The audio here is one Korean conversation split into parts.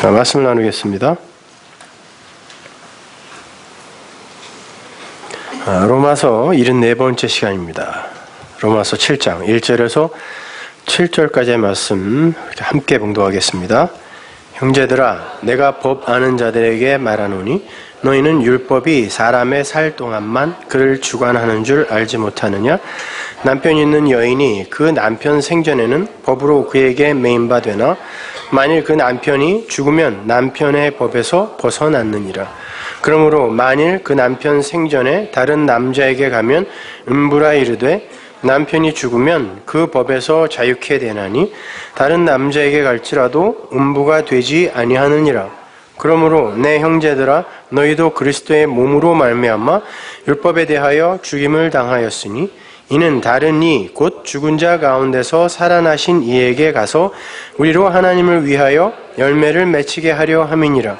자, 말씀을 나누겠습니다. 아, 로마서 74번째 시간입니다. 로마서 7장 1절에서 7절까지의 말씀 함께 봉독하겠습니다. 형제들아 내가 법 아는 자들에게 말하노니 너희는 율법이 사람의 살 동안만 그를 주관하는 줄 알지 못하느냐 남편 있는 여인이 그 남편 생전에는 법으로 그에게 매인바 되나 만일 그 남편이 죽으면 남편의 법에서 벗어났느니라. 그러므로 만일 그 남편 생전에 다른 남자에게 가면 음부라 이르되 남편이 죽으면 그 법에서 자유케 되나니 다른 남자에게 갈지라도 음부가 되지 아니하느니라. 그러므로 내 형제들아 너희도 그리스도의 몸으로 말미암아 율법에 대하여 죽임을 당하였으니 이는 다른 이 곧 죽은 자 가운데서 살아나신 이에게 가서 우리로 하나님을 위하여 열매를 맺히게 하려 함이니라.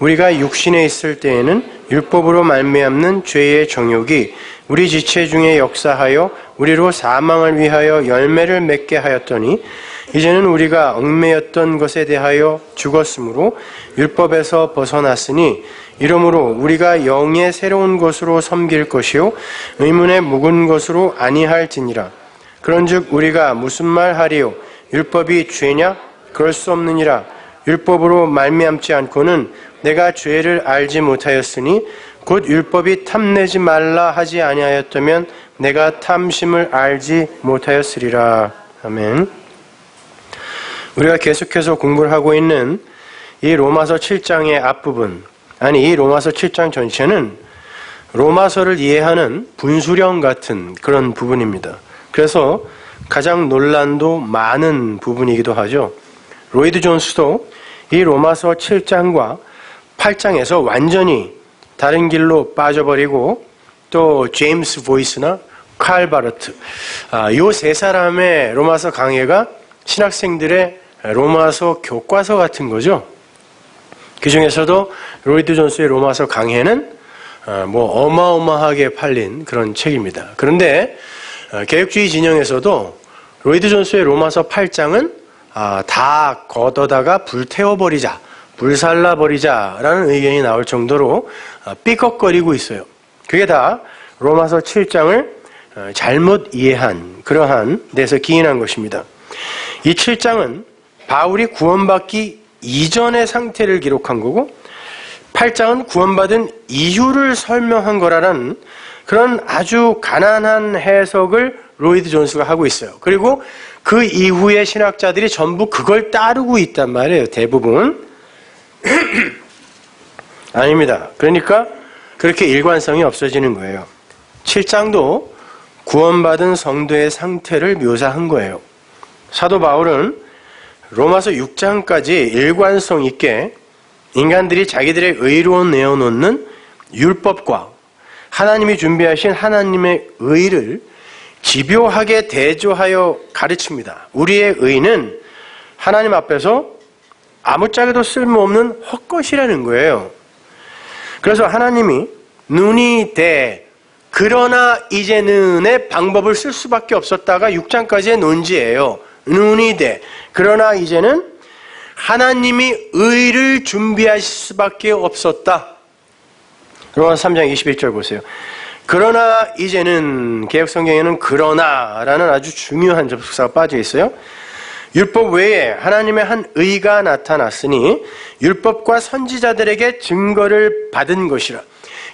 우리가 육신에 있을 때에는 율법으로 말미암는 죄의 정욕이 우리 지체 중에 역사하여 우리로 사망을 위하여 열매를 맺게 하였더니 이제는 우리가 얽매였던 것에 대하여 죽었으므로 율법에서 벗어났으니 이러므로 우리가 영의 새로운 것으로 섬길 것이요 의문의 묵은 것으로 아니할지니라. 그런즉 우리가 무슨 말 하리요? 율법이 죄냐? 그럴 수 없느니라. 율법으로 말미암지 않고는 내가 죄를 알지 못하였으니 곧 율법이 탐내지 말라 하지 아니하였다면 내가 탐심을 알지 못하였으리라. 아멘. 우리가 계속해서 공부를 하고 있는 이 로마서 7장의 앞부분, 아니 이 로마서 7장 전체는 로마서를 이해하는 분수령 같은 그런 부분입니다. 그래서 가장 논란도 많은 부분이기도 하죠. 로이드 존스도 이 로마서 7장과 8장에서 완전히 다른 길로 빠져버리고 또 제임스 보이스나 칼 바르트 아, 이세 사람의 로마서 강해가 신학생들의 로마서 교과서 같은 거죠. 그 중에서도 로이드 존스의 로마서 강해는 어, 뭐 어마어마하게 팔린 그런 책입니다. 그런데 어, 개혁주의 진영에서도 로이드 존스의 로마서 8장은 아, 다 걷어다가 불태워버리자, 불살라버리자라는 의견이 나올 정도로 어, 삐걱거리고 있어요. 그게 다 로마서 7장을 잘못 이해한 그러한 데서 기인한 것입니다. 이 7장은 바울이 구원받기 이전의 상태를 기록한 거고 8장은 구원받은 이유를 설명한 거라는 그런 아주 가난한 해석을 로이드 존스가 하고 있어요. 그리고 그 이후의 신학자들이 전부 그걸 따르고 있단 말이에요. 대부분. 아닙니다. 그러니까 그렇게 일관성이 없어지는 거예요. 7장도 구원받은 성도의 상태를 묘사한 거예요. 사도 바울은 로마서 6장까지 일관성 있게 인간들이 자기들의 의로 내어놓는 율법과 하나님이 준비하신 하나님의 의를 집요하게 대조하여 가르칩니다. 우리의 의는 하나님 앞에서 아무짝에도 쓸모없는 헛것이라는 거예요. 그래서 하나님이 눈이 대 그러나 이제는의 방법을 쓸 수밖에 없었다가 6장까지의 논지예요. 눈이 돼. 그러나 이제는 하나님이 의를 준비하실 수밖에 없었다. 로마 3장 21절 보세요. 그러나 이제는 개혁 성경에는 그러나라는 아주 중요한 접속사가 빠져 있어요. 율법 외에 하나님의 한 의가 나타났으니 율법과 선지자들에게 증거를 받은 것이라.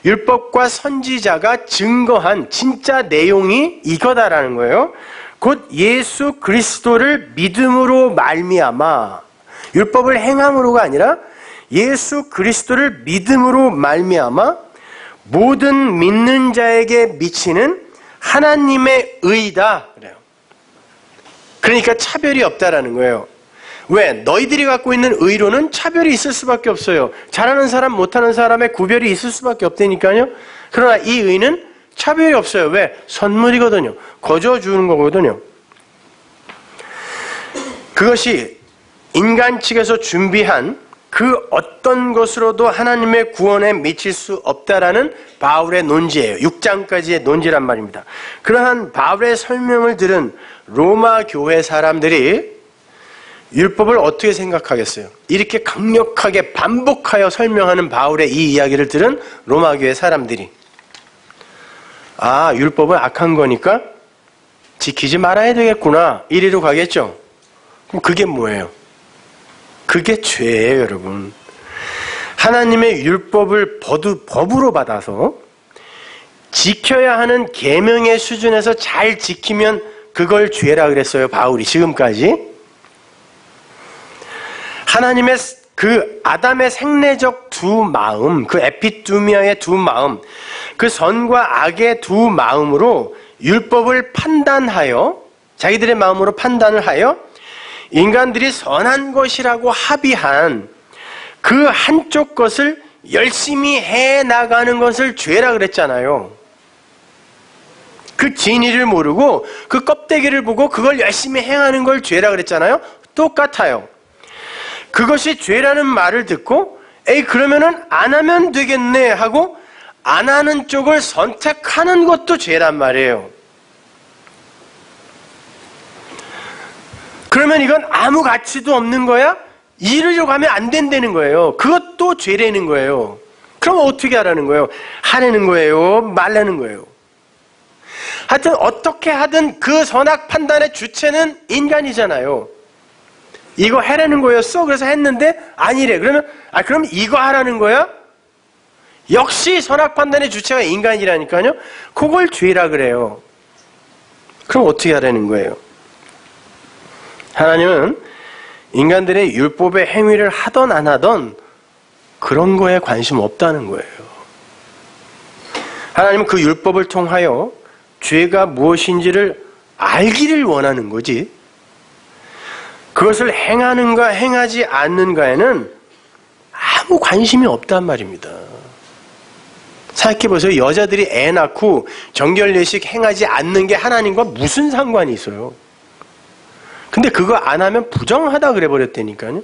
율법과 선지자가 증거한 진짜 내용이 이거다라는 거예요. 곧 예수 그리스도를 믿음으로 말미암아 율법을 행함으로가 아니라 예수 그리스도를 믿음으로 말미암아 모든 믿는 자에게 미치는 하나님의 의다 그래요. 그러니까 차별이 없다라는 거예요. 왜? 너희들이 갖고 있는 의로는 차별이 있을 수밖에 없어요. 잘하는 사람, 못하는 사람의 구별이 있을 수밖에 없다니까요. 그러나 이 의는 차별이 없어요. 왜? 선물이거든요. 거저 주는 거거든요. 그것이 인간 측에서 준비한 그 어떤 것으로도 하나님의 구원에 미칠 수 없다라는 바울의 논지예요. 6장까지의 논지란 말입니다. 그러한 바울의 설명을 들은 로마 교회 사람들이 율법을 어떻게 생각하겠어요? 이렇게 강력하게 반복하여 설명하는 바울의 이 이야기를 들은 로마 교회 사람들이 아 율법은 악한 거니까 지키지 말아야 되겠구나 이리로 가겠죠. 그럼 그게 뭐예요? 그게 죄예요, 여러분. 하나님의 율법을 법으로 받아서 지켜야 하는 계명의 수준에서 잘 지키면 그걸 죄라 그랬어요, 바울이 지금까지. 하나님의 그 아담의 생내적 두 마음, 그 에피두미아의 두 마음, 그 선과 악의 두 마음으로 율법을 판단하여 자기들의 마음으로 판단을 하여 인간들이 선한 것이라고 합의한 그 한쪽 것을 열심히 해 나가는 것을 죄라 그랬잖아요. 그 진리를 모르고 그 껍데기를 보고 그걸 열심히 행하는 걸 죄라 그랬잖아요. 똑같아요. 그것이 죄라는 말을 듣고 에이 그러면은 안 하면 되겠네 하고 안 하는 쪽을 선택하는 것도 죄란 말이에요. 그러면 이건 아무 가치도 없는 거야? 이러려고 하면 안 된다는 거예요. 그것도 죄라는 거예요. 그럼 어떻게 하라는 거예요? 하라는 거예요? 말라는 거예요? 하여튼 어떻게 하든 그 선악 판단의 주체는 인간이잖아요. 이거 해라는 거였어? 그래서 했는데 아니래. 그러면 아 그럼 이거 하라는 거야? 역시 선악 판단의 주체가 인간이라니까요. 그걸 죄라 그래요. 그럼 어떻게 하라는 거예요? 하나님은 인간들의 율법의 행위를 하던 안 하던 그런 거에 관심 없다는 거예요. 하나님은 그 율법을 통하여 죄가 무엇인지를 알기를 원하는 거지. 그것을 행하는가 행하지 않는가에는 아무 관심이 없단 말입니다. 생각해보세요. 여자들이 애 낳고 정결례식 행하지 않는 게 하나님과 무슨 상관이 있어요? 근데 그거 안 하면 부정하다 그래 버렸다니까요.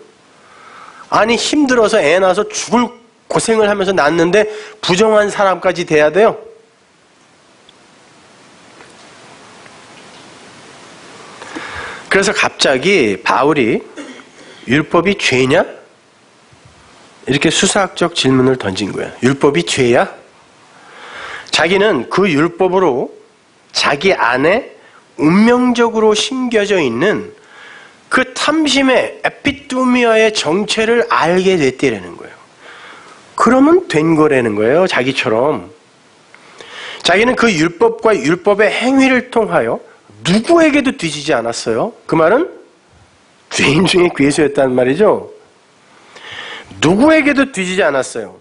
아니 힘들어서 애 낳아서 죽을 고생을 하면서 낳는데 부정한 사람까지 돼야 돼요. 그래서 갑자기 바울이 율법이 죄냐? 이렇게 수사학적 질문을 던진 거야. 율법이 죄야? 자기는 그 율법으로 자기 안에 운명적으로 심겨져 있는 그 탐심의 에피두미아의 정체를 알게 됐다는 거예요. 그러면 된 거라는 거예요. 자기처럼. 자기는 그 율법과 율법의 행위를 통하여 누구에게도 뒤지지 않았어요. 그 말은 죄인 중에 괴수였단 말이죠. 누구에게도 뒤지지 않았어요.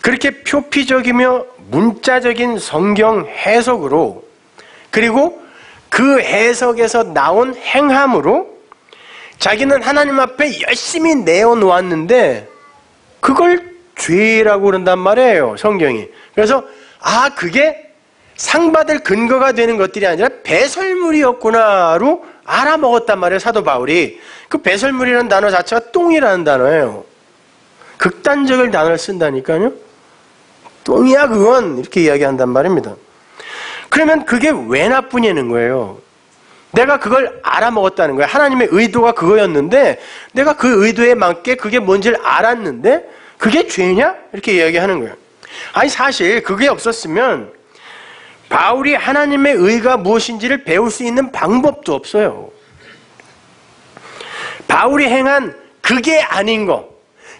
그렇게 표피적이며 문자적인 성경 해석으로 그리고 그 해석에서 나온 행함으로 자기는 하나님 앞에 열심히 내어놓았는데 그걸 죄라고 그런단 말이에요. 성경이. 그래서 아 그게 상 받을 근거가 되는 것들이 아니라 배설물이었구나로 알아먹었단 말이에요, 사도 바울이. 그 배설물이라는 단어 자체가 똥이라는 단어예요. 극단적인 단어를 쓴다니까요. 똥이야, 그건. 이렇게 이야기한단 말입니다. 그러면 그게 왜 나쁘냐는 거예요. 내가 그걸 알아먹었다는 거예요. 하나님의 의도가 그거였는데, 내가 그 의도에 맞게 그게 뭔지를 알았는데, 그게 죄냐? 이렇게 이야기하는 거예요. 아니, 사실 그게 없었으면, 바울이 하나님의 의가 무엇인지를 배울 수 있는 방법도 없어요. 바울이 행한 그게 아닌 거,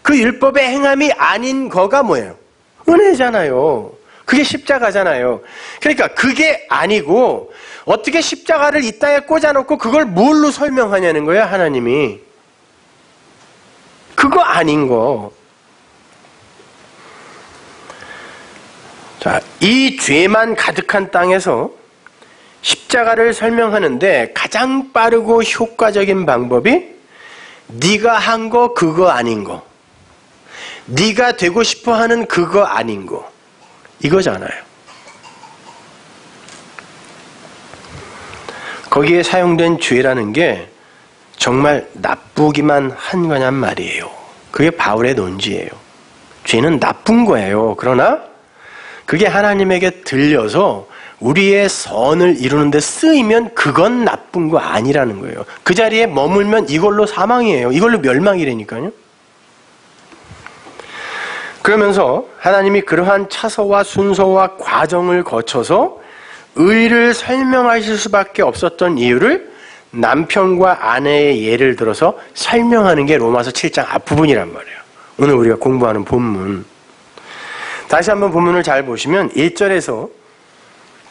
그 율법의 행함이 아닌 거가 뭐예요? 은혜잖아요. 그게 십자가잖아요. 그러니까 그게 아니고 어떻게 십자가를 이따에 꽂아놓고 그걸 뭘로 설명하냐는 거야, 하나님이. 그거 아닌 거. 자, 이 죄만 가득한 땅에서 십자가를 설명하는데 가장 빠르고 효과적인 방법이 네가 한 거 그거 아닌 거. 네가 되고 싶어 하는 그거 아닌 거. 이거잖아요. 거기에 사용된 죄라는 게 정말 나쁘기만 한 거냔 말이에요. 그게 바울의 논지예요. 죄는 나쁜 거예요. 그러나 그게 하나님에게 들려서 우리의 선을 이루는데 쓰이면 그건 나쁜 거 아니라는 거예요. 그 자리에 머물면 이걸로 사망이에요. 이걸로 멸망이라니까요. 그러면서 하나님이 그러한 차서와 순서와 과정을 거쳐서 의를 설명하실 수밖에 없었던 이유를 남편과 아내의 예를 들어서 설명하는 게 로마서 7장 앞부분이란 말이에요. 오늘 우리가 공부하는 본문. 다시 한번 본문을 잘 보시면 1절에서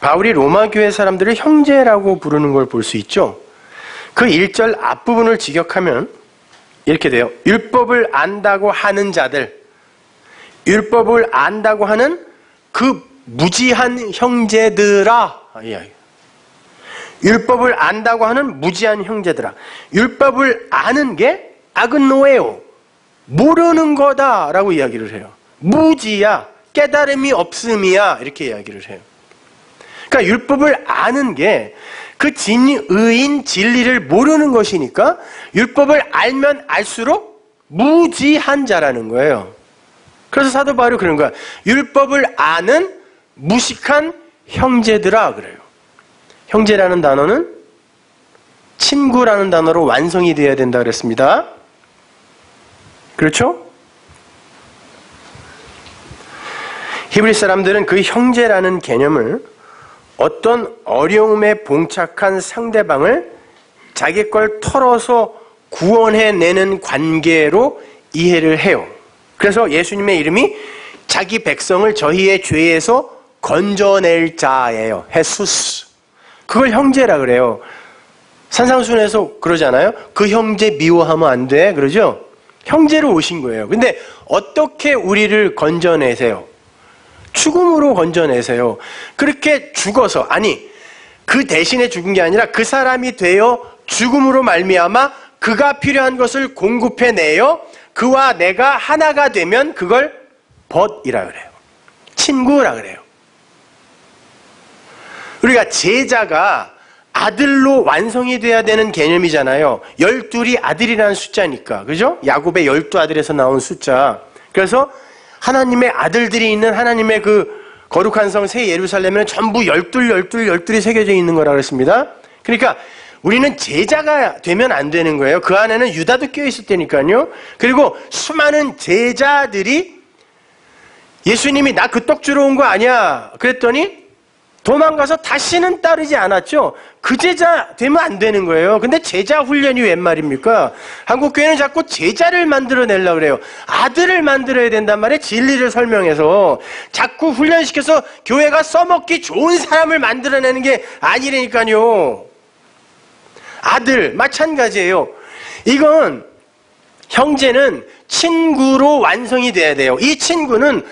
바울이 로마 교회 사람들을 형제라고 부르는 걸 볼 수 있죠. 그 1절 앞부분을 직역하면 이렇게 돼요. 율법을 안다고 하는 자들, 율법을 안다고 하는 그 무지한 형제들아. 율법을 안다고 하는 무지한 형제들아. 율법을 아는 게 아근노예요. 모르는 거다 라고 이야기를 해요. 무지야. 깨달음이 없음이야. 이렇게 이야기를 해요. 그러니까 율법을 아는 게 그 진의인 진리를 모르는 것이니까 율법을 알면 알수록 무지한 자라는 거예요. 그래서 사도 바울이 그런 거야. 율법을 아는 무식한 형제들아 그래요. 형제라는 단어는 친구라는 단어로 완성이 되어야 된다 그랬습니다. 그렇죠? 히브리 사람들은 그 형제라는 개념을 어떤 어려움에 봉착한 상대방을 자기 걸 털어서 구원해내는 관계로 이해를 해요. 그래서 예수님의 이름이 자기 백성을 저희의 죄에서 건져낼 자예요. 헤수스. 그걸 형제라 그래요. 산상순에서 그러잖아요. 그 형제 미워하면 안 돼. 그러죠? 형제로 오신 거예요. 근데 어떻게 우리를 건져내세요? 죽음으로 건져내세요. 그렇게 죽어서 아니 그 대신에 죽은 게 아니라 그 사람이 되어 죽음으로 말미암아 그가 필요한 것을 공급해 내요. 그와 내가 하나가 되면 그걸 벗이라 그래요. 친구라 그래요. 우리가 제자가 아들로 완성이 돼야 되는 개념이잖아요. 열둘이 아들이라는 숫자니까. 그죠? 야곱의 열두 아들에서 나온 숫자. 그래서 하나님의 아들들이 있는 하나님의 그 거룩한 성 새 예루살렘에는 전부 열둘, 열둘, 열둘이 새겨져 있는 거라 그랬습니다. 그러니까 우리는 제자가 되면 안 되는 거예요. 그 안에는 유다도 껴 있을 테니까요. 그리고 수많은 제자들이 예수님이 나 그 떡 주러 온 거 아니야. 그랬더니 도망가서 다시는 따르지 않았죠. 그 제자 되면 안 되는 거예요. 근데 제자 훈련이 웬 말입니까? 한국 교회는 자꾸 제자를 만들어내려고 그래요. 아들을 만들어야 된단 말이에요. 진리를 설명해서 자꾸 훈련시켜서 교회가 써먹기 좋은 사람을 만들어내는 게 아니라니까요. 아들 마찬가지예요. 이건 형제는 친구로 완성이 돼야 돼요. 이 친구는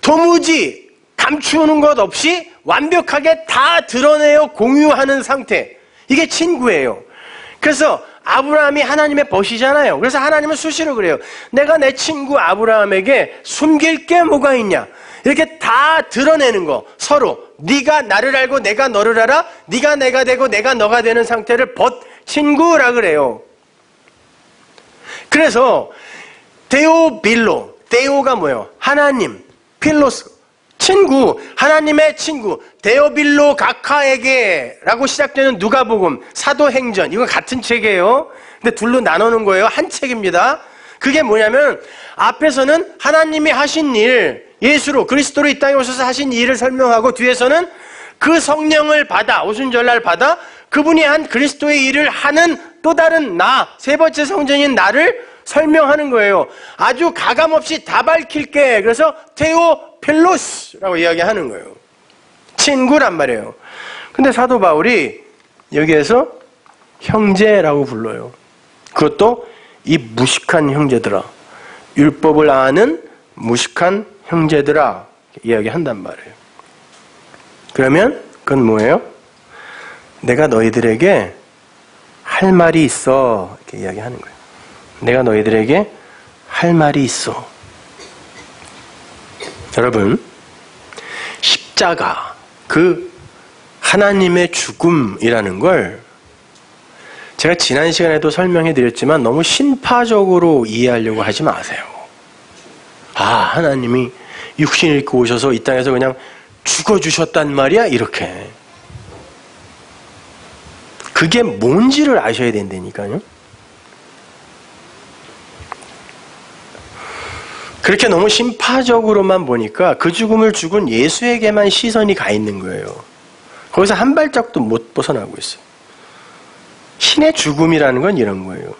도무지 감추는 것 없이 완벽하게 다 드러내어 공유하는 상태. 이게 친구예요. 그래서 아브라함이 하나님의 벗이잖아요. 그래서 하나님은 수시로 그래요. 내가 내 친구 아브라함에게 숨길 게 뭐가 있냐? 이렇게 다 드러내는 거 서로 네가 나를 알고 내가 너를 알아 네가 내가 되고 내가 너가 되는 상태를 벗 친구라 그래요. 그래서 데오 빌로 데오가 뭐예요? 하나님 필로스 친구, 하나님의 친구, 데오 빌로 가카에게 라고 시작되는 누가복음, 사도행전, 이거 같은 책이에요. 근데 둘로 나누는 거예요. 한 책입니다. 그게 뭐냐면, 앞에서는 하나님이 하신 일, 예수로, 그리스도로 이 땅에 오셔서 하신 일을 설명하고, 뒤에서는 그 성령을 받아, 오순절날 받아, 그분이 한 그리스도의 일을 하는 또 다른 나, 세 번째 성전인 나를 설명하는 거예요. 아주 가감없이 다 밝힐게. 그래서 테오 펠로스라고 이야기하는 거예요. 친구란 말이에요. 근데 사도 바울이 여기에서 형제라고 불러요. 그것도 이 무식한 형제들아. 율법을 아는 무식한 형제들아. 이야기한단 말이에요. 그러면 그건 뭐예요? 내가 너희들에게 할 말이 있어. 이렇게 이야기하는 거예요. 내가 너희들에게 할 말이 있어. 여러분, 십자가, 그 하나님의 죽음이라는 걸 제가 지난 시간에도 설명해 드렸지만 너무 신파적으로 이해하려고 하지 마세요. 아, 하나님이 육신을 입고 오셔서 이 땅에서 그냥 죽어주셨단 말이야? 이렇게. 그게 뭔지를 아셔야 된다니까요. 그렇게 너무 심파적으로만 보니까 그 죽음을 죽은 예수에게만 시선이 가 있는 거예요. 거기서 한 발짝도 못 벗어나고 있어요. 신의 죽음이라는 건 이런 거예요.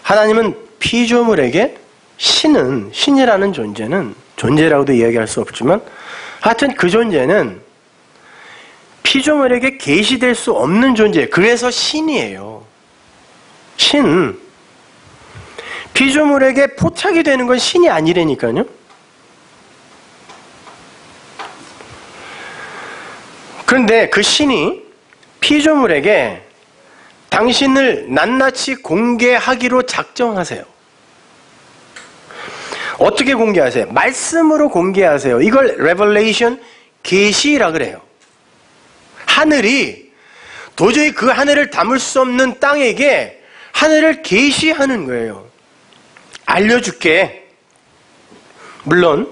하나님은 피조물에게 신은 신이라는 존재는 존재라고도 이야기할 수 없지만 하여튼 그 존재는 피조물에게 계시될 수 없는 존재. 그래서 신이에요. 신. 피조물에게 포착이 되는 건 신이 아니라니까요. 그런데 그 신이 피조물에게 당신을 낱낱이 공개하기로 작정하세요. 어떻게 공개하세요? 말씀으로 공개하세요. 이걸 revelation 계시라 그래요. 하늘이 도저히 그 하늘을 담을 수 없는 땅에게 하늘을 계시하는 거예요. 알려줄게. 물론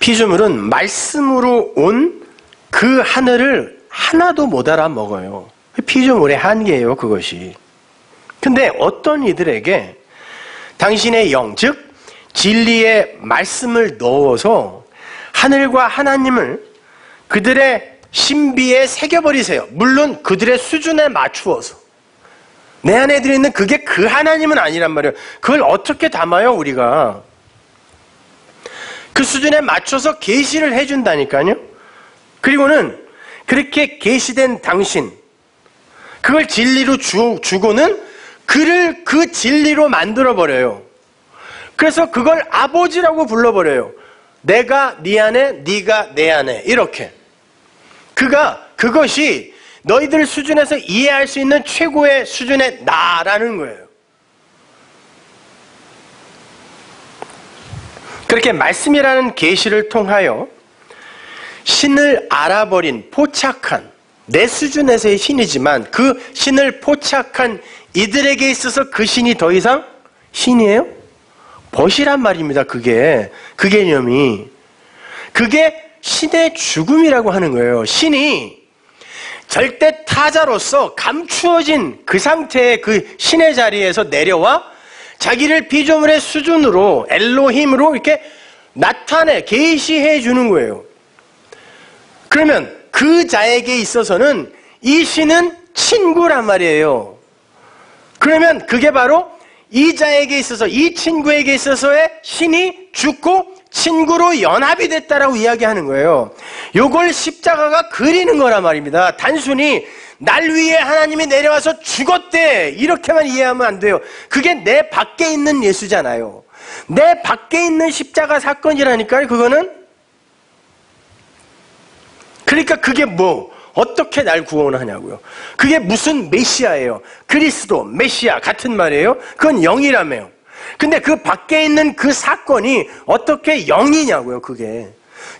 피조물은 말씀으로 온 그 하늘을 하나도 못 알아먹어요. 피조물의 한계예요, 그것이. 근데 어떤 이들에게 당신의 영, 즉 진리의 말씀을 넣어서 하늘과 하나님을 그들의 신비에 새겨버리세요. 물론 그들의 수준에 맞추어서. 내 안에 들어있는 그게 그 하나님은 아니란 말이에요. 그걸 어떻게 담아요, 우리가? 그 수준에 맞춰서 계시를 해준다니까요. 그리고는 그렇게 계시된 당신, 그걸 진리로 주, 주고는 그를 그 진리로 만들어버려요. 그래서 그걸 아버지라고 불러버려요. 내가 네 안에, 네가 내 안에 이렇게. 그가 그것이 너희들 수준에서 이해할 수 있는 최고의 수준의 나라는 거예요. 그렇게 말씀이라는 계시를 통하여 신을 알아버린 포착한 내 수준에서의 신이지만 그 신을 포착한 이들에게 있어서 그 신이 더 이상 신이에요? 벗이란 말입니다. 그게 그 개념이 그게 신의 죽음이라고 하는 거예요. 신이 절대 타자로서 감추어진 그 상태의 그 신의 자리에서 내려와 자기를 피조물의 수준으로 엘로힘으로 이렇게 나타내 계시해 주는 거예요. 그러면 그 자에게 있어서는 이 신은 친구란 말이에요. 그러면 그게 바로 이 자에게 있어서 이 친구에게 있어서의 신이 죽고 친구로 연합이 됐다라고 이야기하는 거예요. 요걸 십자가가 그리는 거란 말입니다. 단순히 날 위해 하나님이 내려와서 죽었대. 이렇게만 이해하면 안 돼요. 그게 내 밖에 있는 예수잖아요. 내 밖에 있는 십자가 사건이라니까요. 그거는. 그러니까 그게 뭐, 어떻게 날 구원하냐고요. 그게 무슨 메시아예요. 그리스도, 메시아 같은 말이에요. 그건 영이라며요. 근데 그 밖에 있는 그 사건이 어떻게 영이냐고요, 그게.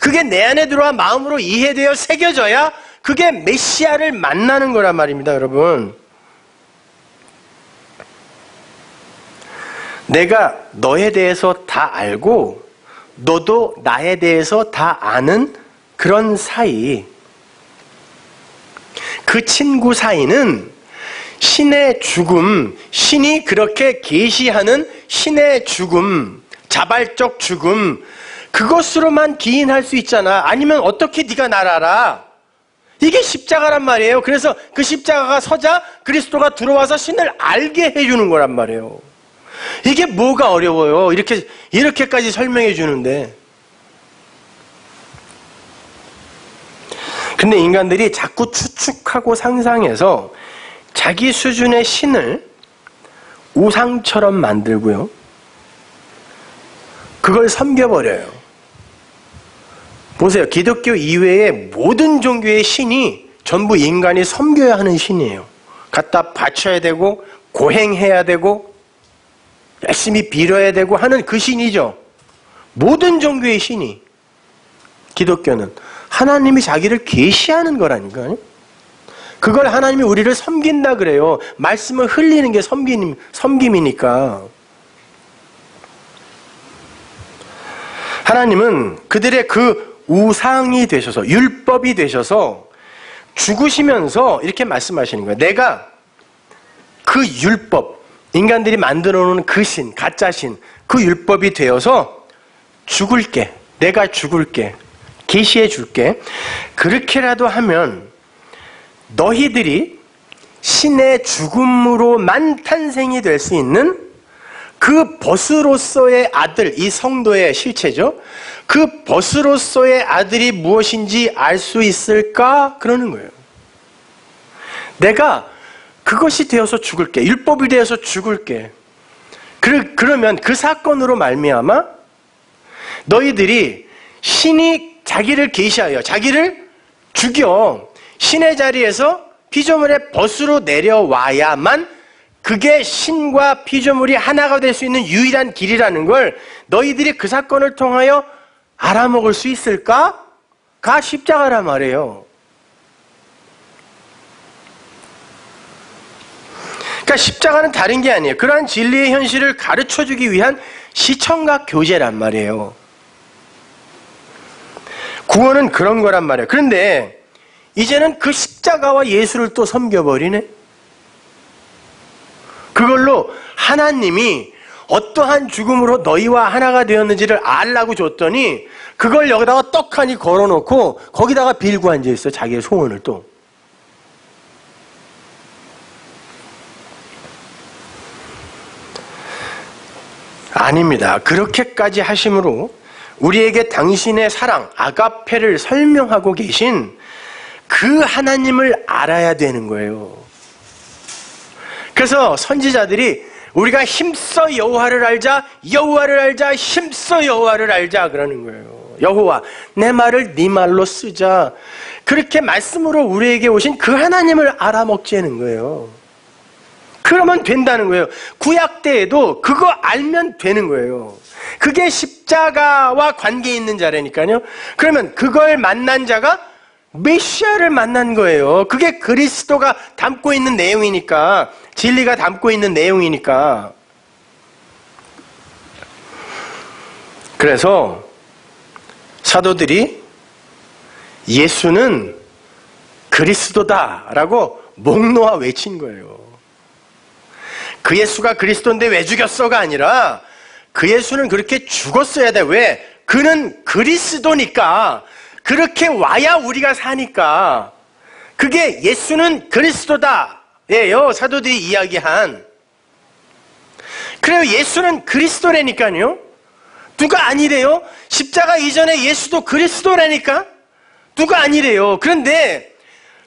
그게 내 안에 들어와 마음으로 이해되어 새겨져야 그게 메시아를 만나는 거란 말입니다, 여러분. 내가 너에 대해서 다 알고 너도 나에 대해서 다 아는 그런 사이. 그 친구 사이는 신의 죽음, 신이 그렇게 계시하는 신의 죽음, 자발적 죽음, 그것으로만 기인할 수 있잖아. 아니면 어떻게 네가 날 알아? 이게 십자가란 말이에요. 그래서 그 십자가가 서자 그리스도가 들어와서 신을 알게 해주는 거란 말이에요. 이게 뭐가 어려워요? 이렇게 이렇게까지 설명해 주는데. 근데 인간들이 자꾸 추측하고 상상해서 자기 수준의 신을 우상처럼 만들고요. 그걸 섬겨버려요. 보세요. 기독교 이외의 모든 종교의 신이 전부 인간이 섬겨야 하는 신이에요. 갖다 바쳐야 되고, 고행해야 되고, 열심히 빌어야 되고 하는 그 신이죠. 모든 종교의 신이. 기독교는 하나님이 자기를 계시하는 거라니까요. 그걸 하나님이 우리를 섬긴다 그래요. 말씀을 흘리는 게 섬김, 섬김이니까. 하나님은 그들의 그 우상이 되셔서, 율법이 되셔서 죽으시면서 이렇게 말씀하시는 거예요. 내가 그 율법, 인간들이 만들어 놓은 그 신, 가짜 신, 그 율법이 되어서 죽을게. 내가 죽을게. 계시해 줄게. 그렇게라도 하면 너희들이 신의 죽음으로만 탄생이 될 수 있는 그 버스로서의 아들, 이 성도의 실체죠. 그 버스로서의 아들이 무엇인지 알 수 있을까? 그러는 거예요. 내가 그것이 되어서 죽을게. 율법이 되어서 죽을게. 그, 그러면 그 사건으로 말미암아 너희들이 신이 자기를 계시하여 자기를 죽여 신의 자리에서 피조물의 벗으로 내려와야만 그게 신과 피조물이 하나가 될 수 있는 유일한 길이라는 걸 너희들이 그 사건을 통하여 알아먹을 수 있을까? 가 십자가란 말이에요. 그러니까 십자가는 다른 게 아니에요. 그러한 진리의 현실을 가르쳐 주기 위한 시청각 교제란 말이에요. 구원은 그런 거란 말이에요. 그런데 이제는 그 십자가와 예수를 또 섬겨버리네? 그걸로 하나님이 어떠한 죽음으로 너희와 하나가 되었는지를 알라고 줬더니 그걸 여기다가 떡하니 걸어놓고 거기다가 빌고 앉아있어 자기의 소원을 또. 아닙니다. 그렇게까지 하심으로 우리에게 당신의 사랑, 아가페를 설명하고 계신 그 하나님을 알아야 되는 거예요. 그래서 선지자들이 우리가 힘써 여호와를 알자, 여호와를 알자, 힘써 여호와를 알자 그러는 거예요. 여호와, 내 말을 네 말로 쓰자. 그렇게 말씀으로 우리에게 오신 그 하나님을 알아먹자는 거예요. 그러면 된다는 거예요. 구약 때에도 그거 알면 되는 거예요. 그게 십자가와 관계 있는 자라니까요. 그러면 그걸 만난 자가 메시아를 만난 거예요. 그게 그리스도가 담고 있는 내용이니까 진리가 담고 있는 내용이니까. 그래서 사도들이 예수는 그리스도다라고 목 놓아 외친 거예요. 그 예수가 그리스도인데 왜 죽였어가 아니라 그 예수는 그렇게 죽었어야 돼. 왜? 그는 그리스도니까. 그렇게 와야 우리가 사니까. 그게 예수는 그리스도다. 예요. 사도들이 이야기한. 그래요. 예수는 그리스도라니까요. 누가 아니래요? 십자가 이전에 예수도 그리스도라니까? 누가 아니래요. 그런데,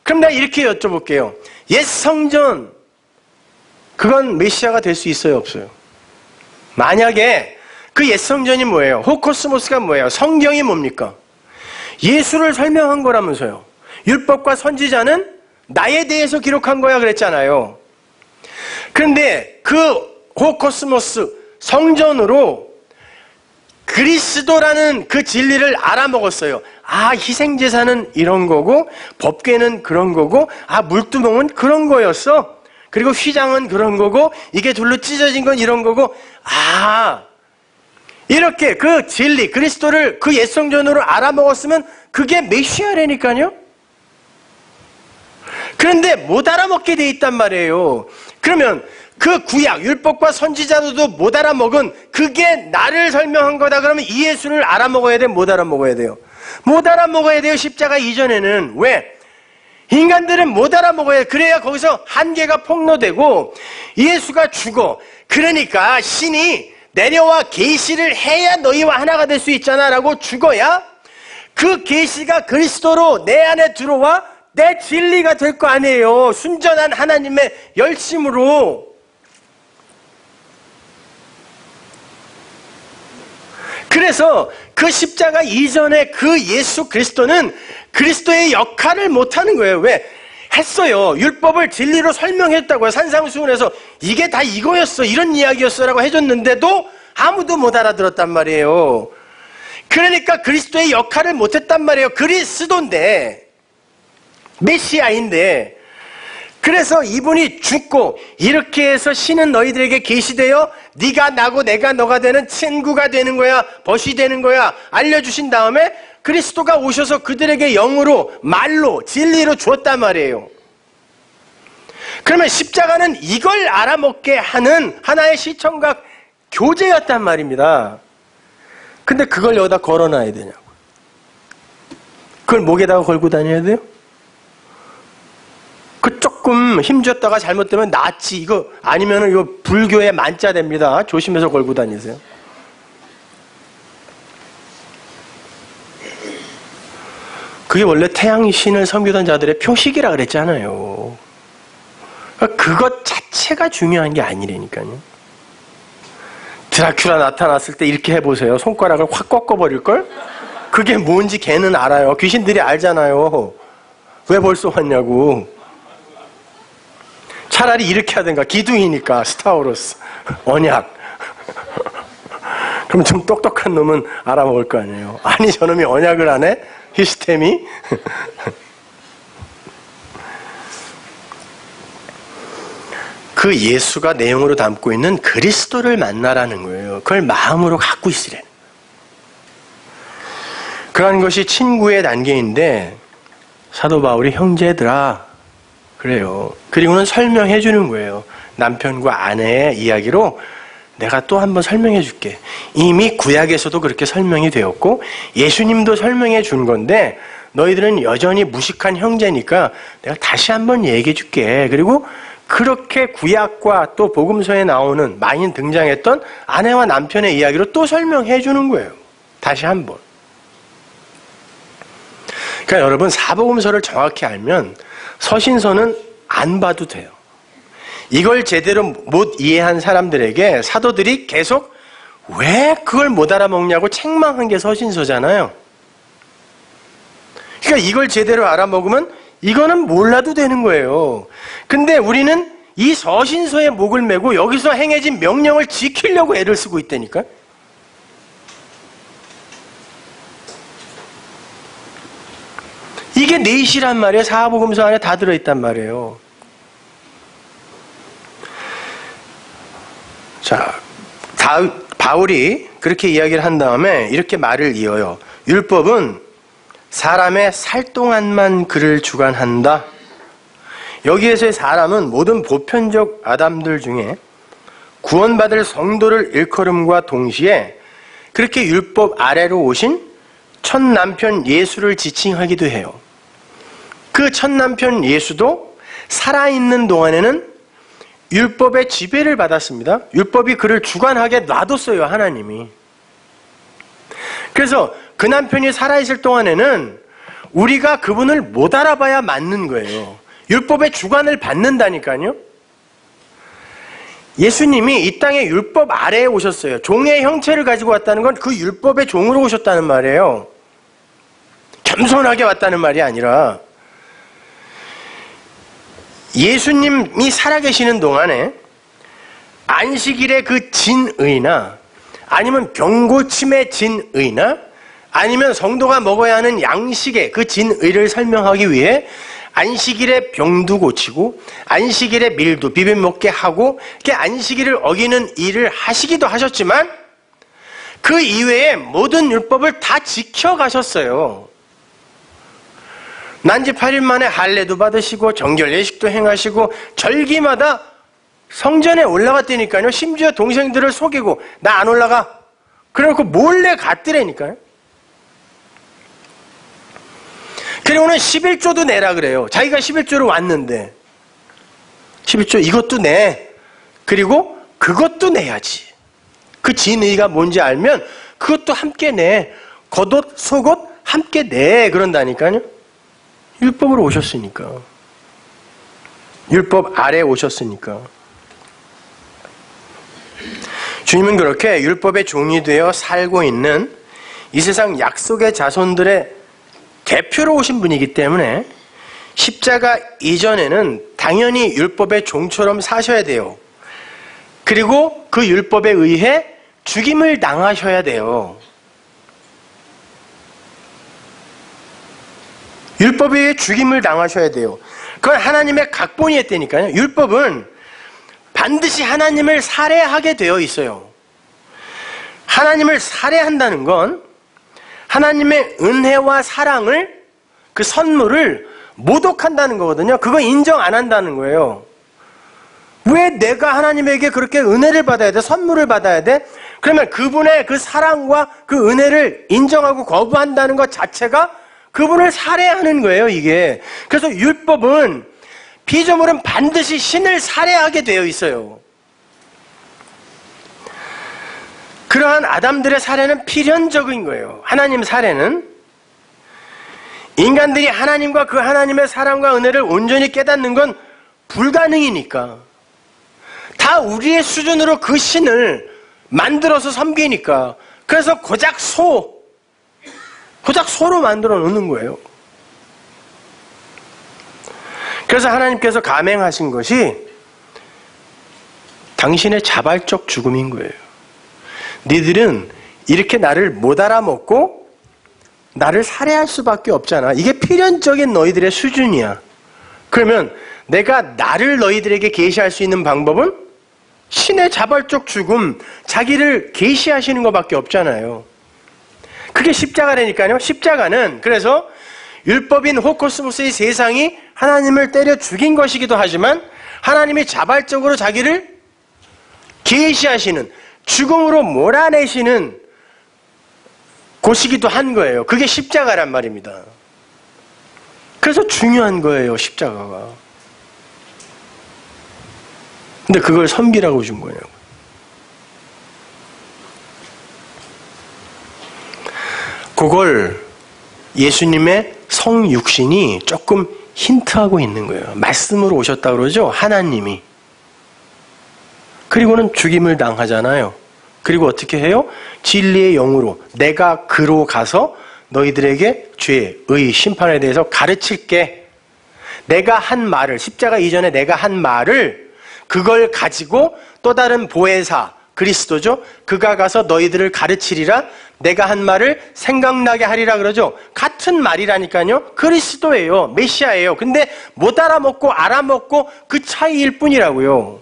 그럼 내가 이렇게 여쭤볼게요. 옛 성전, 그건 메시아가 될 수 있어요? 없어요? 만약에 그 옛 성전이 뭐예요? 호코스모스가 뭐예요? 성경이 뭡니까? 예수를 설명한 거라면서요. 율법과 선지자는 나에 대해서 기록한 거야 그랬잖아요. 그런데 그 호코스모스 성전으로 그리스도라는 그 진리를 알아먹었어요. 아, 희생제사는 이런 거고, 법궤는 그런 거고, 아, 물두멍은 그런 거였어. 그리고 휘장은 그런 거고 이게 둘로 찢어진 건 이런 거고 아 이렇게 그 진리 그리스도를 그 옛성전으로 알아먹었으면 그게 메시아라니까요. 그런데 못 알아먹게 돼 있단 말이에요. 그러면 그 구약 율법과 선지자들도 못 알아먹은 그게 나를 설명한 거다 그러면 이 예수를 알아먹어야 돼? 못 알아먹어야 돼요? 못 알아먹어야 돼요. 십자가 이전에는 왜? 인간들은 못 알아먹어야 그래야 거기서 한계가 폭로되고 예수가 죽어. 그러니까 신이 내려와 계시를 해야 너희와 하나가 될 수 있잖아라고 죽어야 그 계시가 그리스도로 내 안에 들어와 내 진리가 될 거 아니에요. 순전한 하나님의 열심으로 그래서 그 십자가 이전에 그 예수 그리스도는 그리스도의 역할을 못하는 거예요. 왜? 했어요. 율법을 진리로 설명했다고요. 산상수훈에서 이게 다 이거였어. 이런 이야기였어라고 해줬는데도 아무도 못 알아들었단 말이에요. 그러니까 그리스도의 역할을 못했단 말이에요. 그리스도인데 메시아인데 그래서 이분이 죽고 이렇게 해서 신은 너희들에게 계시되어 네가 나고 내가 너가 되는 친구가 되는 거야 벗이 되는 거야 알려주신 다음에 그리스도가 오셔서 그들에게 영으로 말로 진리로 주었단 말이에요. 그러면 십자가는 이걸 알아먹게 하는 하나의 시청각 교재였단 말입니다. 근데 그걸 여기다 걸어놔야 되냐고. 그걸 목에다가 걸고 다녀야 돼요? 그 조금 힘줬다가 잘못되면 나치 이거 아니면은 이거 불교의 만자 됩니다. 조심해서 걸고 다니세요. 그게 원래 태양 신을 섬기던 자들의 표식이라 그랬잖아요. 그러니까 그것 자체가 중요한 게 아니라니까요. 드라큘라 나타났을 때 이렇게 해보세요. 손가락을 확 꺾어버릴걸? 그게 뭔지 걔는 알아요. 귀신들이 알잖아요. 왜 벌써 왔냐고. 차라리 이렇게 하든가. 기둥이니까, σταυρός. 언약. 그럼 좀 똑똑한 놈은 알아먹을 거 아니에요. 아니, 저놈이 언약을 안 해? 히스템이? 그 예수가 내용으로 담고 있는 그리스도를 만나라는 거예요. 그걸 마음으로 갖고 있으래. 그러한 것이 친구의 단계인데 사도 바울이 형제들아 그래요. 그리고는 설명해 주는 거예요. 남편과 아내의 이야기로 내가 또 한번 설명해 줄게. 이미 구약에서도 그렇게 설명이 되었고 예수님도 설명해 준 건데 너희들은 여전히 무식한 형제니까 내가 다시 한번 얘기해 줄게. 그리고 그렇게 구약과 또 복음서에 나오는 많이 등장했던 아내와 남편의 이야기로 또 설명해 주는 거예요. 다시 한번. 그러니까 여러분 사복음서를 정확히 알면 서신서는 안 봐도 돼요. 이걸 제대로 못 이해한 사람들에게 사도들이 계속 왜 그걸 못 알아먹냐고 책망한 게 서신서잖아요. 그러니까 이걸 제대로 알아먹으면 이거는 몰라도 되는 거예요. 근데 우리는 이 서신서에 목을 메고 여기서 행해진 명령을 지키려고 애를 쓰고 있다니까. 이게 넷이란 말이에요. 사복음서 안에 다 들어있단 말이에요. 자, 다, 바울이 그렇게 이야기를 한 다음에 이렇게 말을 이어요. 율법은 사람의 살 동안만 그를 주관한다. 여기에서의 사람은 모든 보편적 아담들 중에 구원받을 성도를 일컬음과 동시에 그렇게 율법 아래로 오신 첫 남편 예수를 지칭하기도 해요. 그 첫 남편 예수도 살아있는 동안에는 율법의 지배를 받았습니다. 율법이 그를 주관하게 놔뒀어요, 하나님이. 그래서 그 남편이 살아있을 동안에는 우리가 그분을 못 알아봐야 맞는 거예요. 율법의 주관을 받는다니까요. 예수님이 이 땅에 율법 아래에 오셨어요. 종의 형체를 가지고 왔다는 건 그 율법의 종으로 오셨다는 말이에요. 겸손하게 왔다는 말이 아니라 예수님이 살아계시는 동안에 안식일의 그 진의나 아니면 병고침의 진의나 아니면 성도가 먹어야 하는 양식의 그 진의를 설명하기 위해 안식일에 병도 고치고 안식일에 밀도 비벼 먹게 하고 이렇게 안식일을 어기는 일을 하시기도 하셨지만 그 이외에 모든 율법을 다 지켜가셨어요. 난지 8일 만에 할례도 받으시고 정결 예식도 행하시고 절기마다 성전에 올라갔다니까요. 심지어 동생들을 속이고 나 안 올라가. 그래놓고 몰래 갔더라니까요. 그리고는 11조도 내라 그래요. 자기가 11조로 왔는데 11조 이것도 내. 그리고 그것도 내야지. 그 진의가 뭔지 알면 그것도 함께 내. 겉옷, 속옷 함께 내. 그런다니까요. 율법으로 오셨으니까. 율법 아래 오셨으니까. 주님은 그렇게 율법의 종이 되어 살고 있는 이 세상 약속의 자손들의 대표로 오신 분이기 때문에 십자가 이전에는 당연히 율법의 종처럼 사셔야 돼요. 그리고 그 율법에 의해 죽임을 당하셔야 돼요. 율법에 죽임을 당하셔야 돼요. 그건 하나님의 각본이었다니까요. 율법은 반드시 하나님을 살해하게 되어 있어요. 하나님을 살해한다는 건 하나님의 은혜와 사랑을 그 선물을 모독한다는 거거든요. 그거 인정 안 한다는 거예요. 왜 내가 하나님에게 그렇게 은혜를 받아야 돼? 선물을 받아야 돼? 그러면 그분의 그 사랑과 그 은혜를 인정하고 거부한다는 것 자체가 그분을 살해하는 거예요, 이게. 그래서 율법은 피조물은 반드시 신을 살해하게 되어 있어요. 그러한 아담들의 살해는 필연적인 거예요. 하나님 살해는 인간들이 하나님과 그 하나님의 사랑과 은혜를 온전히 깨닫는 건 불가능이니까. 다 우리의 수준으로 그 신을 만들어서 섬기니까. 그래서 고작 소, 고작 소로 만들어 놓는 거예요. 그래서 하나님께서 감행하신 것이 당신의 자발적 죽음인 거예요. 니들은 이렇게 나를 못 알아먹고 나를 살해할 수밖에 없잖아. 이게 필연적인 너희들의 수준이야. 그러면 내가 나를 너희들에게 계시할 수 있는 방법은 신의 자발적 죽음, 자기를 계시하시는 것밖에 없잖아요. 그게 십자가라니까요. 십자가는 그래서 율법인 호코스모스의 세상이 하나님을 때려 죽인 것이기도 하지만 하나님이 자발적으로 자기를 계시하시는 죽음으로 몰아내시는 곳이기도 한 거예요. 그게 십자가란 말입니다. 그래서 중요한 거예요, 십자가가. 근데 그걸 섬기라고 준 거냐고. 그걸 예수님의 성육신이 조금 힌트하고 있는 거예요. 말씀으로 오셨다 그러죠? 하나님이. 그리고는 죽임을 당하잖아요. 그리고 어떻게 해요? 진리의 영으로 내가 그로 가서 너희들에게 죄, 의, 심판에 대해서 가르칠게. 내가 한 말을, 십자가 이전에 내가 한 말을 그걸 가지고 또 다른 보혜사, 그리스도죠? 그가 가서 너희들을 가르치리라 내가 한 말을 생각나게 하리라 그러죠? 같은 말이라니까요? 그리스도예요. 메시아예요. 근데 못 알아먹고 알아먹고 그 차이일 뿐이라고요.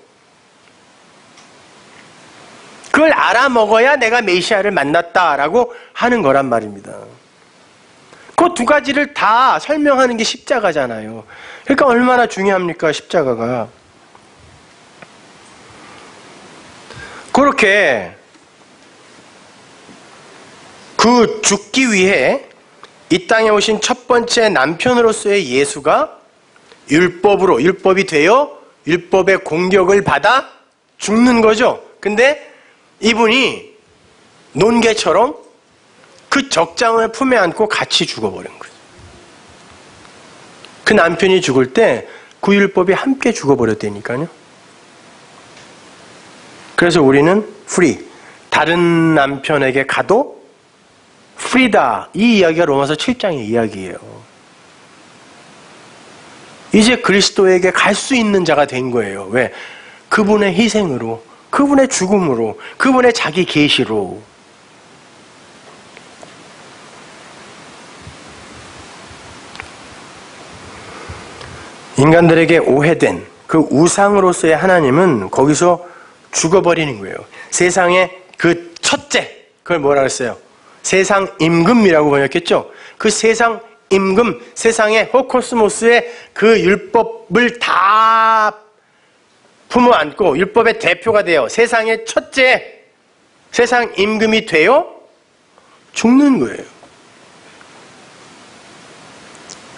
그걸 알아먹어야 내가 메시아를 만났다라고 하는 거란 말입니다. 그 두 가지를 다 설명하는 게 십자가잖아요. 그러니까 얼마나 중요합니까, 십자가가. 그렇게 그 죽기 위해 이 땅에 오신 첫 번째 남편으로서의 예수가 율법으로, 율법이 되어 율법의 공격을 받아 죽는 거죠. 근데 이분이 논개처럼 그 적장을 품에 안고 같이 죽어버린 거예요. 그 남편이 죽을 때 그 율법이 함께 죽어버렸다니까요. 그래서 우리는 free, 다른 남편에게 가도 free다. 이 이야기가 로마서 7장의 이야기예요. 이제 그리스도에게 갈 수 있는 자가 된 거예요. 왜? 그분의 희생으로 그분의 죽음으로, 그분의 자기 계시로. 인간들에게 오해된 그 우상으로서의 하나님은 거기서 죽어버리는 거예요. 세상의 그 첫째, 그걸 뭐라 그랬어요? 세상 임금이라고 번역했죠? 그 세상 임금, 세상의 호코스모스의 그 율법을 다 품어 안고 율법의 대표가 되어 세상의 첫째 세상 임금이 되어 죽는 거예요.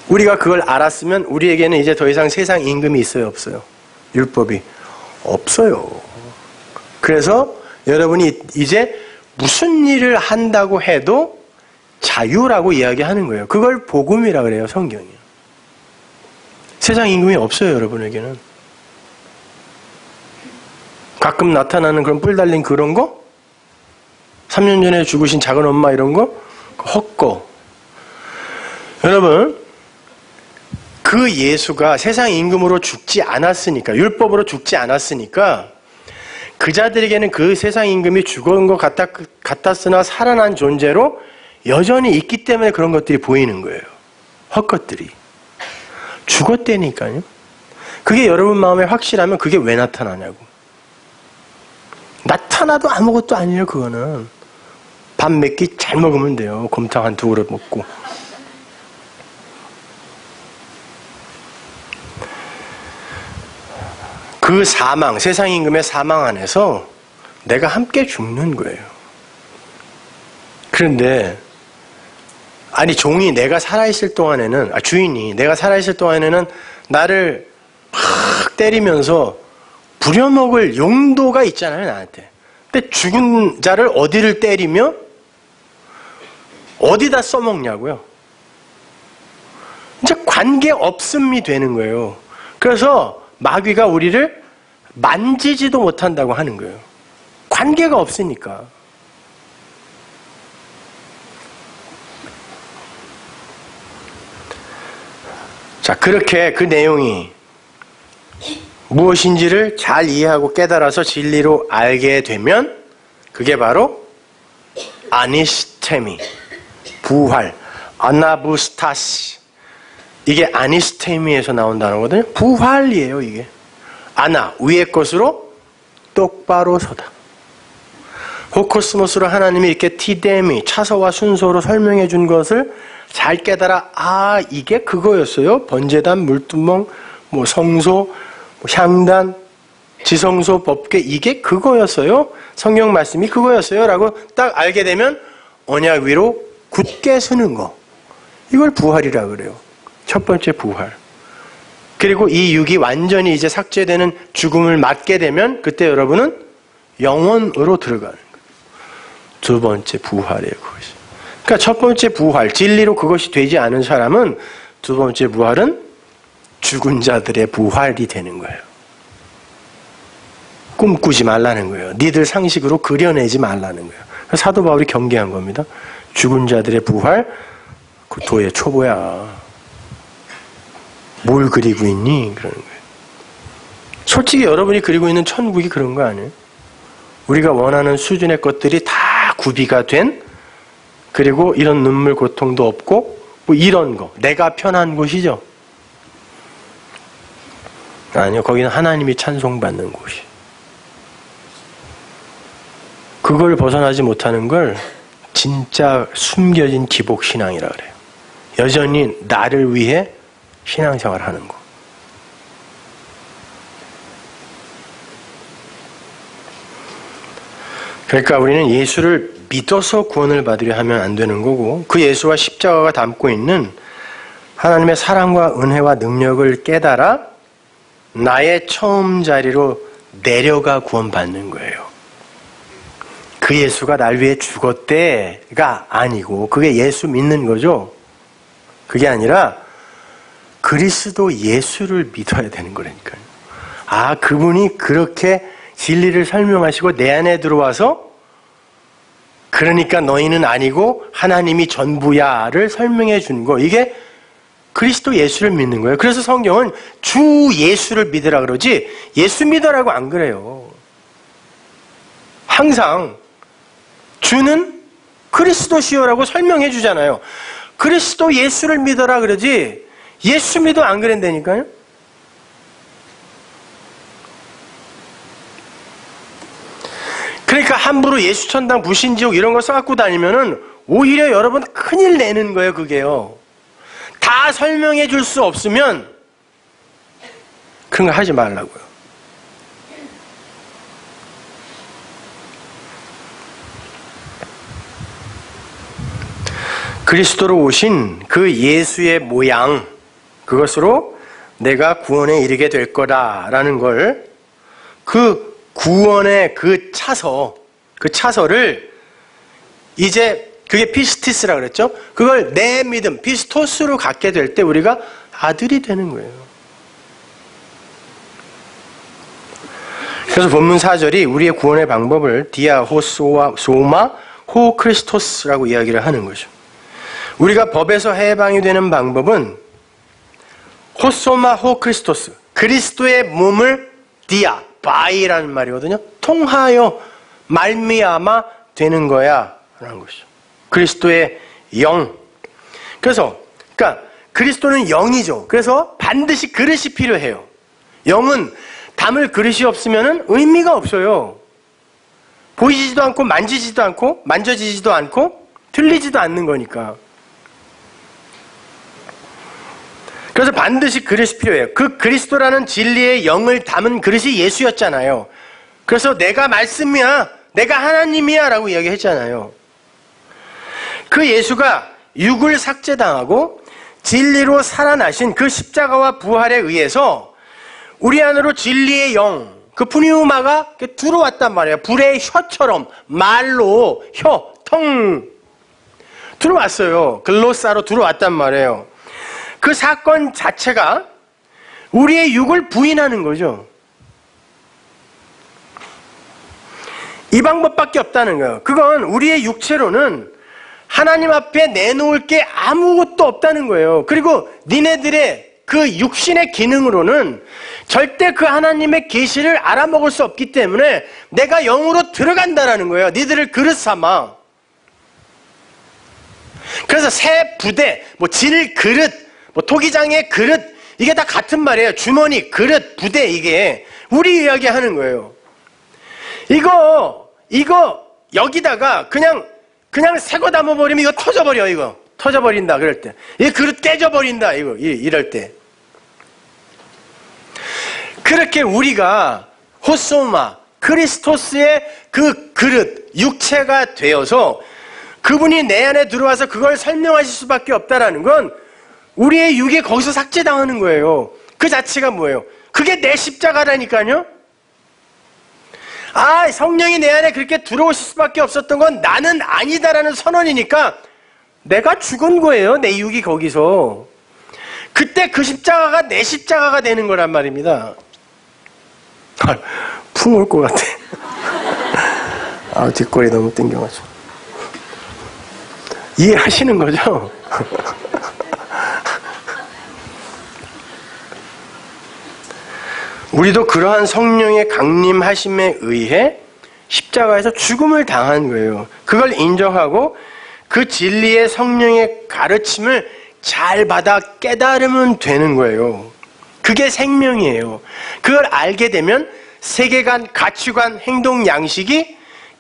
우리가 그걸 알았으면 우리에게는 이제 더 이상 세상 임금이 있어요, 없어요? 율법이 없어요. 그래서 여러분이 이제 무슨 일을 한다고 해도 자유라고 이야기하는 거예요. 그걸 복음이라 그래요, 성경이. 세상 임금이 없어요, 여러분에게는. 가끔 나타나는 그런 뿔 달린 그런 거? 3년 전에 죽으신 작은 엄마 이런 거? 그 헛거. 여러분, 그 예수가 세상 임금으로 죽지 않았으니까, 율법으로 죽지 않았으니까, 그 자들에게는 그 세상 임금이 죽은 것 같았, 같았으나 살아난 존재로 여전히 있기 때문에 그런 것들이 보이는 거예요. 헛것들이. 죽었대니까요. 그게 여러분 마음에 확실하면 그게 왜 나타나냐고. 나타나도 아무것도 아니에요, 그거는. 밥 몇 끼 잘 먹으면 돼요. 곰탕 한 두 그릇 먹고. 그 사망, 세상 임금의 사망 안에서 내가 함께 죽는 거예요. 그런데 아니 종이 내가 살아있을 동안에는 아, 주인이 내가 살아있을 동안에는 나를 팍 때리면서 부려먹을 용도가 있잖아요 나한테. 근데 죽은 자를 어디를 때리며 어디다 써먹냐고요. 이제 관계 없음이 되는 거예요. 그래서 마귀가 우리를 만지지도 못한다고 하는 거예요. 관계가 없으니까. 자, 그렇게 그 내용이 무엇인지를 잘 이해하고 깨달아서 진리로 알게 되면 그게 바로 아니스테미, 부활, 아나부스타시. 이게 아니스테미에서 나온 단어거든요. 부활이에요, 이게. 아나, 위의 것으로 똑바로 서다. 호코스모스로 하나님이 이렇게 티데미, 차서와 순서로 설명해 준 것을 잘 깨달아, 아, 이게 그거였어요? 번제단, 물두멍, 뭐 성소, 뭐 향단, 지성소, 법계, 이게 그거였어요? 성경 말씀이 그거였어요? 라고 딱 알게 되면 언약 위로 굳게 서는 거. 이걸 부활이라 그래요. 첫 번째 부활. 그리고 이 육이 완전히 이제 삭제되는 죽음을 맞게 되면 그때 여러분은 영원으로 들어가는 거예요. 두 번째 부활이에요, 그것이. 그러니까 첫 번째 부활, 진리로 그것이 되지 않은 사람은 두 번째 부활은 죽은 자들의 부활이 되는 거예요. 꿈꾸지 말라는 거예요. 니들 상식으로 그려내지 말라는 거예요. 사도 바울이 경계한 겁니다. 죽은 자들의 부활, 그 도의 초보야. 뭘 그리고 있니? 그러는 거예요. 솔직히 여러분이 그리고 있는 천국이 그런 거 아니에요? 우리가 원하는 수준의 것들이 다 구비가 된 그리고 이런 눈물 고통도 없고 뭐 이런 거 내가 편한 곳이죠. 아니요 거기는 하나님이 찬송받는 곳이. 그걸 벗어나지 못하는 걸 진짜 숨겨진 기복 신앙이라 그래요. 여전히 나를 위해 신앙생활 하는 거. 그러니까 우리는 예수를 믿어서 구원을 받으려 하면 안 되는 거고 그 예수와 십자가가 담고 있는 하나님의 사랑과 은혜와 능력을 깨달아 나의 처음 자리로 내려가 구원받는 거예요. 그 예수가 날 위해 죽었대가 아니고 그게 예수 믿는 거죠. 그게 아니라 그리스도 예수를 믿어야 되는 거라니까요. 아, 그분이 그렇게 진리를 설명하시고 내 안에 들어와서 그러니까 너희는 아니고 하나님이 전부야를 설명해 준 거. 이게 그리스도 예수를 믿는 거예요. 그래서 성경은 주 예수를 믿으라 그러지 예수 믿어라고 안 그래요. 항상 주는 그리스도시요라고 설명해 주잖아요. 그리스도 예수를 믿어라 그러지 예수 믿어 안 그랬다니까요? 그러니까 함부로 예수 천당 부신지옥 이런 거 써갖고 다니면은 오히려 여러분 큰일 내는 거예요, 그게요. 다 설명해 줄 수 없으면 그런 거 하지 말라고요. 그리스도로 오신 그 예수의 모양, 그것으로 내가 구원에 이르게 될 거다라는 걸 그 구원의 그 차서, 그 차서를 이제 그게 πίστις라 그랬죠? 그걸 내 믿음, πιστός로 갖게 될 때 우리가 아들이 되는 거예요. 그래서 본문 4절이 우리의 구원의 방법을 διά ὁ σῶμα ὁ Χριστός라고 이야기를 하는 거죠. 우리가 법에서 해방이 되는 방법은 ὁ σῶμα ὁ Χριστός 그리스도의 몸을 διά by라는 말이거든요. 통하여 말미암아 되는 거야 라는 것이죠. 그리스도의 영. 그래서 그러니까 그리스도는 영이죠. 그래서 반드시 그릇이 필요해요. 영은 담을 그릇이 없으면 의미가 없어요. 보이지도 않고 만지지도 않고 만져지지도 않고 들리지도 않는 거니까. 그래서 반드시 그릇이 필요해요. 그 그리스도라는 진리의 영을 담은 그릇이 예수였잖아요. 그래서 내가 말씀이야, 내가 하나님이야 라고 이야기했잖아요. 그 예수가 육을 삭제당하고 진리로 살아나신 그 십자가와 부활에 의해서 우리 안으로 진리의 영, 그 푸니우마가 들어왔단 말이에요. 불의 혀처럼 말로 혀, 텅 들어왔어요. 글로사로 들어왔단 말이에요. 그 사건 자체가 우리의 육을 부인하는 거죠. 이 방법밖에 없다는 거예요. 그건 우리의 육체로는 하나님 앞에 내놓을 게 아무것도 없다는 거예요. 그리고 니네들의 그 육신의 기능으로는 절대 그 하나님의 계시를 알아먹을 수 없기 때문에 내가 영으로 들어간다라는 거예요. 니들을 그릇 삼아. 그래서 새 부대, 뭐 질 그릇, 뭐 토기장의 그릇 이게 다 같은 말이에요. 주머니, 그릇, 부대 이게 우리 이야기 하는 거예요. 이거 이거 여기다가 그냥 그냥 새거 담아버리면 이거 터져버려 이거 터져버린다 그럴 때 이 그릇 깨져버린다 이거 이럴 때 그렇게 우리가 호소마 크리스토스의 그 그릇 육체가 되어서 그분이 내 안에 들어와서 그걸 설명하실 수밖에 없다라는 건 우리의 육이 거기서 삭제당하는 거예요. 그 자체가 뭐예요? 그게 내 십자가라니까요. 아, 성령이 내 안에 그렇게 들어오실 수밖에 없었던 건 나는 아니다라는 선언이니까 내가 죽은 거예요. 내 육이 거기서. 그때 그 십자가가 내 십자가가 되는 거란 말입니다. 풍올 것 같아. 아, 뒷골이 너무 땡겨가지고. 이해하시는 거죠? 우리도 그러한 성령의 강림하심에 의해 십자가에서 죽음을 당한 거예요. 그걸 인정하고 그 진리의 성령의 가르침을 잘 받아 깨달으면 되는 거예요. 그게 생명이에요. 그걸 알게 되면 세계관, 가치관, 행동 양식이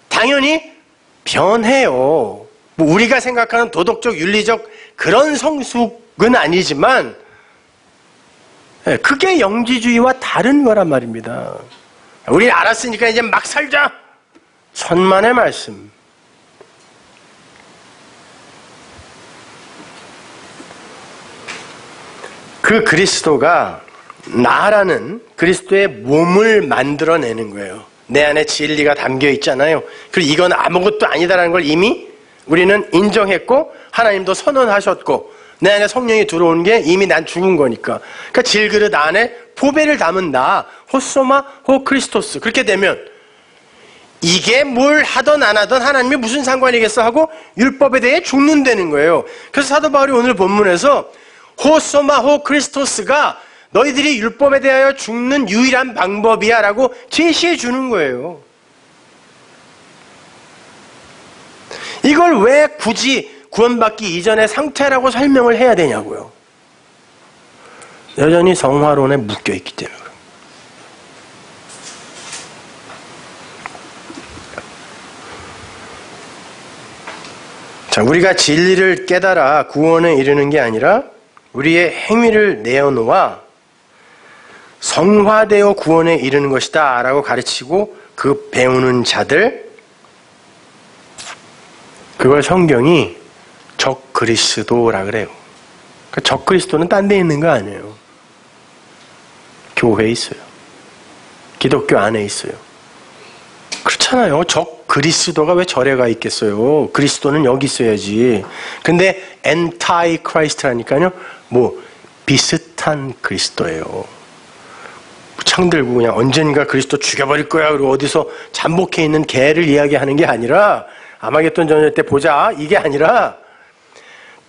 당연히 변해요. 뭐 우리가 생각하는 도덕적, 윤리적 그런 성숙은 아니지만 예, 그게 영지주의와 다른 거란 말입니다. 우리 알았으니까 이제 막 살자. 천만의 말씀. 그 그리스도가 나라는 그리스도의 몸을 만들어내는 거예요. 내 안에 진리가 담겨 있잖아요. 그리고 이건 아무것도 아니다라는 걸 이미 우리는 인정했고 하나님도 선언하셨고 내 안에 성령이 들어오는 게 이미 난 죽은 거니까. 그러니까 질그릇 안에 보배를 담은 나 호소마 호 크리스토스 그렇게 되면 이게 뭘 하던 안 하던 하나님이 무슨 상관이겠어 하고 율법에 대해 죽는다는 거예요. 그래서 사도 바울이 오늘 본문에서 호소마 호 크리스토스가 너희들이 율법에 대하여 죽는 유일한 방법이야 라고 제시해 주는 거예요. 이걸 왜 굳이 구원받기 이전의 상태라고 설명을 해야 되냐고요. 여전히 성화론에 묶여 있기 때문에. 자, 우리가 진리를 깨달아 구원에 이르는 게 아니라 우리의 행위를 내어놓아 성화되어 구원에 이르는 것이다 라고 가르치고 그 배우는 자들 그걸 성경이 적 그리스도라 그래요. 그러니까 적 그리스도는 딴 데 있는 거 아니에요. 교회에 있어요. 기독교 안에 있어요. 그렇잖아요. 적 그리스도가 왜 절에 가 있겠어요? 그리스도는 여기 있어야지. 근데 antichrist라니까요. 뭐 비슷한 그리스도예요. 창 들고 그냥 언젠가 그리스도 죽여버릴 거야. 그리고 어디서 잠복해 있는 걔를 이야기하는 게 아니라 아마겟돈 전쟁 때 보자. 이게 아니라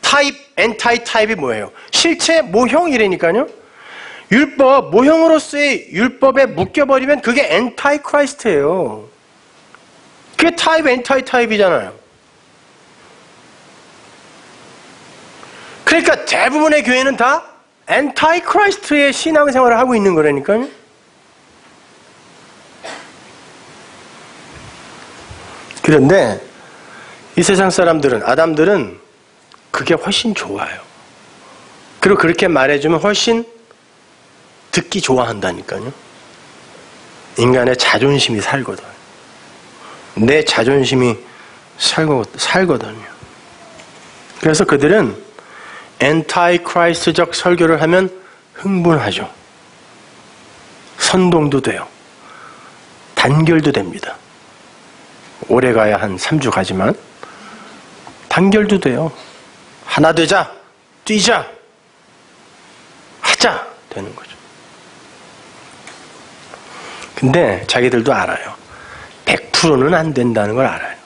type, antitype이 뭐예요? 실체 모형이라니까요. 율법, 모형으로서의 율법에 묶여버리면 그게 antichrist예요. 그게 type, antitype이잖아요. 그러니까 대부분의 교회는 다 antichrist의 신앙생활을 하고 있는 거라니까요. 그런데 이 세상 사람들은, 아담들은 그게 훨씬 좋아요. 그리고 그렇게 말해주면 훨씬 듣기 좋아한다니까요. 인간의 자존심이 살거든. 내 자존심이 살거, 살거든요. 그래서 그들은 엔타이 크라이스트적 설교를 하면 흥분하죠. 선동도 돼요. 단결도 됩니다. 오래 가야 한 3주 가지만 단결도 돼요. 하나 되자, 뛰자, 하자 되는 거죠. 근데 자기들도 알아요. 100%는 안 된다는 걸 알아요.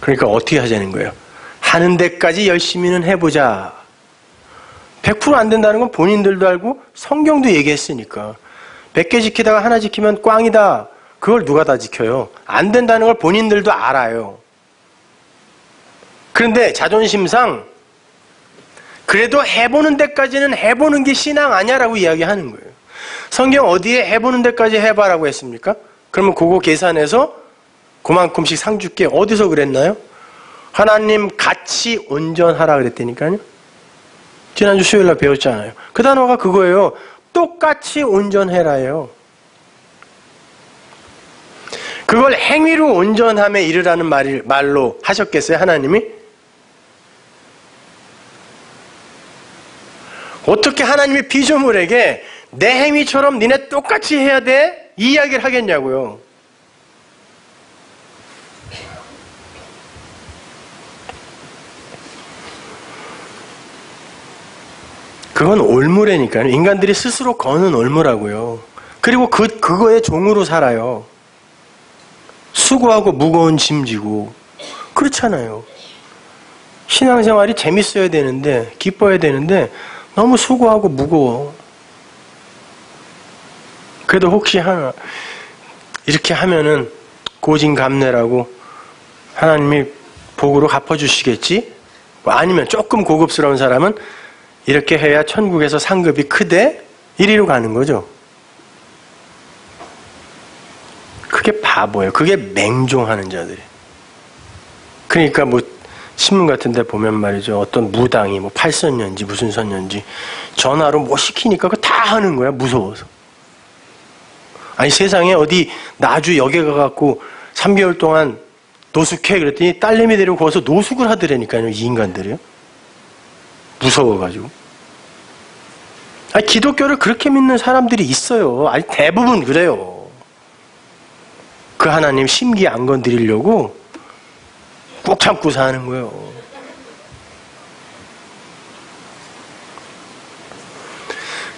그러니까 어떻게 하자는 거예요? 하는 데까지 열심히는 해보자. 100%안 된다는 건 본인들도 알고 성경도 얘기했으니까. 100개 지키다가 하나 지키면 꽝이다. 그걸 누가 다 지켜요? 안 된다는 걸 본인들도 알아요. 그런데 자존심상 그래도 해보는 데까지는 해보는 게 신앙 아니야 라고 이야기하는 거예요. 성경 어디에 해보는 데까지 해봐라고 했습니까? 그러면 그거 계산해서 그만큼씩 상 줄게. 어디서 그랬나요? 하나님 같이 온전하라 그랬다니까요. 지난주 수요일 날 배웠잖아요. 그 단어가 그거예요. 똑같이 온전해라예요. 그걸 행위로 온전함에 이르라는 말, 말로 하셨겠어요, 하나님이? 어떻게 하나님이 피조물에게 내 행위처럼 니네 똑같이 해야 돼? 이 이야기를 하겠냐고요. 그건 올무래니까요. 인간들이 스스로 거는 올무라고요. 그리고 그, 그거에 종으로 살아요. 수고하고 무거운 짐 지고. 그렇잖아요. 신앙생활이 재밌어야 되는데, 기뻐야 되는데, 너무 수고하고 무거워. 그래도 혹시 하나, 이렇게 하면은 고진감래라고 하나님이 복으로 갚아주시겠지? 뭐 아니면 조금 고급스러운 사람은 이렇게 해야 천국에서 상급이 크대? 이리로 가는 거죠. 그게 바보예요. 그게 맹종하는 자들이. 그러니까 뭐 신문 같은 데 보면 말이죠. 어떤 무당이 뭐 팔선년지 무슨 선년지 전화로 뭐 시키니까 그거 다 하는 거야. 무서워서. 아니 세상에 어디 나주 역에 가갖고 3개월 동안 노숙해 그랬더니 딸내미 데리고 거기서 노숙을 하더라니까요. 이 인간들이요. 무서워가지고. 아니, 기독교를 그렇게 믿는 사람들이 있어요. 아니, 대부분 그래요. 그 하나님 심기 안 건드리려고 꾹 참고 사는 거예요.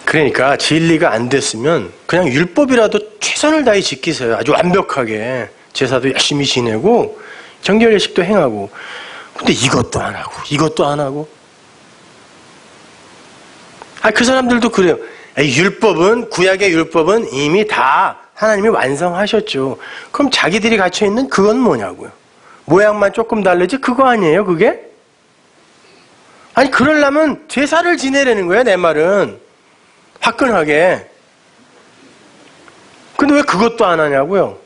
그러니까 진리가 안 됐으면 그냥 율법이라도 최선을 다해 지키세요. 아주 완벽하게. 제사도 열심히 지내고 정결 예식도 행하고. 근데 이것도 안 하고 이것도 안 하고 아, 그 사람들도 그래요. 율법은, 구약의 율법은 이미 다 하나님이 완성하셨죠. 그럼 자기들이 갇혀 있는 그건 뭐냐고요. 모양만 조금 다르지? 그거 아니에요, 그게? 아니, 그러려면 제사를 지내라는 거예요, 내 말은. 화끈하게. 근데 왜 그것도 안 하냐고요?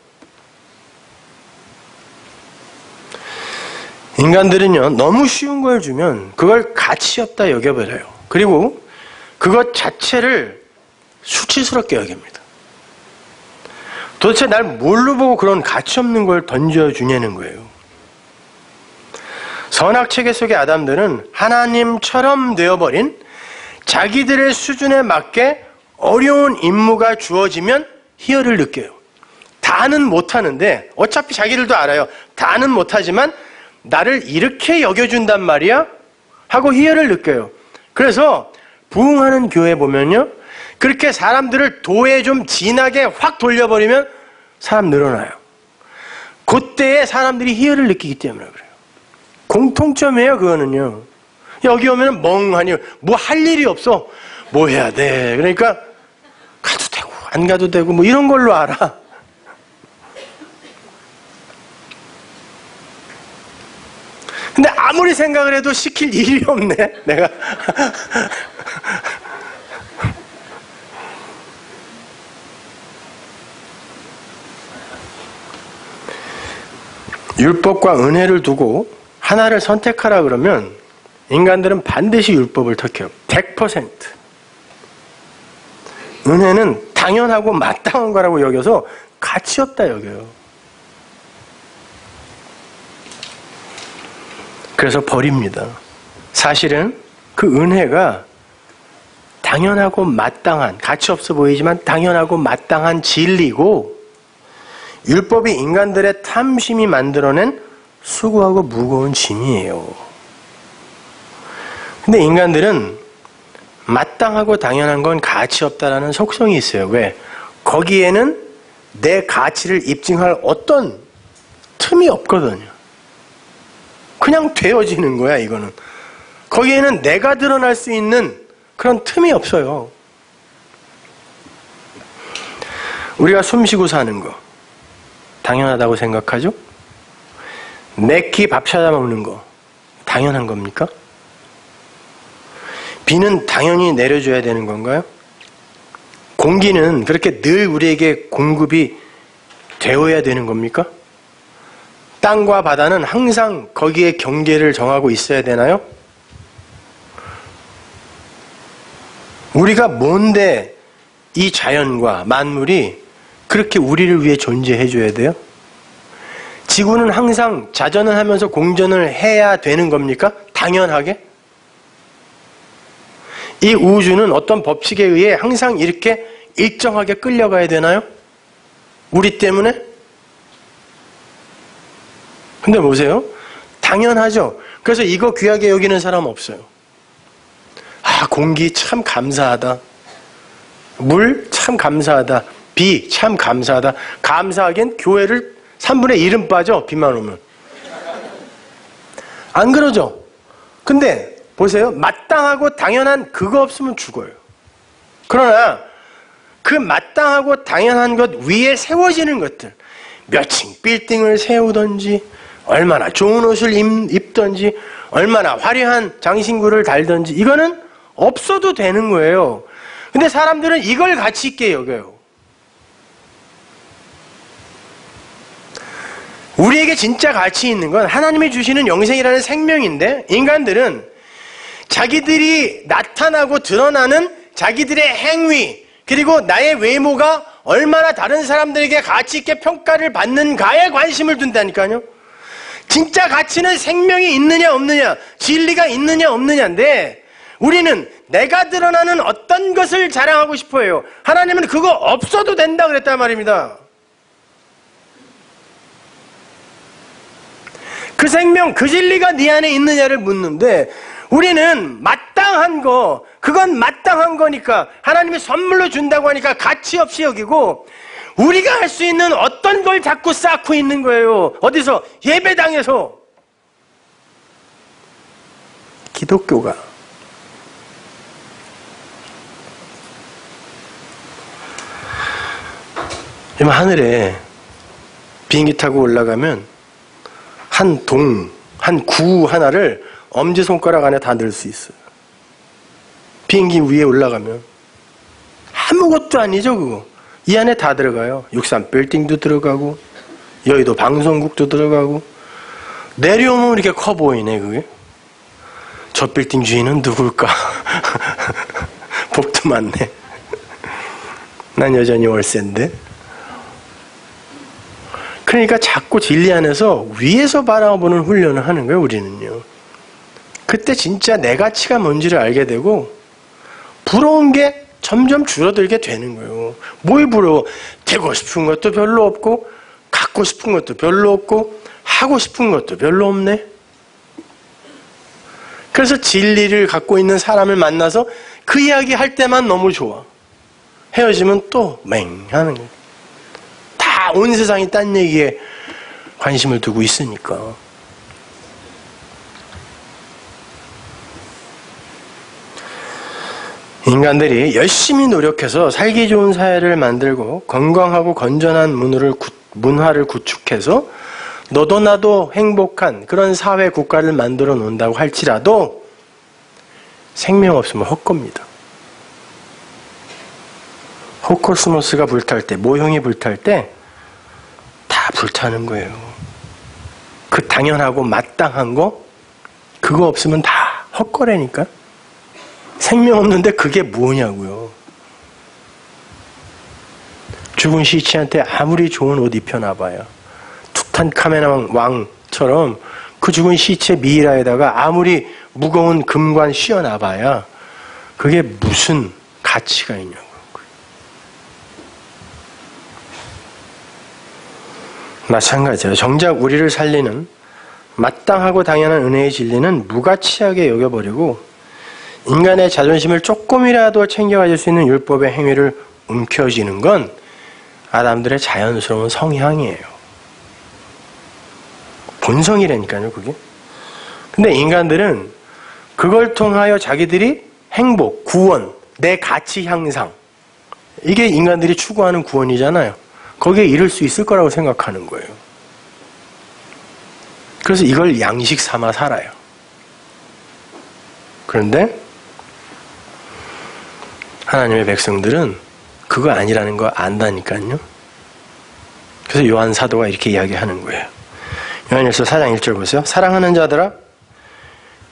인간들은요, 너무 쉬운 걸 주면 그걸 가치 없다 여겨버려요. 그리고 그것 자체를 수치스럽게 여깁니다. 도대체 날 뭘로 보고 그런 가치 없는 걸 던져주냐는 거예요. 선악 체계 속의 아담들은 하나님처럼 되어버린 자기들의 수준에 맞게 어려운 임무가 주어지면 희열을 느껴요. 다는 못하는데 어차피 자기들도 알아요. 다는 못하지만 나를 이렇게 여겨준단 말이야? 하고 희열을 느껴요. 그래서 부흥하는 교회 보면요. 그렇게 사람들을 도에 좀 진하게 확 돌려버리면 사람 늘어나요. 그때에 사람들이 희열을 느끼기 때문에 그래요. 공통점이에요, 그거는요. 여기 오면 멍하니, 뭐 할 일이 없어. 뭐 해야 돼. 그러니까, 가도 되고, 안 가도 되고, 뭐 이런 걸로 알아. 근데 아무리 생각을 해도 시킬 일이 없네, 내가. 율법과 은혜를 두고 하나를 선택하라 그러면 인간들은 반드시 율법을 택해요. 100%. 은혜는 당연하고 마땅한 거라고 여겨서 가치 없다 여겨요. 그래서 버립니다. 사실은 그 은혜가 당연하고 마땅한, 가치 없어 보이지만 당연하고 마땅한 진리고, 율법이 인간들의 탐심이 만들어낸 수고하고 무거운 짐이에요. 근데 인간들은 마땅하고 당연한 건 가치 없다라는 속성이 있어요. 왜? 거기에는 내 가치를 입증할 어떤 틈이 없거든요. 그냥 되어지는 거야, 이거는. 거기에는 내가 드러날 수 있는 그런 틈이 없어요. 우리가 숨 쉬고 사는 거 당연하다고 생각하죠? 내 끼 밥 찾아 먹는 거 당연한 겁니까? 비는 당연히 내려줘야 되는 건가요? 공기는 그렇게 늘 우리에게 공급이 되어야 되는 겁니까? 땅과 바다는 항상 거기에 경계를 정하고 있어야 되나요? 우리가 뭔데 이 자연과 만물이 그렇게 우리를 위해 존재해 줘야 돼요? 지구는 항상 자전을 하면서 공전을 해야 되는 겁니까? 당연하게? 이 우주는 어떤 법칙에 의해 항상 이렇게 일정하게 끌려가야 되나요? 우리 때문에? 근데 보세요. 당연하죠. 그래서 이거 귀하게 여기는 사람 없어요. 아, 공기 참 감사하다. 물 참 감사하다. 비 참 감사하다. 감사하긴 교회를 3분의 1은 빠져, 비만 오면. 안 그러죠? 근데 보세요. 마땅하고 당연한 그거 없으면 죽어요. 그러나 그 마땅하고 당연한 것 위에 세워지는 것들, 몇층 빌딩을 세우던지, 얼마나 좋은 옷을 입던지, 얼마나 화려한 장신구를 달던지, 이거는 없어도 되는 거예요. 근데 사람들은 이걸 가치 있게 여겨요. 우리에게 진짜 가치 있는 건 하나님이 주시는 영생이라는 생명인데 인간들은 자기들이 나타나고 드러나는 자기들의 행위 그리고 나의 외모가 얼마나 다른 사람들에게 가치 있게 평가를 받는가에 관심을 둔다니까요. 진짜 가치는 생명이 있느냐 없느냐, 진리가 있느냐 없느냐인데 우리는 내가 드러나는 어떤 것을 자랑하고 싶어 해요. 하나님은 그거 없어도 된다 그랬단 말입니다. 그 생명, 그 진리가 네 안에 있느냐를 묻는데 우리는 마땅한 거, 그건 마땅한 거니까 하나님이 선물로 준다고 하니까 가치 없이 여기고 우리가 할 수 있는 어떤 걸 자꾸 쌓고 있는 거예요. 어디서? 예배당에서. 기독교가 하늘에 비행기 타고 올라가면 한 동, 한 구 하나를 엄지손가락 안에 다 넣을 수 있어요. 비행기 위에 올라가면. 아무것도 아니죠, 그거. 이 안에 다 들어가요. 육산 빌딩도 들어가고, 여의도 방송국도 들어가고, 내려오면 이렇게 커 보이네, 그게. 저 빌딩 주인은 누굴까? 복도 많네. 난 여전히 월세인데. 그러니까 자꾸 진리 안에서 위에서 바라보는 훈련을 하는 거예요, 우리는요. 그때 진짜 내 가치가 뭔지를 알게 되고, 부러운 게 점점 줄어들게 되는 거예요. 뭘 부러워? 되고 싶은 것도 별로 없고, 갖고 싶은 것도 별로 없고, 하고 싶은 것도 별로 없네. 그래서 진리를 갖고 있는 사람을 만나서 그 이야기 할 때만 너무 좋아. 헤어지면 또 맹 하는 거예요. 다온 세상이 딴 얘기에 관심을 두고 있으니까. 인간들이 열심히 노력해서 살기 좋은 사회를 만들고 건강하고 건전한 문화를, 문화를 구축해서 너도 나도 행복한 그런 사회 국가를 만들어 놓는다고 할지라도 생명 없으면 헛겁니다. 호코스모스가 불탈 때, 모형이 불탈 때 다 불타는 거예요. 그 당연하고 마땅한 거 그거 없으면 다 헛거래니까. 생명 없는데 그게 뭐냐고요. 죽은 시치한테 아무리 좋은 옷 입혀놔봐요. 툭탄카메나 왕처럼 그 죽은 시체 미이라에다가 아무리 무거운 금관 씌워놔봐야 그게 무슨 가치가 있냐고. 마찬가지예요. 정작 우리를 살리는 마땅하고 당연한 은혜의 진리는 무가치하게 여겨버리고 인간의 자존심을 조금이라도 챙겨가질 수 있는 율법의 행위를 움켜쥐는 건 아담들의 자연스러운 성향이에요. 본성이라니까요, 그게. 근데 인간들은 그걸 통하여 자기들이 행복, 구원, 내 가치 향상, 이게 인간들이 추구하는 구원이잖아요. 거기에 이를 수 있을 거라고 생각하는 거예요. 그래서 이걸 양식 삼아 살아요. 그런데 하나님의 백성들은 그거 아니라는 거 안다니까요. 그래서 요한 사도가 이렇게 이야기하는 거예요. 요한일서 4장 1절 보세요. 사랑하는 자들아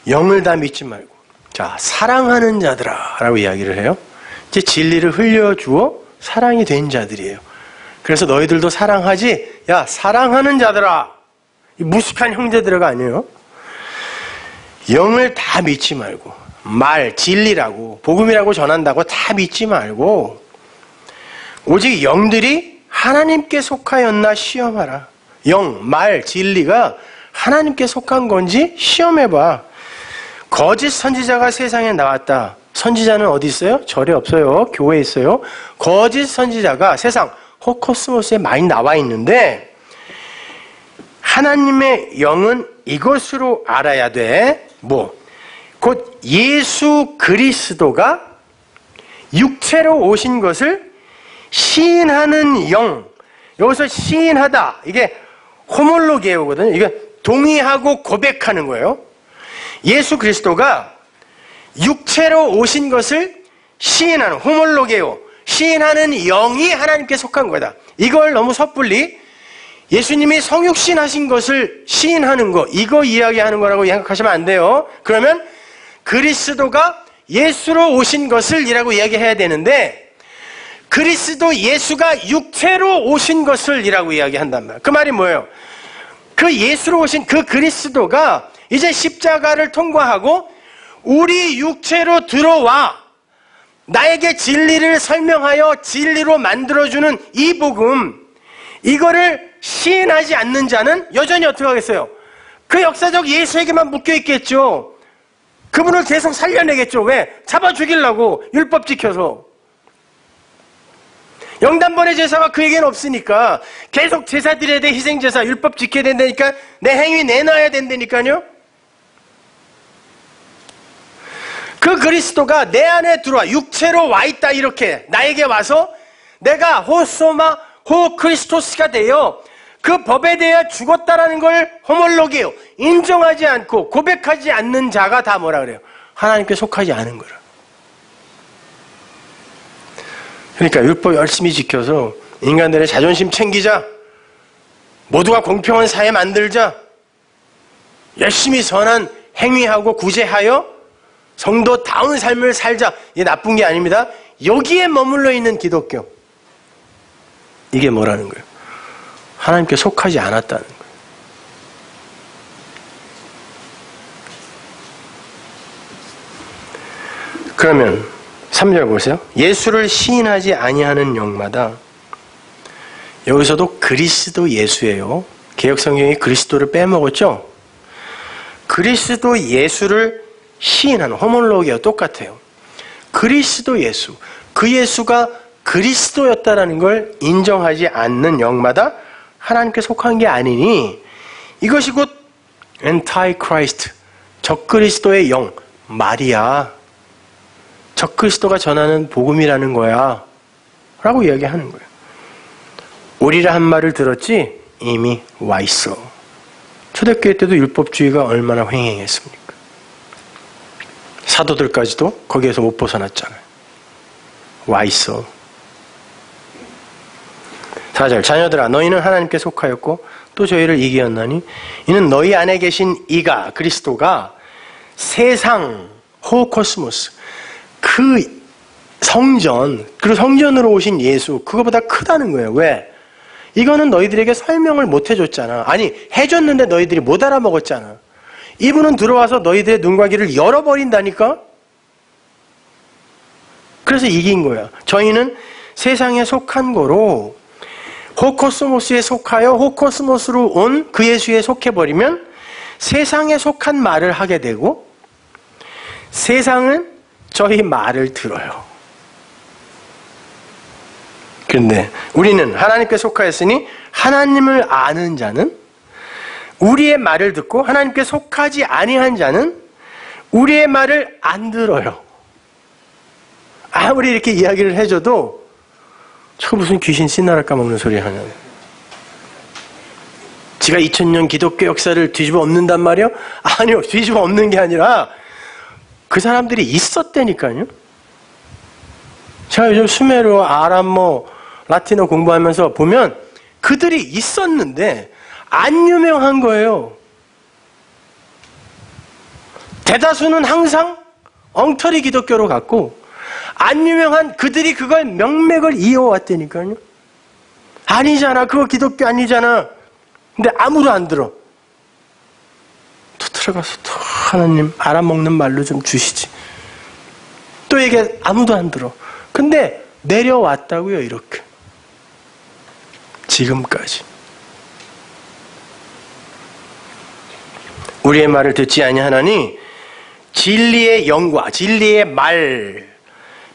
영을 다 믿지 말고 자 사랑하는 자들아 라고 이야기를 해요. 이제 진리를 흘려주어 사랑이 된 자들이에요. 그래서 너희들도 사랑하지 야 사랑하는 자들아 무식한 형제들아가 아니에요. 영을 다 믿지 말고 말 진리라고 복음이라고 전한다고 다 믿지 말고 오직 영들이 하나님께 속하였나 시험하라. 영, 말, 진리가 하나님께 속한 건지 시험해봐. 거짓 선지자가 세상에 나왔다. 선지자는 어디 있어요? 절에 없어요. 교회에 있어요. 거짓 선지자가 세상 호코스모스에 많이 나와 있는데 하나님의 영은 이것으로 알아야 돼. 뭐? 곧 예수 그리스도가 육체로 오신 것을 시인하는 영. 여기서 시인하다. 이게 호몰로게오거든요. 이게 동의하고 고백하는 거예요. 예수 그리스도가 육체로 오신 것을 시인하는 호몰로게오. 시인하는 영이 하나님께 속한 거다. 이걸 너무 섣불리 예수님이 성육신 하신 것을 시인하는 거, 이거 이야기하는 거라고 생각하시면 안 돼요. 그러면 그리스도가 예수로 오신 것을 이라고 이야기해야 되는데, 그리스도 예수가 육체로 오신 것을 이라고 이야기한단 말이에요. 그 말이 뭐예요? 그 예수로 오신 그 그리스도가 이제 십자가를 통과하고 우리 육체로 들어와 나에게 진리를 설명하여 진리로 만들어주는 이 복음, 이거를 시인하지 않는 자는 여전히 어떻게 하겠어요? 그 역사적 예수에게만 묶여 있겠죠. 그분을 계속 살려내겠죠. 왜? 잡아 죽이려고 율법 지켜서. 영단번의 제사가 그에게는 없으니까 계속 제사 드려야 돼 희생 제사 율법 지켜야 된다니까 내 행위 내놔야 된다니까요. 그 그리스도가 내 안에 들어와 육체로 와 있다 이렇게 나에게 와서 내가 호소마 호 크리스토스가 되어 그 법에 대해 죽었다라는 걸 호몰로게요. 인정하지 않고 고백하지 않는 자가 다 뭐라 그래요? 하나님께 속하지 않은 거라. 그러니까 율법 열심히 지켜서 인간들의 자존심 챙기자. 모두가 공평한 사회 만들자. 열심히 선한 행위하고 구제하여 성도다운 삶을 살자. 이게 나쁜 게 아닙니다. 여기에 머물러 있는 기독교. 이게 뭐라는 거예요? 하나님께 속하지 않았다는 거예요. 그러면 3절 보세요. 예수를 시인하지 아니하는 영마다 여기서도 그리스도 예수예요. 개혁 성경이 그리스도를 빼먹었죠? 그리스도 예수를 시인하는 ὁμολογία와 똑같아요. 그리스도 예수. 그 예수가 그리스도였다라는 걸 인정하지 않는 영마다 하나님께 속한 게 아니니 이것이 곧 antichrist 적그리스도의 영 말이야. 적그리스도가 전하는 복음이라는 거야. 라고 이야기하는 거예요. 오리라 한 말을 들었지 이미 와 있어. 초대교회 때도 율법주의가 얼마나 횡행했습니까? 사도들까지도 거기에서 못 벗어났잖아요. 와 있어. 4절 자녀들아 너희는 하나님께 속하였고 또 저희를 이기었나니 이는 너희 안에 계신 이가 그리스도가 세상 호코스모스 그 성전 그리고 성전으로 오신 예수 그거보다 크다는 거예요. 왜? 이거는 너희들에게 설명을 못 해줬잖아. 아니 해줬는데 너희들이 못 알아먹었잖아. 이분은 들어와서 너희들의 눈과 귀를 열어버린다니까? 그래서 이긴 거야. 저희는 세상에 속한 거로 호코스모스에 속하여 호코스모스로 온 그 예수에 속해버리면 세상에 속한 말을 하게 되고 세상은 저희 말을 들어요. 그런데 우리는 하나님께 속하였으니 하나님을 아는 자는 우리의 말을 듣고 하나님께 속하지 아니한 자는 우리의 말을 안 들어요. 아무리 이렇게 이야기를 해줘도 저 무슨 귀신 씨나라 까먹는 소리 하냐. 지가 2000년 기독교 역사를 뒤집어 엎는단 말이요? 아니요, 뒤집어 엎는 게 아니라 그 사람들이 있었다니까요. 제가 요즘 수메르, 아람, 뭐 라틴어 공부하면서 보면 그들이 있었는데 안 유명한 거예요. 대다수는 항상 엉터리 기독교로 갔고 안 유명한 그들이 그걸 명맥을 이어왔다니까요. 아니잖아. 그거 기독교 아니잖아. 근데 아무도 안 들어. 또 들어가서 또 하나님 알아먹는 말로 좀 주시지. 또 이게 아무도 안 들어. 근데 내려왔다고요, 이렇게. 지금까지. 우리의 말을 듣지 아니하나니 진리의 영과 진리의 말,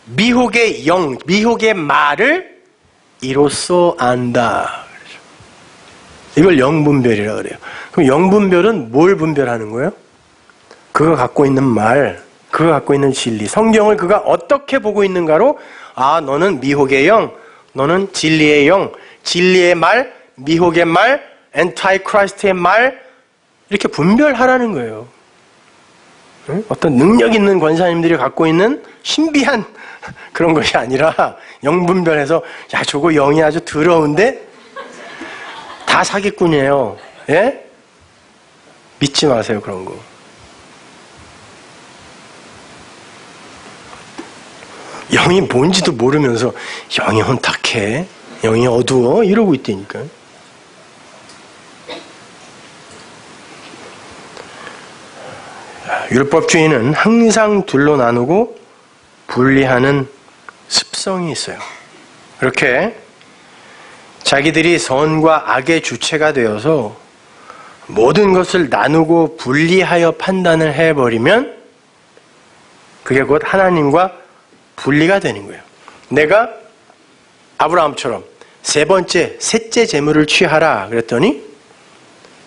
미혹의 영, 미혹의 말을 이로써 안다. 이걸 영분별이라 그래요. 그럼 영분별은 뭘 분별하는 거예요? 그가 갖고 있는 말, 그가 갖고 있는 진리, 성경을 그가 어떻게 보고 있는가로 아 너는 미혹의 영, 너는 진리의 영, 진리의 말, 미혹의 말, antichrist의 말 이렇게 분별하라는 거예요. 어떤 능력 있는 권사님들이 갖고 있는 신비한 그런 것이 아니라 영분별해서 야 저거 영이 아주 더러운데 다 사기꾼이에요. 예? 믿지 마세요 그런 거. 영이 뭔지도 모르면서 영이 혼탁해, 영이 어두워 이러고 있다니까. 율법주의는 항상 둘로 나누고 분리하는 습성이 있어요. 이렇게 자기들이 선과 악의 주체가 되어서 모든 것을 나누고 분리하여 판단을 해버리면 그게 곧 하나님과 분리가 되는 거예요. 내가 아브라함처럼 세 번째, 셋째 재물을 취하라 그랬더니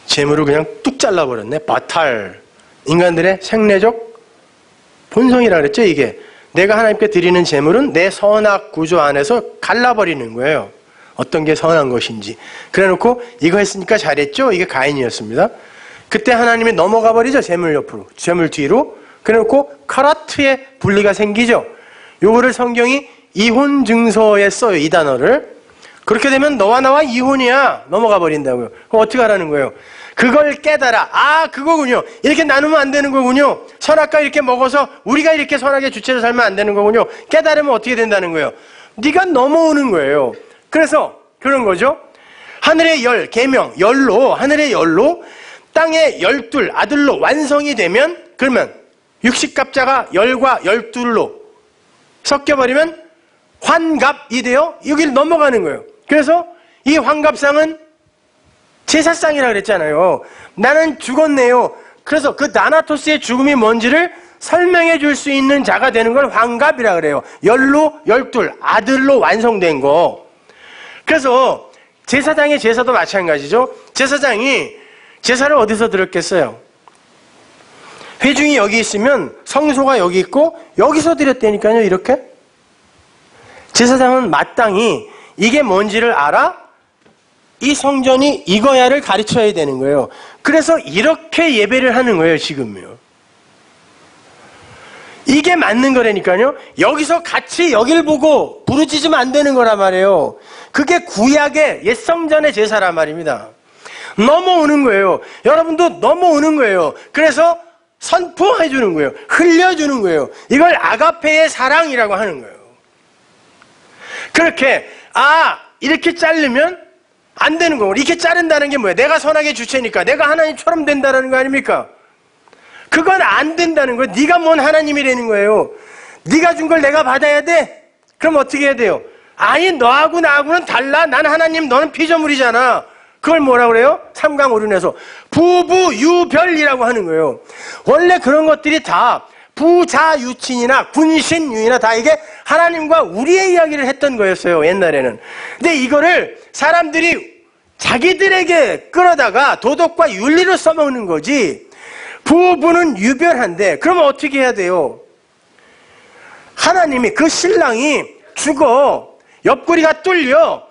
재물을 그냥 뚝 잘라버렸네. 바탈. 인간들의 생내적 본성이라 그랬죠, 이게. 내가 하나님께 드리는 재물은 내 선악 구조 안에서 갈라버리는 거예요. 어떤 게 선한 것인지. 그래 놓고 이거 했으니까 잘했죠? 이게 가인이었습니다. 그때 하나님이 넘어가 버리죠, 재물 옆으로. 재물 뒤로. 그래 놓고 카라트의 분리가 생기죠. 요거를 성경이 이혼 증서에 써요, 이 단어를. 그렇게 되면 너와 나와 이혼이야. 넘어가 버린다고요. 그럼 어떻게 하라는 거예요? 그걸 깨달아. 아, 그거군요. 이렇게 나누면 안 되는 거군요. 선악과 이렇게 먹어서 우리가 이렇게 선하게 주체로 살면 안 되는 거군요. 깨달으면 어떻게 된다는 거예요? 네가 넘어오는 거예요. 그래서 그런 거죠. 하늘의 열, 계명, 열로, 하늘의 열로 땅의 열둘 아들로 완성이 되면 그러면 육식갑자가 열과 열둘로 섞여버리면 환갑이 되어 여기를 넘어가는 거예요. 그래서 이 환갑상은 제사상이라 그랬잖아요. 나는 죽었네요. 그래서 그 나나토스의 죽음이 뭔지를 설명해 줄 수 있는 자가 되는 걸 환갑이라 그래요. 열로 열둘 아들로 완성된 거. 그래서 제사장의 제사도 마찬가지죠. 제사장이 제사를 어디서 드렸겠어요? 회중이 여기 있으면 성소가 여기 있고 여기서 드렸다니까요. 이렇게. 제사장은 마땅히 이게 뭔지를 알아 이 성전이 이거야를 가르쳐야 되는 거예요. 그래서 이렇게 예배를 하는 거예요, 지금요. 이게 맞는 거라니까요. 여기서 같이 여길 보고 부르짖으면 안 되는 거란 말이에요. 그게 구약의 옛 성전의 제사란 말입니다. 넘어오는 거예요. 여러분도 넘어오는 거예요. 그래서 선포해 주는 거예요. 흘려 주는 거예요. 이걸 아가페의 사랑이라고 하는 거예요. 그렇게 아 이렇게 자르면 안 되는 거고 이렇게 자른다는 게 뭐예요? 내가 선하게 주체니까 내가 하나님처럼 된다는 거 아닙니까? 그건 안 된다는 거예요. 네가 뭔 하나님이라는 거예요. 네가 준 걸 내가 받아야 돼? 그럼 어떻게 해야 돼요? 아니 너하고 나하고는 달라. 난 하나님 너는 피조물이잖아. 그걸 뭐라 그래요? 삼강오륜에서 부부유별이라고 하는 거예요. 원래 그런 것들이 다 부자유친이나 군신유이나 다 이게 하나님과 우리의 이야기를 했던 거였어요. 옛날에는. 근데 이거를 사람들이 자기들에게 끌어다가 도덕과 윤리를 써먹는 거지. 부부는 유별한데 그러면 어떻게 해야 돼요? 하나님이 그 신랑이 죽어 옆구리가 뚫려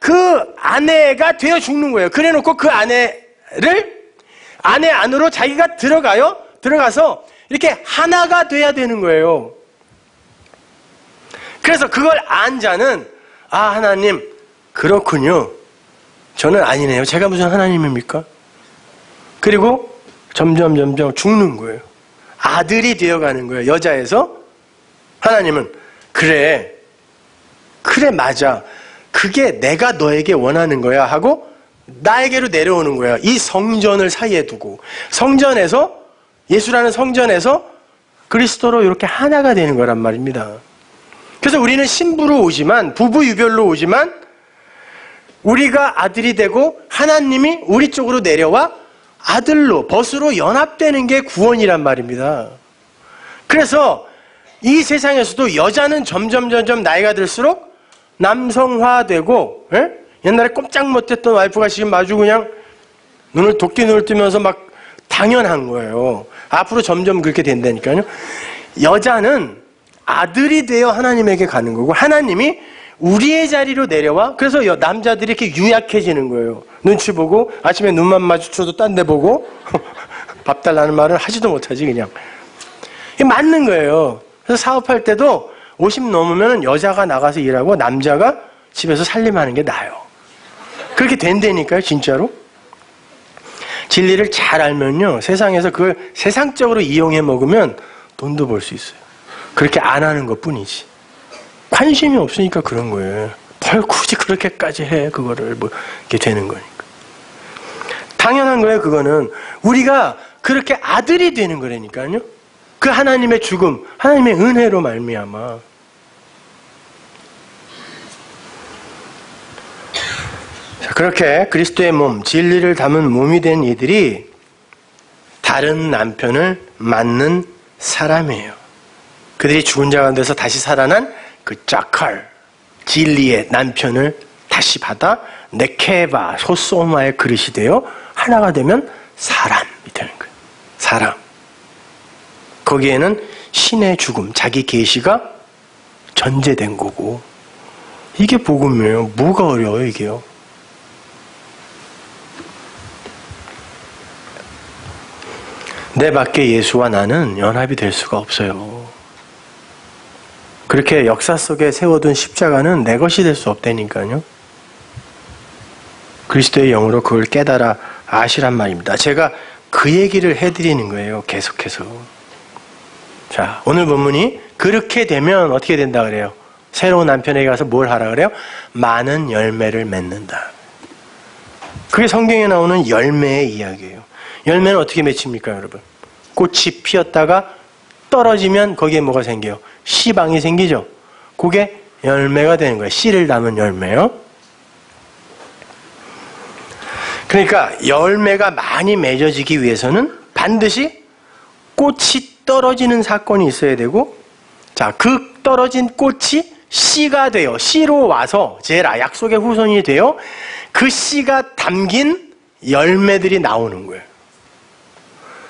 그 아내가 되어 죽는 거예요. 그래 놓고 그 아내를 아내 안으로 자기가 들어가요. 들어가서 이렇게 하나가 돼야 되는 거예요. 그래서 그걸 안 자는 아 하나님 그렇군요. 저는 아니네요. 제가 무슨 하나님입니까? 그리고 점점 점점 죽는 거예요. 아들이 되어가는 거예요. 여자에서 하나님은 그래 그래 맞아 그게 내가 너에게 원하는 거야 하고 나에게로 내려오는 거야. 이 성전을 사이에 두고 성전에서 예수라는 성전에서 그리스도로 이렇게 하나가 되는 거란 말입니다. 그래서 우리는 신부로 오지만 부부 유별로 오지만 우리가 아들이 되고 하나님이 우리 쪽으로 내려와 아들로 벗으로 연합되는 게 구원이란 말입니다. 그래서 이 세상에서도 여자는 점점 점점 나이가 들수록 남성화되고 에? 예? 옛날에 꼼짝 못했던 와이프가 지금 아주 그냥 눈을 도끼 눈을 뜨면서 막 당연한 거예요. 앞으로 점점 그렇게 된다니까요. 여자는 아들이 되어 하나님에게 가는 거고 하나님이 우리의 자리로 내려와 그래서 남자들이 이렇게 유약해지는 거예요. 눈치 보고 아침에 눈만 마주쳐도 딴 데 보고 밥 달라는 말을 하지도 못하지 그냥. 이게 맞는 거예요. 그래서 사업할 때도 50 넘으면 여자가 나가서 일하고 남자가 집에서 살림하는 게 나아요. 그렇게 된다니까요, 진짜로. 진리를 잘 알면요, 세상에서 그걸 세상적으로 이용해 먹으면 돈도 벌 수 있어요. 그렇게 안 하는 것 뿐이지. 관심이 없으니까 그런 거예요. 뭘 굳이 그렇게까지 해, 그거를, 뭐, 이렇게 되는 거니까. 당연한 거예요, 그거는. 우리가 그렇게 아들이 되는 거라니까요. 그 하나님의 죽음, 하나님의 은혜로 말미암아. 그렇게 그리스도의 몸, 진리를 담은 몸이 된 이들이 다른 남편을 맞는 사람이에요. 그들이 죽은 자 가운데서 다시 살아난 그 짜칼, 진리의 남편을 다시 받아 네케바, 소소마의 그릇이 되어 하나가 되면 사람이 되는 거예요. 사람. 거기에는 신의 죽음, 자기 계시가 전제된 거고 이게 복음이에요. 뭐가 어려워요, 이게요? 내 밖에 예수와 나는 연합이 될 수가 없어요. 그렇게 역사 속에 세워둔 십자가는 내 것이 될 수 없다니까요. 그리스도의 영으로 그걸 깨달아 아시란 말입니다. 제가 그 얘기를 해드리는 거예요. 계속해서. 자, 오늘 본문이 그렇게 되면 어떻게 된다 그래요? 새로운 남편에게 가서 뭘 하라 그래요? 많은 열매를 맺는다. 그게 성경에 나오는 열매의 이야기예요. 열매는 어떻게 맺힙니까, 여러분? 꽃이 피었다가 떨어지면 거기에 뭐가 생겨요? 씨방이 생기죠. 그게 열매가 되는 거예요. 씨를 담은 열매요. 그러니까 열매가 많이 맺어지기 위해서는 반드시 꽃이 떨어지는 사건이 있어야 되고, 자, 그 떨어진 꽃이 씨가 되어, 씨로 와서, 제라, 약속의 후손이 되어, 그 씨가 담긴 열매들이 나오는 거예요.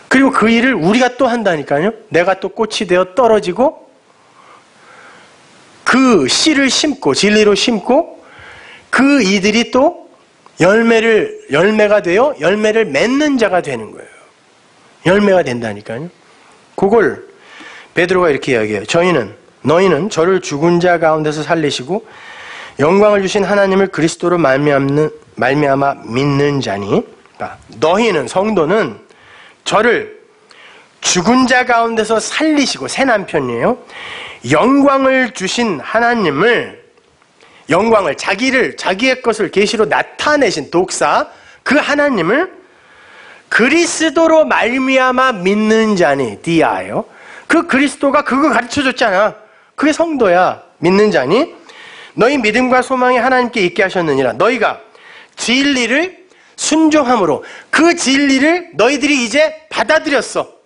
그리고 그 일을 우리가 또 한다니까요. 내가 또 꽃이 되어 떨어지고 그 씨를 심고 진리로 심고 그 이들이 또 열매를 열매가 되어 열매를 맺는 자가 되는 거예요. 열매가 된다니까요. 그걸 베드로가 이렇게 이야기해요. 저희는 너희는 저를 죽은 자 가운데서 살리시고 영광을 주신 하나님을 그리스도로 말미암는 말미암아 믿는 자니 너희는 성도는 저를 죽은 자 가운데서 살리시고 새 남편이에요. 영광을 주신 하나님을 영광을 자기를 자기의 것을 계시로 나타내신 독사 그 하나님을 그리스도로 말미암아 믿는 자니 디아예요. 그 그리스도가 그거 가르쳐 줬잖아. 그게 성도야. 믿는 자니 너희 믿음과 소망이 하나님께 있게 하셨느니라. 너희가 진리를 순종함으로 그 진리를 너희들이 이제 받아들였어.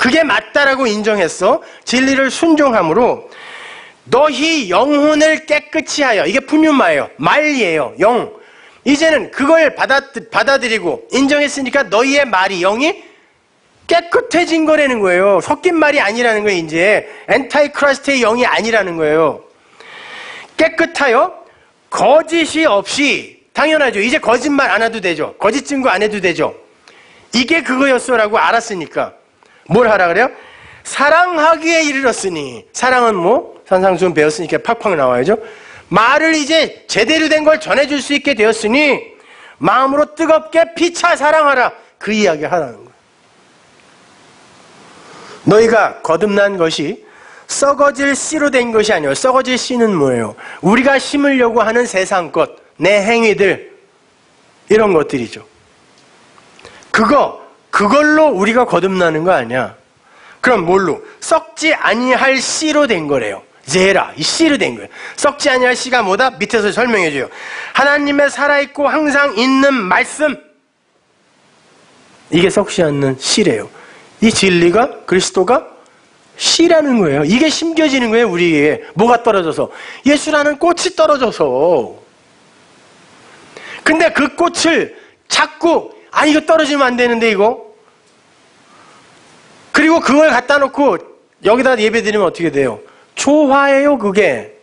그게 맞다라고 인정했어. 진리를 순종함으로 너희 영혼을 깨끗이 하여 이게 푸뉴마예요. 말이에요. 영. 이제는 그걸 받아, 받아들이고 인정했으니까 너희의 말이 영이 깨끗해진 거라는 거예요. 섞인 말이 아니라는 거예요. 이제 엔타이 크라스트의 영이 아니라는 거예요. 깨끗하여 거짓이 없이 당연하죠. 이제 거짓말 안 해도 되죠. 거짓 증거 안 해도 되죠. 이게 그거였어라고 알았으니까 뭘 하라 그래요? 사랑하기에 이르렀으니 사랑은 뭐 산상수훈 배웠으니까 팍팍 나와야죠. 말을 이제 제대로 된 걸 전해줄 수 있게 되었으니 마음으로 뜨겁게 피차 사랑하라 그 이야기 하라는 거예요. 너희가 거듭난 것이 썩어질 씨로 된 것이 아니에요. 썩어질 씨는 뭐예요? 우리가 심으려고 하는 세상 것, 내 행위들 이런 것들이죠. 그거 그걸로 우리가 거듭나는 거 아니야. 그럼 뭘로? 썩지 아니할 씨로 된 거래요. 제라, 이 씨로 된 거예요. 썩지 아니할 씨가 뭐다? 밑에서 설명해 줘요. 하나님의 살아있고 항상 있는 말씀. 이게 썩지 않는 씨래요. 이 진리가 그리스도가 씨라는 거예요. 이게 심겨지는 거예요, 우리에게. 뭐가 떨어져서? 예수라는 꽃이 떨어져서. 근데 그 꽃을 자꾸, 아, 이거 떨어지면 안 되는데, 이거? 그리고 그걸 갖다 놓고 여기다 예배 드리면 어떻게 돼요? 조화예요, 그게.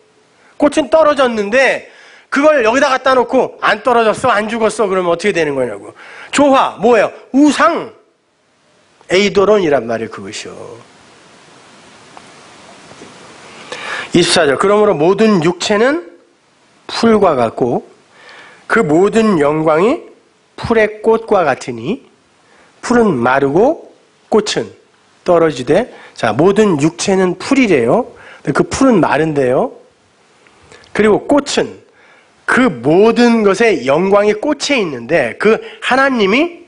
꽃은 떨어졌는데, 그걸 여기다 갖다 놓고 안 떨어졌어, 안 죽었어, 그러면 어떻게 되는 거냐고. 조화, 뭐예요? 우상. 에이도론이란 말이에요, 그것이요. 24절. 그러므로 모든 육체는 풀과 같고 그 모든 영광이 풀의 꽃과 같으니 풀은 마르고 꽃은 떨어지되 자 모든 육체는 풀이래요. 그 풀은 마른데요. 그리고 꽃은 그 모든 것의 영광이 꽃에 있는데 그 하나님이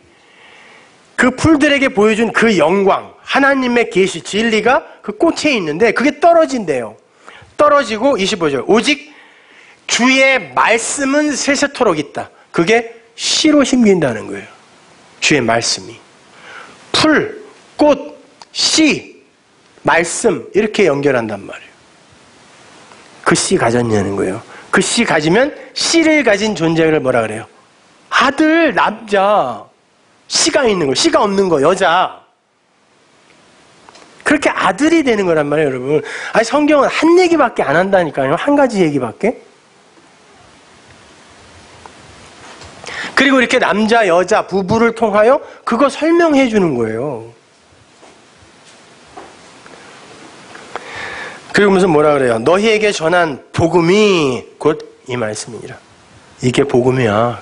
그 풀들에게 보여준 그 영광 하나님의 계시 진리가 그 꽃에 있는데 그게 떨어진대요. 떨어지고 25절 오직 주의 말씀은 세세토록 있다. 그게 씨로 심긴다는 거예요. 주의 말씀이 풀, 꽃, 씨, 말씀 이렇게 연결한단 말이에요. 그 씨 가졌냐는 거예요. 그 씨 가지면 씨를 가진 존재를 뭐라 그래요? 아들, 남자, 씨가 있는 거, 씨가 없는 거, 여자. 그렇게 아들이 되는 거란 말이에요, 여러분. 아니, 성경은 한 얘기밖에 안 한다니까요. 한 가지 얘기밖에. 그리고 이렇게 남자, 여자, 부부를 통하여 그거 설명해 주는 거예요. 무슨 뭐라 그래요? 너희에게 전한 복음이 곧 이 말씀이니라. 이게 복음이야.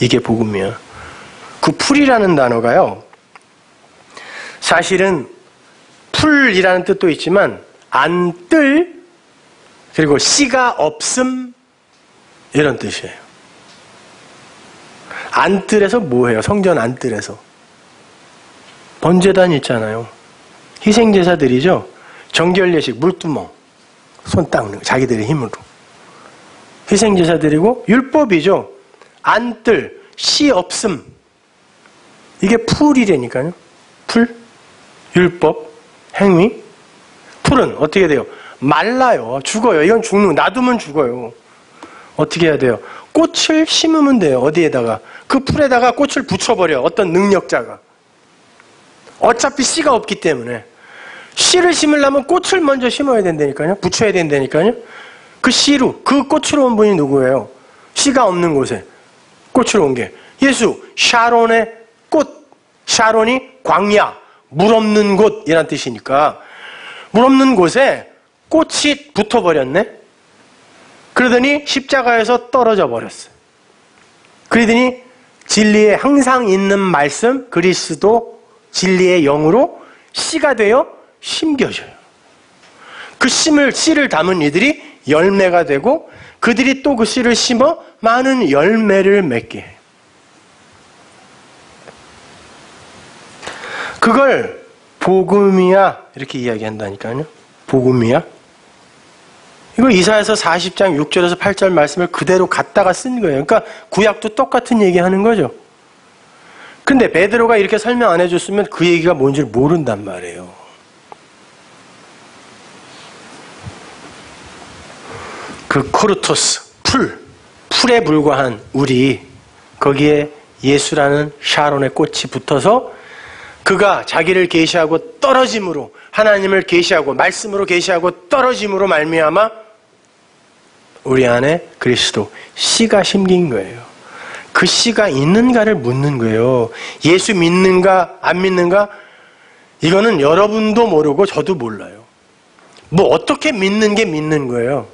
이게 복음이야. 그 풀이라는 단어가요. 사실은 풀이라는 뜻도 있지만 안 뜰 그리고 씨가 없음 이런 뜻이에요. 안뜰에서 뭐해요? 성전 안뜰에서 번제단 있잖아요. 희생제사들이죠. 정결 예식 물두멍 손 닦는 자기들의 힘으로 희생제사드리고 율법이죠. 안뜰 씨 없음 이게 풀이라니까요. 풀 율법 행위 풀은 어떻게 돼요? 말라요. 죽어요. 이건 죽는 놔두면 죽어요. 어떻게 해야 돼요? 꽃을 심으면 돼요. 어디에다가 그 풀에다가 꽃을 붙여버려. 어떤 능력자가 어차피 씨가 없기 때문에 씨를 심으려면 꽃을 먼저 심어야 된다니까요. 붙여야 된다니까요. 그 씨로, 그 꽃으로 온 분이 누구예요? 씨가 없는 곳에 꽃으로 온 게. 예수, 샤론의 꽃. 샤론이 광야, 물 없는 곳이란 뜻이니까. 물 없는 곳에 꽃이 붙어버렸네? 그러더니 십자가에서 떨어져 버렸어요. 그러더니 진리에 항상 있는 말씀 그리스도 진리의 영으로 씨가 되어 심겨져요. 그 심을 씨를 담은 이들이 열매가 되고 그들이 또 그 씨를 심어 많은 열매를 맺게 해요. 그걸 복음이야 이렇게 이야기한다니까요. 복음이야. 이거 이사야서 40장 6절에서 8절 말씀을 그대로 갖다가 쓴 거예요. 그러니까 구약도 똑같은 얘기 하는 거죠. 근데 베드로가 이렇게 설명 안 해줬으면 그 얘기가 뭔지 모른단 말이에요. 그 χόρτος, 풀, 풀에 불과한 우리, 거기에 예수라는 샤론의 꽃이 붙어서 그가 자기를 계시하고 떨어짐으로 하나님을 계시하고 말씀으로 계시하고 떨어짐으로 말미암아 우리 안에 그리스도 씨가 심긴 거예요. 그 씨가 있는가를 묻는 거예요. 예수 믿는가 안 믿는가 이거는 여러분도 모르고 저도 몰라요. 뭐 어떻게 믿는 게 믿는 거예요.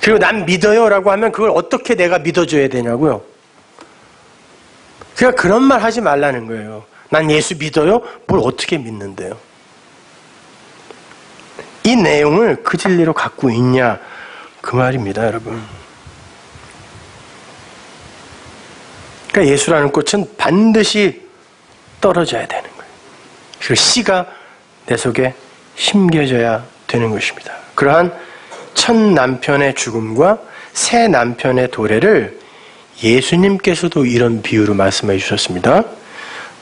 그리고 난 믿어요 라고 하면 그걸 어떻게 내가 믿어줘야 되냐고요. 그러니까 그런 말 하지 말라는 거예요. 난 예수 믿어요? 뭘 어떻게 믿는데요? 이 내용을 그 진리로 갖고 있냐? 그 말입니다, 여러분. 그러니까 예수라는 꽃은 반드시 떨어져야 되는 거예요. 그 씨가 내 속에 심겨져야 되는 것입니다. 그러한 첫 남편의 죽음과 새 남편의 도래를 예수님께서도 이런 비유로 말씀해 주셨습니다.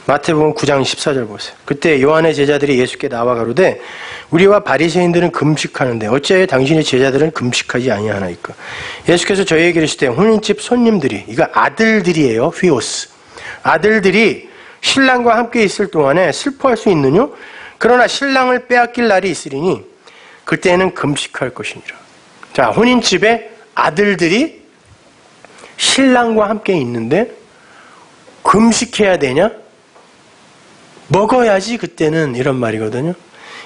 마태복음 9장 14절 보세요. 그때 요한의 제자들이 예수께 나와 가로되 우리와 바리새인들은 금식하는데 어찌하여 당신의 제자들은 금식하지 아니하나이까? 예수께서 저희에게 이르시되 혼인집 손님들이 이거 아들들이에요. 휘오스. 아들들이 신랑과 함께 있을 동안에 슬퍼할 수 있느뇨? 그러나 신랑을 빼앗길 날이 있으리니 그때는 금식할 것이니라. 자, 혼인집에 아들들이 신랑과 함께 있는데 금식해야 되냐? 먹어야지 그때는 이런 말이거든요.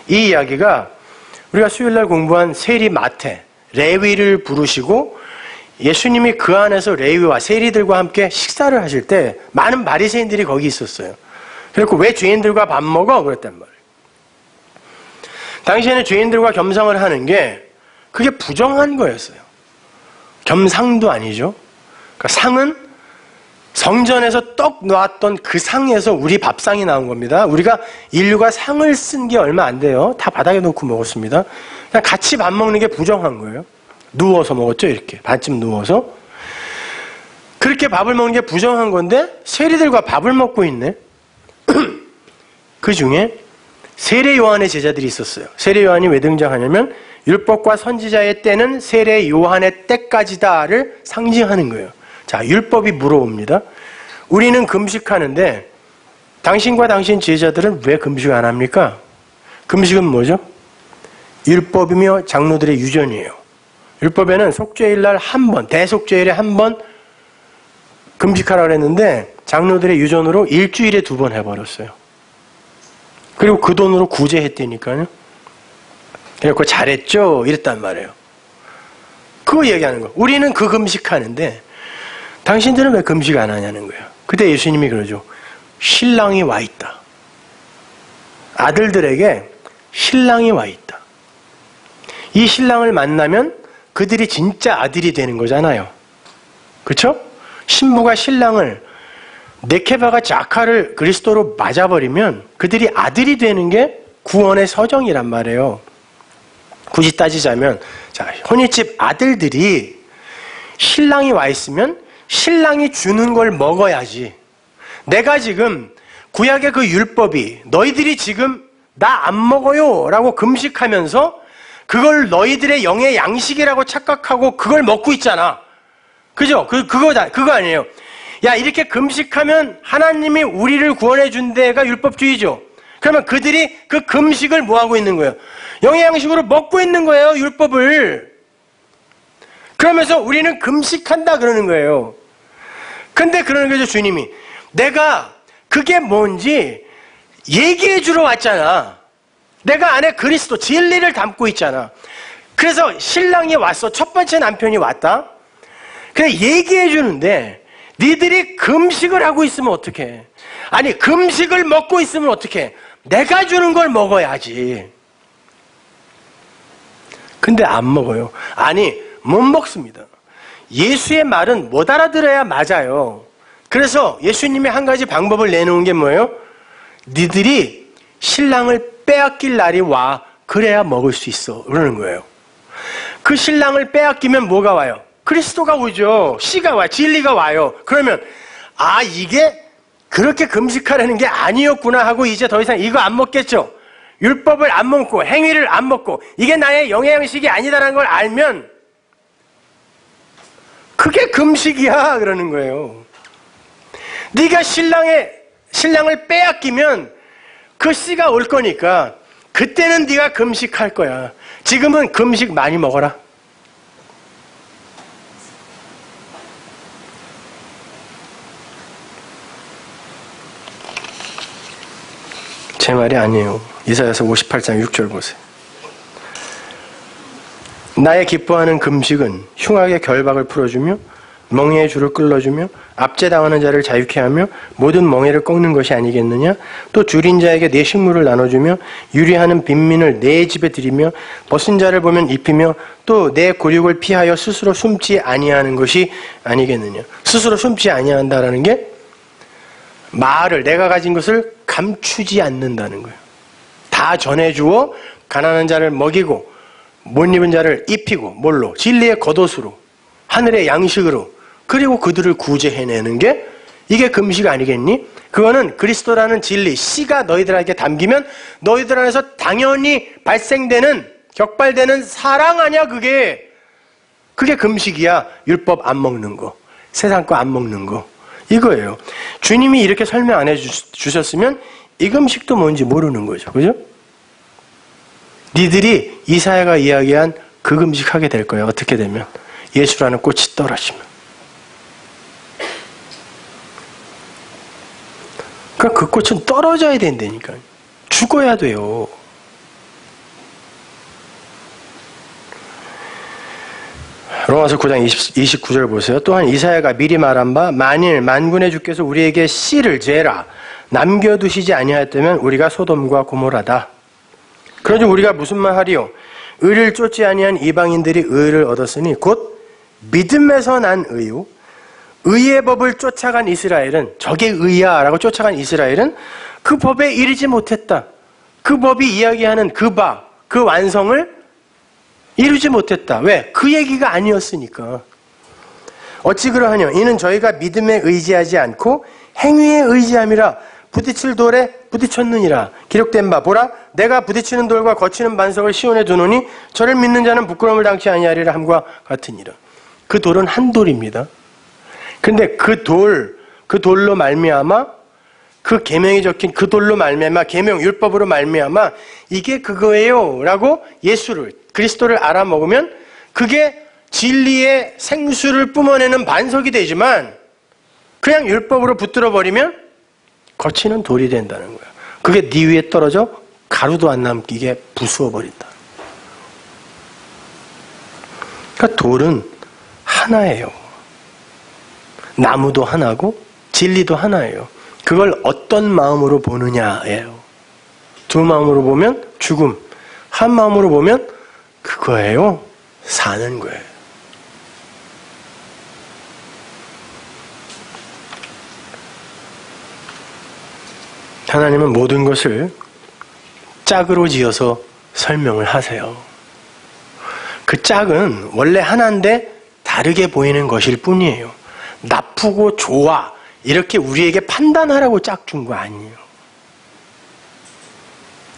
이 이야기가 우리가 수요일 날 공부한 세리 마태, 레위를 부르시고 예수님이 그 안에서 레위와 세리들과 함께 식사를 하실 때 많은 바리새인들이 거기 있었어요. 그리고 왜 죄인들과 밥 먹어? 그랬단 말이에요. 당시에는 죄인들과 겸상을 하는 게 그게 부정한 거였어요. 겸상도 아니죠. 그러니까 상은 성전에서 떡 놓았던 그 상에서 우리 밥상이 나온 겁니다. 우리가 인류가 상을 쓴 게 얼마 안 돼요. 다 바닥에 놓고 먹었습니다. 그냥 같이 밥 먹는 게 부정한 거예요. 누워서 먹었죠, 이렇게. 반쯤 누워서. 그렇게 밥을 먹는 게 부정한 건데, 세리들과 밥을 먹고 있네. 그 중에 세례 요한의 제자들이 있었어요. 세례 요한이 왜 등장하냐면, 율법과 선지자의 때는 세례 요한의 때까지다를 상징하는 거예요. 자, 율법이 물어옵니다. 우리는 금식하는데 당신과 당신 제자들은 왜 금식 안 합니까? 금식은 뭐죠? 율법이며 장로들의 유전이에요. 율법에는 속죄일 날 한 번, 대속죄일에 한 번 금식하라 그랬는데 장로들의 유전으로 일주일에 두 번 해버렸어요. 그리고 그 돈으로 구제했다니까요. 그래갖고 잘했죠? 이랬단 말이에요. 그거 얘기하는 거. 우리는 그 금식하는데 당신들은 왜 금식 안 하냐는 거예요. 그때 예수님이 그러죠. 신랑이 와 있다. 아들들에게 신랑이 와 있다. 이 신랑을 만나면 그들이 진짜 아들이 되는 거잖아요. 그렇죠? 신부가 신랑을 네케바가 자카를 그리스도로 맞아버리면 그들이 아들이 되는 게 구원의 서정이란 말이에요. 굳이 따지자면 자 혼인집 아들들이 신랑이 와 있으면 신랑이 주는 걸 먹어야지. 내가 지금 구약의 그 율법이 너희들이 지금 나 안 먹어요 라고 금식하면서 그걸 너희들의 영의 양식이라고 착각하고 그걸 먹고 있잖아. 그죠? 그, 그거다. 그거 아니에요. 야, 이렇게 금식하면 하나님이 우리를 구원해 준 데가 율법주의죠. 그러면 그들이 그 금식을 뭐 하고 있는 거예요? 영의 양식으로 먹고 있는 거예요, 율법을. 그러면서 우리는 금식한다 그러는 거예요. 근데 그러는 거죠, 주님이. 내가 그게 뭔지 얘기해 주러 왔잖아. 내가 안에 그리스도, 진리를 담고 있잖아. 그래서 신랑이 왔어. 첫 번째 남편이 왔다. 그래 얘기해 주는데 니들이 금식을 하고 있으면 어떡해? 아니, 금식을 먹고 있으면 어떡해? 내가 주는 걸 먹어야지. 근데 안 먹어요. 아니, 못 먹습니다. 예수의 말은 못 알아들어야 맞아요. 그래서 예수님이 한 가지 방법을 내놓은 게 뭐예요? 니들이 신랑을 빼앗길 날이 와. 그래야 먹을 수 있어. 그러는 거예요. 그 신랑을 빼앗기면 뭐가 와요? 그리스도가 오죠. 씨가 와, 진리가 와요. 그러면 아 이게 그렇게 금식하라는 게 아니었구나 하고 이제 더 이상 이거 안 먹겠죠. 율법을 안 먹고 행위를 안 먹고 이게 나의 영양식이 아니다라는 걸 알면 그게 금식이야 그러는 거예요. 네가 신랑의 신랑을 빼앗기면 그 씨가 올 거니까 그때는 네가 금식할 거야. 지금은 금식 많이 먹어라. 제 말이 아니에요. 이사야서 58장 6절 보세요. 나의 기뻐하는 금식은 흉악의 결박을 풀어주며 멍에의 줄을 끌어주며 압제당하는 자를 자유케 하며 모든 멍에를 꺾는 것이 아니겠느냐? 또 줄인 자에게 내 식물을 나눠주며 유리하는 빈민을 내 집에 들이며 벗은 자를 보면 입히며 또내 고륙을 피하여 스스로 숨지 아니하는 것이 아니겠느냐? 스스로 숨지 아니한다라는 게 말을 내가 가진 것을 감추지 않는다는 거예요. 다 전해주어 가난한 자를 먹이고 못 입은 자를 입히고 뭘로 진리의 겉옷으로 하늘의 양식으로 그리고 그들을 구제해내는 게 이게 금식 아니겠니? 그거는 그리스도라는 진리, 씨가 너희들에게 담기면 너희들 안에서 당연히 발생되는, 격발되는 사랑 아니야, 그게. 그게 금식이야. 율법 안 먹는 거. 세상 거 안 먹는 거. 이거예요. 주님이 이렇게 설명 안 해주셨으면 이 금식도 뭔지 모르는 거죠. 그죠? 니들이 이사야가 이야기한 그 금식 하게 될 거예요. 어떻게 되면. 예수라는 꽃이 떨어지면. 그러니까 그 꽃은 떨어져야 된다니까. 죽어야 돼요. 로마서 9장 20, 29절 보세요. 또한 이사야가 미리 말한 바 만일 만군의 주께서 우리에게 씨를 죄라 남겨두시지 아니하였다면 우리가 소돔과 고모라다. 그러니 우리가 무슨 말 하리요? 의를 쫓지 아니한 이방인들이 의를 얻었으니 곧 믿음에서 난 의요 의의 법을 쫓아간 이스라엘은 저게 의야라고 쫓아간 이스라엘은 그 법에 이르지 못했다. 그 법이 이야기하는 그 바, 그 완성을 이루지 못했다. 왜? 그 얘기가 아니었으니까. 어찌 그러하냐? 이는 저희가 믿음에 의지하지 않고 행위에 의지함이라 부딪힐 돌에 부딪혔느니라. 기록된 바 보라 내가 부딪히는 돌과 거치는 반석을 시온에 두노니 저를 믿는 자는 부끄러움을 당치 아니하리라 함과 같으니라. 그 돌은 한 돌입니다. 근데 그 돌, 그 돌로 말미암아 그 계명이 적힌 그 돌로 말미암아 계명 율법으로 말미암아 이게 그거예요라고 예수를 그리스도를 알아먹으면 그게 진리의 생수를 뿜어내는 반석이 되지만 그냥 율법으로 붙들어 버리면 거치는 돌이 된다는 거야. 그게 네 위에 떨어져 가루도 안 남기게 부수어 버린다. 그러니까 돌은 하나예요. 나무도 하나고 진리도 하나예요. 그걸 어떤 마음으로 보느냐예요. 두 마음으로 보면 죽음, 한 마음으로 보면 그거예요. 사는 거예요. 하나님은 모든 것을 짝으로 지어서 설명을 하세요. 그 짝은 원래 하나인데 다르게 보이는 것일 뿐이에요. 나쁘고 좋아 이렇게 우리에게 판단하라고 짝 준 거 아니에요.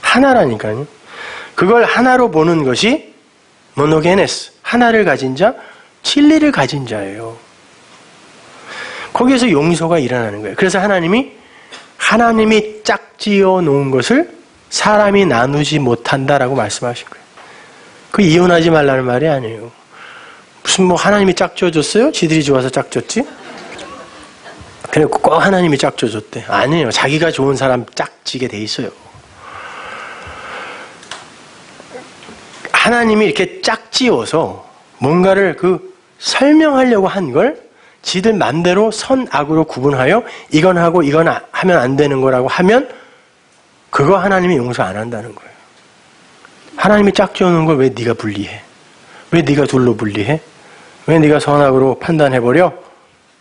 하나라니까요. 그걸 하나로 보는 것이 모노게네스, 하나를 가진 자, 진리를 가진 자예요. 거기에서 용서가 일어나는 거예요. 그래서 하나님이 하나님이 짝지어 놓은 것을 사람이 나누지 못한다라고 말씀하신 거예요. 그 이혼하지 말라는 말이 아니에요. 무슨 뭐 하나님이 짝지어 줬어요? 지들이 좋아서 짝졌지? 그래 꼭 하나님이 짝져줬대. 아니에요. 자기가 좋은 사람 짝지게 돼 있어요. 하나님이 이렇게 짝지어서 뭔가를 그 설명하려고 한 걸 지들 맘대로 선, 악으로 구분하여 이건 하고 이건 아- 하면 안 되는 거라고 하면 그거 하나님이 용서 안 한다는 거예요. 하나님이 짝지어놓은 걸 왜 네가 분리해? 왜 네가 둘로 분리해? 왜 네가 선악으로 판단해버려?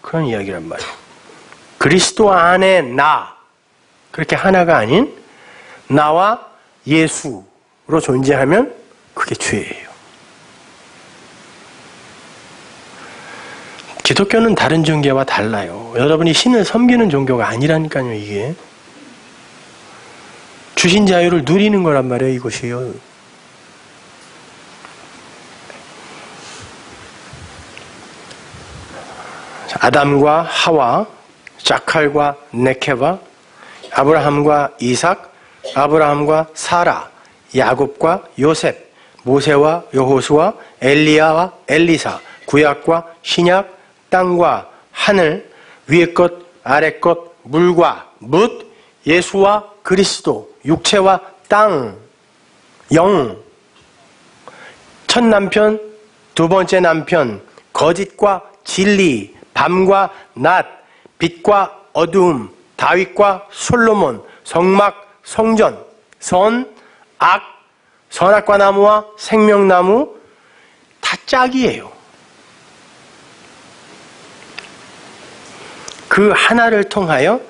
그런 이야기란 말이에요. 그리스도 안에 나 그렇게 하나가 아닌 나와 예수로 존재하면 그게 죄예요. 기독교는 다른 종교와 달라요. 여러분이 신을 섬기는 종교가 아니라니까요, 이게. 주신 자유를 누리는 거란 말이에요, 이것이요. 아담과 하와, 자칼과 네케바, 아브라함과 이삭, 아브라함과 사라, 야곱과 요셉, 모세와 여호수아, 엘리야와 엘리사, 구약과 신약, 땅과 하늘, 위의 것, 아래 것, 물과 묻, 예수와 그리스도, 육체와 땅, 영, 첫 남편, 두 번째 남편, 거짓과 진리, 밤과 낮, 빛과 어두움, 다윗과 솔로몬, 성막, 성전, 선, 악, 선악과 나무와 생명나무 다 짝이에요. 그 하나를 통하여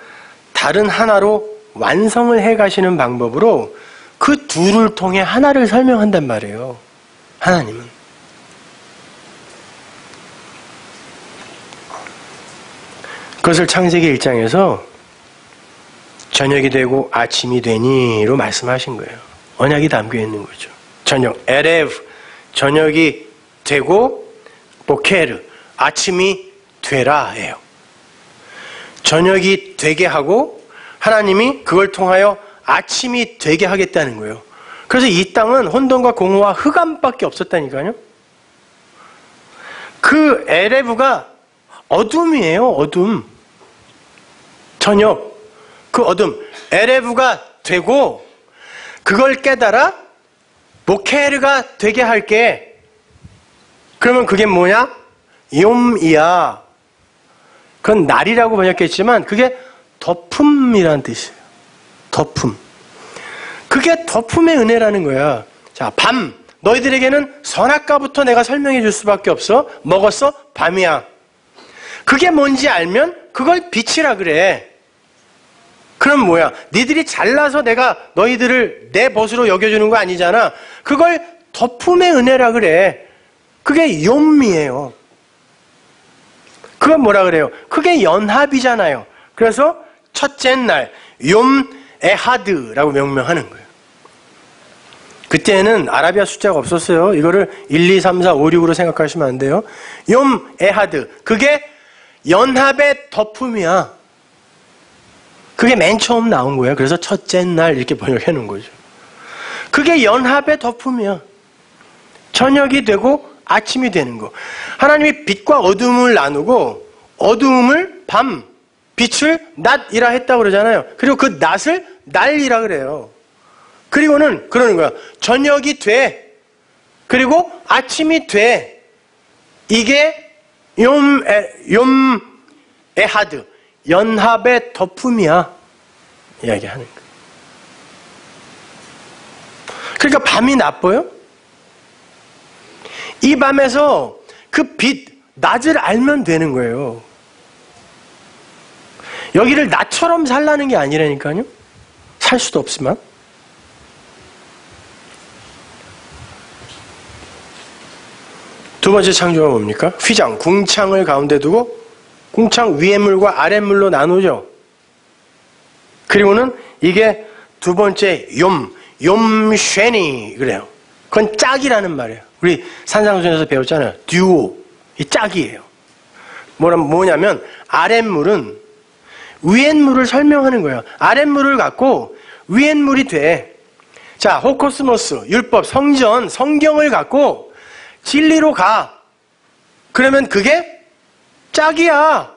다른 하나로 완성을 해 가시는 방법으로 그 둘을 통해 하나를 설명한단 말이에요. 하나님은. 그것을 창세기 1장에서 저녁이 되고 아침이 되니로 말씀하신 거예요. 언약이 담겨 있는 거죠. 저녁, 에레브, 저녁이 되고 보케르, 아침이 되라예요. 저녁이 되게 하고 하나님이 그걸 통하여 아침이 되게 하겠다는 거예요. 그래서 이 땅은 혼돈과 공허와 흑암밖에 없었다니까요. 그 에레브가 어둠이에요, 어둠. 저녁, 그 어둠. 에레브가 되고 그걸 깨달아 모케르가 되게 할게. 그러면 그게 뭐냐? 욤이야. 그건 날이라고 번역했지만 그게 덮음이라는 뜻이에요. 덮음. 그게 덮음의 은혜라는 거야. 자, 밤. 너희들에게는 선악과부터 내가 설명해 줄 수밖에 없어. 먹었어? 밤이야. 그게 뭔지 알면 그걸 빛이라 그래. 그럼 뭐야? 니들이 잘나서 내가 너희들을 내 벗으로 여겨주는 거 아니잖아. 그걸 덮음의 은혜라 그래. 그게 욤이에요. 그건 뭐라 그래요? 그게 연합이잖아요. 그래서 첫째 날, 욤 에하드라고 명명하는 거예요. 그때는 아라비아 숫자가 없었어요. 이거를 1, 2, 3, 4, 5, 6으로 생각하시면 안 돼요. 욤 에하드. 그게 연합의 덮음이야. 그게 맨 처음 나온 거예요. 그래서 첫째 날 이렇게 번역해 놓은 거죠. 그게 연합의 덮음이야. 저녁이 되고 아침이 되는 거. 하나님이 빛과 어둠을 나누고 어둠을 밤, 빛을 낮이라 했다고 그러잖아요. 그리고 그 낮을 날이라 그래요. 그리고는 그러는 거야. 저녁이 돼. 그리고 아침이 돼. 이게 욤, 에, 욤 에하드. 연합의 덮음이야. 이야기하는 거예요. 그러니까 밤이 나빠요? 이 밤에서 그 빛, 낮을 알면 되는 거예요. 여기를 나처럼 살라는 게 아니라니까요. 살 수도 없지만. 두 번째 창조가 뭡니까? 휘장, 궁창을 가운데 두고 궁창 위의 물과 아래 물로 나누죠. 그리고는 이게 두 번째 욤, 욤쉐니 그래요. 그건 짝이라는 말이에요. 우리 산상순에서 배웠잖아요. 듀오, 이 짝이에요. 뭐라 뭐냐면 아랫물은 위엔물을 설명하는 거예요. 아랫물을 갖고 위엔물이 돼. 자, 호코스모스, 율법, 성전, 성경을 갖고 진리로 가. 그러면 그게 짝이야.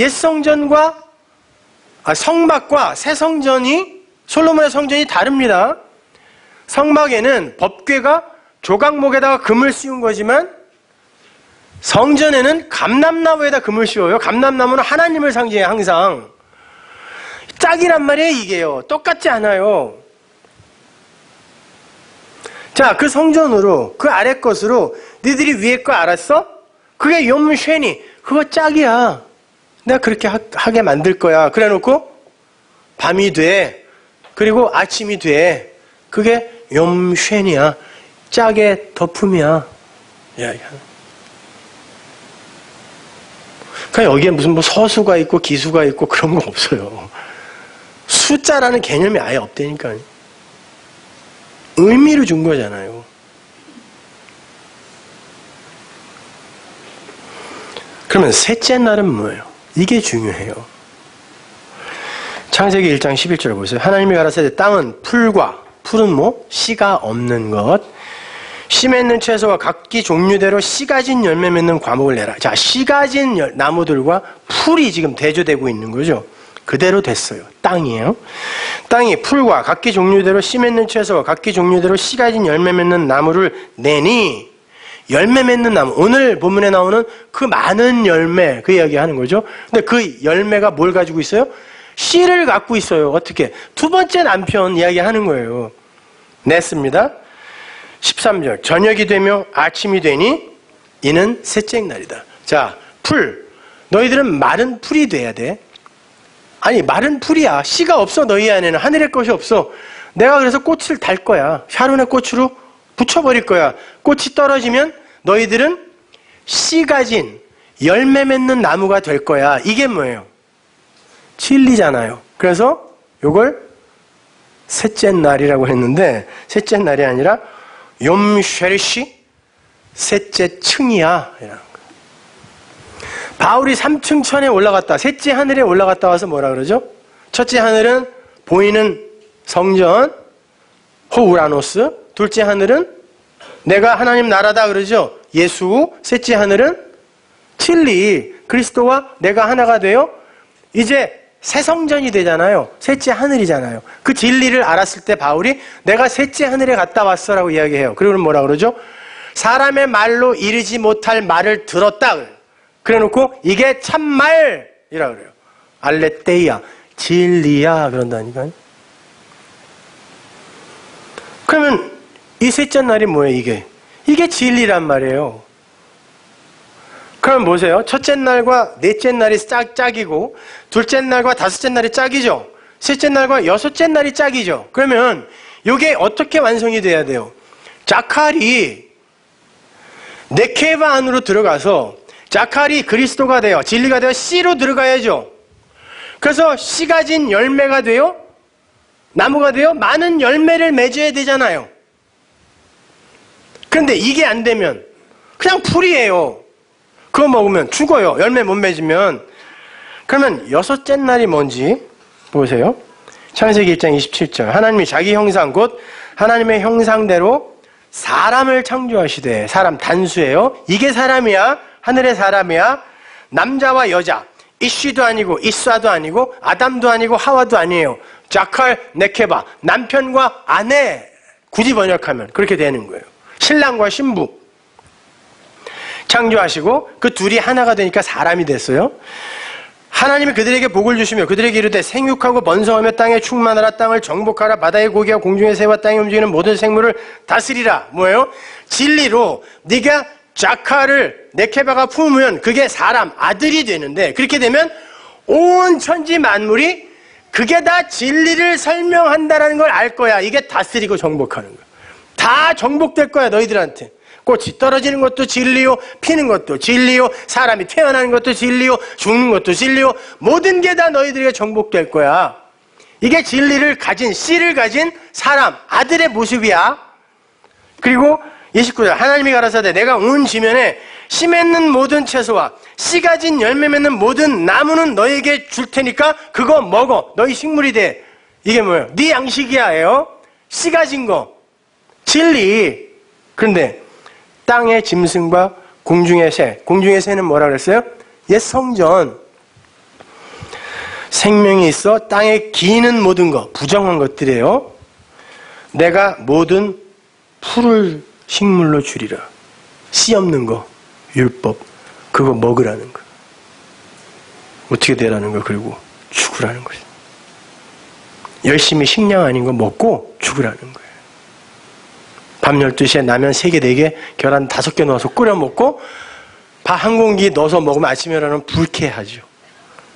옛 성전과 아, 성막과 새 성전이 솔로몬의 성전이 다릅니다. 성막에는 법궤가 조각목에다가 금을 씌운 거지만 성전에는 감람나무에다 금을 씌워요. 감람나무는 하나님을 상징해 항상. 짝이란 말이에요, 이게요. 똑같지 않아요. 자, 그 성전으로, 그 아래 것으로 니들이 위에 거 알았어? 그게 염쉐니. 그거 짝이야. 내가 그렇게 하, 게 만들 거야. 그래 놓고 밤이 돼. 그리고 아침이 돼. 그게 염쉐니야. 짝의 덮음이야. 야, 그러니까 여기에 무슨 뭐 서수가 있고 기수가 있고 그런 거 없어요. 숫자라는 개념이 아예 없다니까요. 의미를 준 거잖아요. 그러면 셋째 날은 뭐예요? 이게 중요해요. 창세기 1장 11절 보세요. 하나님이 가라사대 땅은 풀과 풀은 뭐? 씨가 없는 것. 씨 맺는 채소와 각기 종류대로 씨 가진 열매 맺는 과목을 내라. 자, 씨 가진 나무들과 풀이 지금 대조되고 있는 거죠. 그대로 됐어요. 땅이에요. 땅이 풀과 각기 종류대로 씨 맺는 채소와 각기 종류대로 씨 가진 열매 맺는 나무를 내니 열매 맺는 나무. 오늘 본문에 나오는 그 많은 열매 그 이야기 하는 거죠. 근데 그 열매가 뭘 가지고 있어요? 씨를 갖고 있어요. 어떻게? 두 번째 남편 이야기 하는 거예요. 냈습니다. 13절. 저녁이 되며 아침이 되니 이는 셋째 날이다. 자, 풀. 너희들은 마른 풀이 돼야 돼. 아니 마른 풀이야. 씨가 없어 너희 안에는 하늘의 것이 없어. 내가 그래서 꽃을 달 거야. 샤론의 꽃으로 붙여버릴 거야. 꽃이 떨어지면 너희들은 씨 가진 열매 맺는 나무가 될 거야. 이게 뭐예요? 진리잖아요. 그래서 이걸 셋째 날이라고 했는데 셋째 날이 아니라 염쉐르시 셋째 층이야. 바울이 3층 천에 올라갔다. 셋째 하늘에 올라갔다 와서 뭐라 그러죠? 첫째 하늘은 보이는 성전, 호우라노스. 둘째 하늘은 내가 하나님 나라다 그러죠? 예수. 셋째 하늘은 진리. 그리스도와 내가 하나가 되어 이제 새 성전이 되잖아요. 셋째 하늘이잖아요. 그 진리를 알았을 때 바울이 내가 셋째 하늘에 갔다 왔어라고 이야기해요. 그리고 뭐라 그러죠? 사람의 말로 이르지 못할 말을 들었다. 그래 놓고 이게 참말이라 그래요. 알레테이야. 진리야. 그런다니까요. 그러면 이 셋째 날이 뭐예요, 이게? 이게 진리란 말이에요. 그럼 보세요. 첫째 날과 넷째 날이 짝, 짝이고, 둘째 날과 다섯째 날이 짝이죠. 셋째 날과 여섯째 날이 짝이죠. 그러면 이게 어떻게 완성이 돼야 돼요? 자칼이 네케바 안으로 들어가서 자칼이 그리스도가 되어 진리가 되어 씨로 들어가야죠. 그래서 씨 가 진 열매가 되어 나무가 되어 많은 열매를 맺어야 되잖아요. 그런데 이게 안 되면 그냥 풀이에요. 그거 먹으면 죽어요. 열매 못 맺으면. 그러면 여섯째 날이 뭔지 보세요. 창세기 1장 27절. 하나님이 자기 형상 곧 하나님의 형상대로 사람을 창조하시되 사람 단수예요. 이게 사람이야. 하늘의 사람이야. 남자와 여자. 이쉬도 아니고 이쏴도 아니고 아담도 아니고 하와도 아니에요. 자칼 네케바 남편과 아내 굳이 번역하면 그렇게 되는 거예요. 신랑과 신부. 창조하시고 그 둘이 하나가 되니까 사람이 됐어요. 하나님이 그들에게 복을 주시며 그들에게 이르되 생육하고 번성하며 땅에 충만하라 땅을 정복하라 바다의 고기와 공중의 새와 땅에 움직이는 모든 생물을 다스리라 뭐예요? 진리로 네가 자카를 네케바가 품으면 그게 사람 아들이 되는데 그렇게 되면 온 천지 만물이 그게 다 진리를 설명한다라는 걸 알 거야 이게 다스리고 정복하는 거야 다 정복될 거야 너희들한테 꽃이 떨어지는 것도 진리요, 피는 것도 진리요, 사람이 태어나는 것도 진리요, 죽는 것도 진리요, 모든 게 다 너희들에게 정복될 거야. 이게 진리를 가진, 씨를 가진 사람, 아들의 모습이야. 그리고 29절, 하나님이 가라사대 내가 온 지면에 씨 맺는 모든 채소와 씨 가진 열매 맺는 모든 나무는 너에게 줄 테니까 그거 먹어. 너희 식물이 돼. 이게 뭐예요? 네 양식이야 예요. 씨 가진 거. 진리. 그런데 땅의 짐승과 공중의 새. 공중의 새는 뭐라 그랬어요? 옛 성전. 생명이 있어 땅에 기는 모든 것, 부정한 것들이에요. 내가 모든 풀을 식물로 줄이라. 씨 없는 거, 율법. 그거 먹으라는 거. 어떻게 되라는 거 그리고 죽으라는 거죠. 열심히 식량 아닌 거 먹고 죽으라는 거예요. 밤 12시에 라면 3개, 4개, 계란 5개 넣어서 끓여 먹고 밥 한 공기 넣어서 먹으면 아침에 일어나면 불쾌하죠.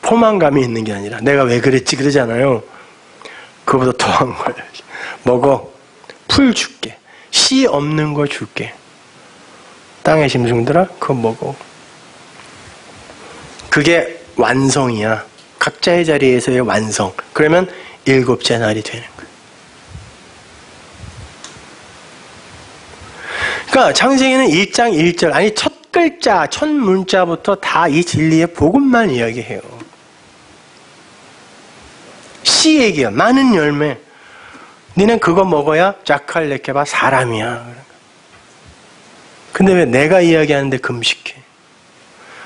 포만감이 있는 게 아니라 내가 왜 그랬지 그러잖아요. 그거보다 더한 거예요. 먹어. 풀 줄게. 씨 없는 거 줄게. 땅의 짐승들아 그거 먹어. 그게 완성이야. 각자의 자리에서의 완성. 그러면 일곱째 날이 되는 거예 그러니까 창세기는 1장 1절 아니 첫 글자, 첫 문자부터 다 이 진리의 복음만 이야기해요. 씨 얘기야. 많은 열매. 니는 그거 먹어야 자칼레케바 사람이야. 근데 왜 내가 이야기하는데 금식해?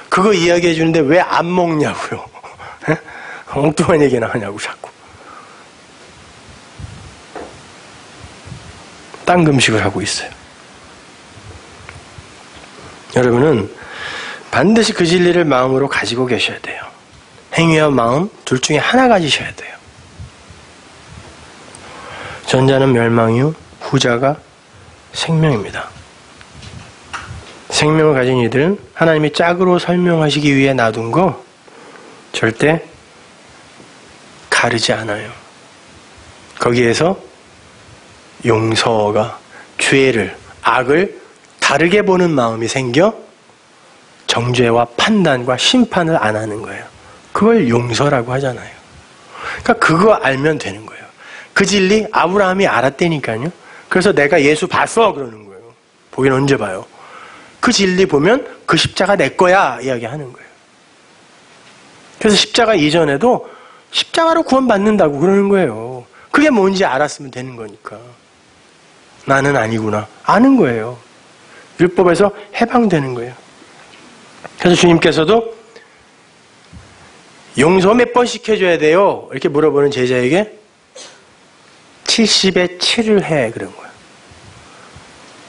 그거 이야기해 주는데 왜 안 먹냐고요? 엉뚱한 얘기나 하냐고 자꾸. 딴 금식을 하고 있어요. 여러분은 반드시 그 진리를 마음으로 가지고 계셔야 돼요. 행위와 마음 둘 중에 하나 가지셔야 돼요. 전자는 멸망 이후 후자가 생명입니다. 생명을 가진 이들은 하나님이 짝으로 설명하시기 위해 놔둔 거 절대 가르지 않아요. 거기에서 용서가 죄를, 악을 다르게 보는 마음이 생겨 정죄와 판단과 심판을 안 하는 거예요. 그걸 용서라고 하잖아요. 그러니까 그거 알면 되는 거예요. 그 진리 아브라함이 알았다니까요. 그래서 내가 예수 봤어 그러는 거예요. 보긴 언제 봐요. 그 진리 보면 그 십자가 내 거야 이야기하는 거예요. 그래서 십자가 이전에도 십자가로 구원받는다고 그러는 거예요. 그게 뭔지 알았으면 되는 거니까. 나는 아니구나. 아는 거예요. 율법에서 해방되는 거예요. 그래서 주님께서도 용서 몇 번씩 해줘야 돼요? 이렇게 물어보는 제자에게 70에 7을 해. 그런 거예요.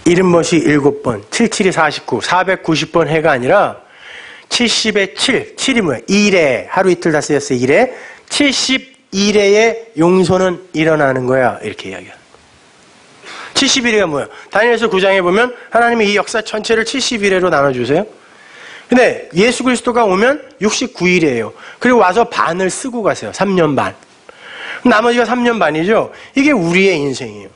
이른멋이 7번, 77이 49, 490번 해가 아니라 70에 7, 7이 뭐야? 1회, 하루 이틀 다 쓰였어요. 1회. 71회의 용서는 일어나는 거야. 이렇게 이야기해요. 70일이가 뭐예요? 다니엘서 9장에 보면 하나님이 이 역사 전체를 70일에로 나눠주세요. 근데 예수 그리스도가 오면 69일이에요. 그리고 와서 반을 쓰고 가세요. 3년 반. 나머지가 3년 반이죠. 이게 우리의 인생이에요.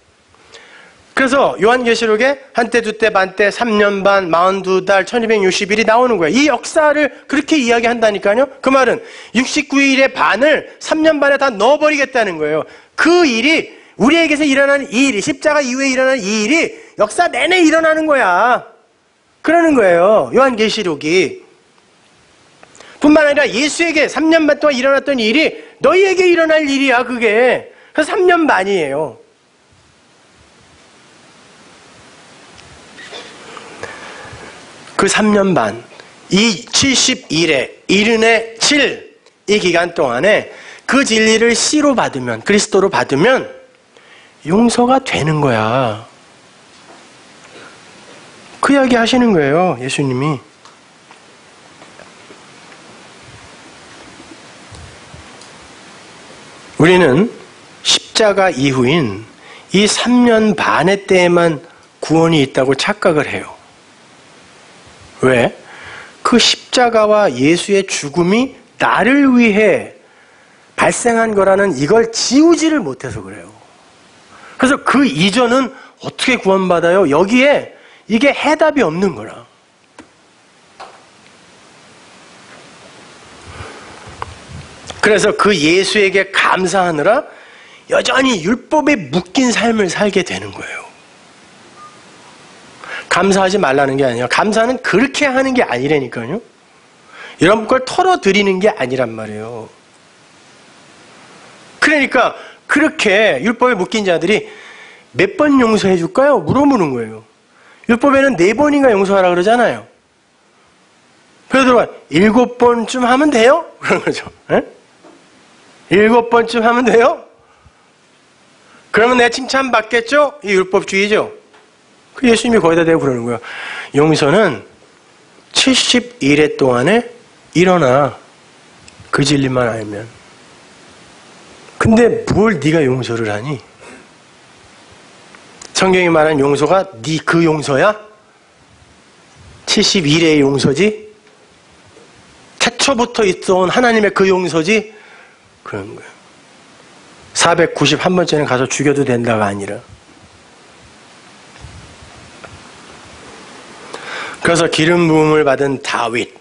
그래서 요한계시록에 한때 두때 반때 3년 반 42달 1260일이 나오는 거예요. 이 역사를 그렇게 이야기한다니까요. 그 말은 69일의 반을 3년 반에 다 넣어버리겠다는 거예요. 그 일이 우리에게서 일어나는 이 일이 십자가 이후에 일어나는 이 일이 역사 내내 일어나는 거야. 그러는 거예요. 요한계시록이. 뿐만 아니라 예수에게 3년 반 동안 일어났던 일이 너희에게 일어날 일이야, 그게. 그래서 3년 반이에요. 그 3년 반, 이 71회, 1은의 7, 이 기간 동안에 그 진리를 씨로 받으면, 그리스도로 받으면 용서가 되는 거야. 그 이야기 하시는 거예요, 예수님이. 우리는 십자가 이후인 이 3년 반의 때에만 구원이 있다고 착각을 해요. 왜? 그 십자가와 예수의 죽음이 나를 위해 발생한 거라는 이걸 지우지를 못해서 그래요. 그래서 그 이전은 어떻게 구원받아요? 여기에 이게 해답이 없는 거라. 그래서 그 예수에게 감사하느라 여전히 율법에 묶인 삶을 살게 되는 거예요. 감사하지 말라는 게 아니라 감사는 그렇게 하는 게 아니라니까요. 이런 걸 털어드리는 게 아니란 말이에요. 그러니까 그렇게 율법에 묶인 자들이 몇 번 용서해 줄까요? 물어보는 거예요. 율법에는 네 번인가 용서하라 그러잖아요. 베드로가 일곱 번쯤 하면 돼요? 그런 거죠. 에? 일곱 번쯤 하면 돼요? 그러면 내 칭찬 받겠죠? 이 율법주의죠. 그 예수님이 거기다 대고 그러는 거예요. 용서는 71회 동안에 일어나. 그 진리만 알면. 근데 뭘 네가 용서를 하니? 성경이 말한 용서가 네 그 용서야? 71회의 용서지? 태초부터 있어온 하나님의 그 용서지? 그런 거예요. 491번째는 가서 죽여도 된다가 아니라. 그래서 기름 부음을 받은 다윗.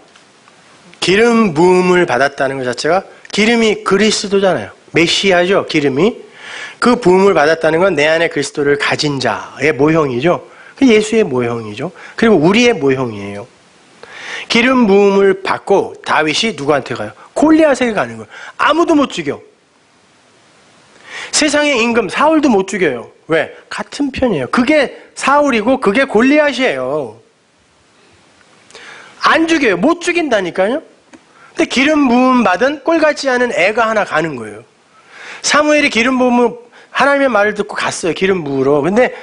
기름 부음을 받았다는 것 자체가 기름이 그리스도잖아요. 메시아죠, 기름이. 그 부음을 받았다는 건 내 안에 그리스도를 가진 자의 모형이죠. 그 예수의 모형이죠. 그리고 우리의 모형이에요. 기름 부음을 받고 다윗이 누구한테 가요? 골리앗에게 가는 거예요. 아무도 못 죽여. 세상의 임금 사울도 못 죽여요. 왜? 같은 편이에요. 그게 사울이고 그게 골리앗이에요. 안 죽여요. 못 죽인다니까요. 근데 기름 부음 받은 꼴 같지 않은 애가 하나 가는 거예요. 사무엘이 기름 부음을 하나님의 말을 듣고 갔어요. 기름 부으러. 근데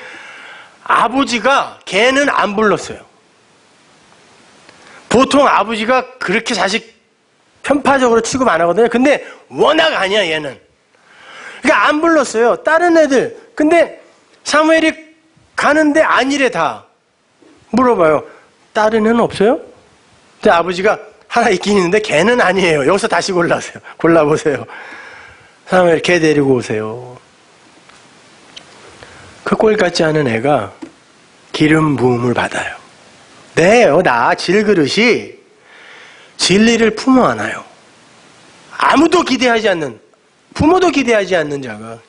아버지가 걔는 안 불렀어요. 보통 아버지가 그렇게 자식 편파적으로 취급 안 하거든요. 근데 워낙 아니야, 얘는. 그러니까 안 불렀어요. 다른 애들. 근데 사무엘이 가는데 아니래, 다. 물어봐요. 다른 애는 없어요? 근데 아버지가 하나 있긴 있는데 걔는 아니에요. 여기서 다시 골라세요. 골라보세요. 사무엘 걔 데리고 오세요. 그 꼴 같지 않은 애가 기름 부음을 받아요. 네요, 나 질그릇이 진리를 품어 안아요. 아무도 기대하지 않는, 부모도 기대하지 않는 자가.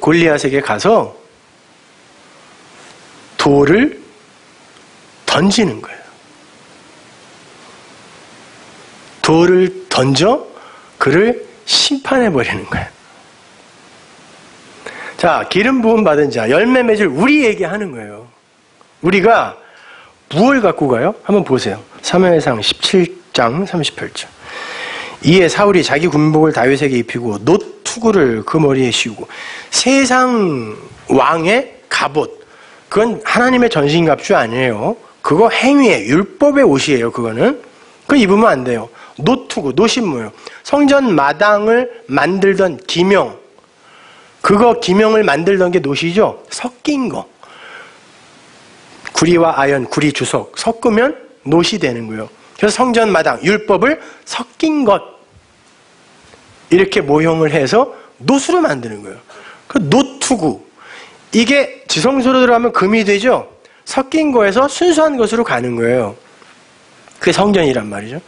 골리앗에게 가서 돌을 던지는 거예요. 돌을 던져 그를 심판해 버리는 거예요. 자, 기름 부음 받은 자, 열매 맺을 우리에게 하는 거예요. 우리가 무엇을 갖고 가요? 한번 보세요. 사무엘상 17장 38절. 이에 사울이 자기 군복을 다윗에게 입히고 노투구를 그 머리에 씌우고 세상 왕의 갑옷 그건 하나님의 전신갑주 아니에요. 그거 행위의 율법의 옷이에요. 그거는 그 입으면 안 돼요. 노투구 노신 뭐예요? 성전 마당을 만들던 기명 그거 기명을 만들던 게 노시죠? 섞인 거. 구리와 아연, 구리 주석 섞으면 노시 되는 거예요. 그래서 성전 마당 율법을 섞인 것 이렇게 모형을 해서 노수로 만드는 거예요. 그 노투구 이게 지성소로 들어가면 금이 되죠. 섞인 거에서 순수한 것으로 가는 거예요. 그게 성전이란 말이죠.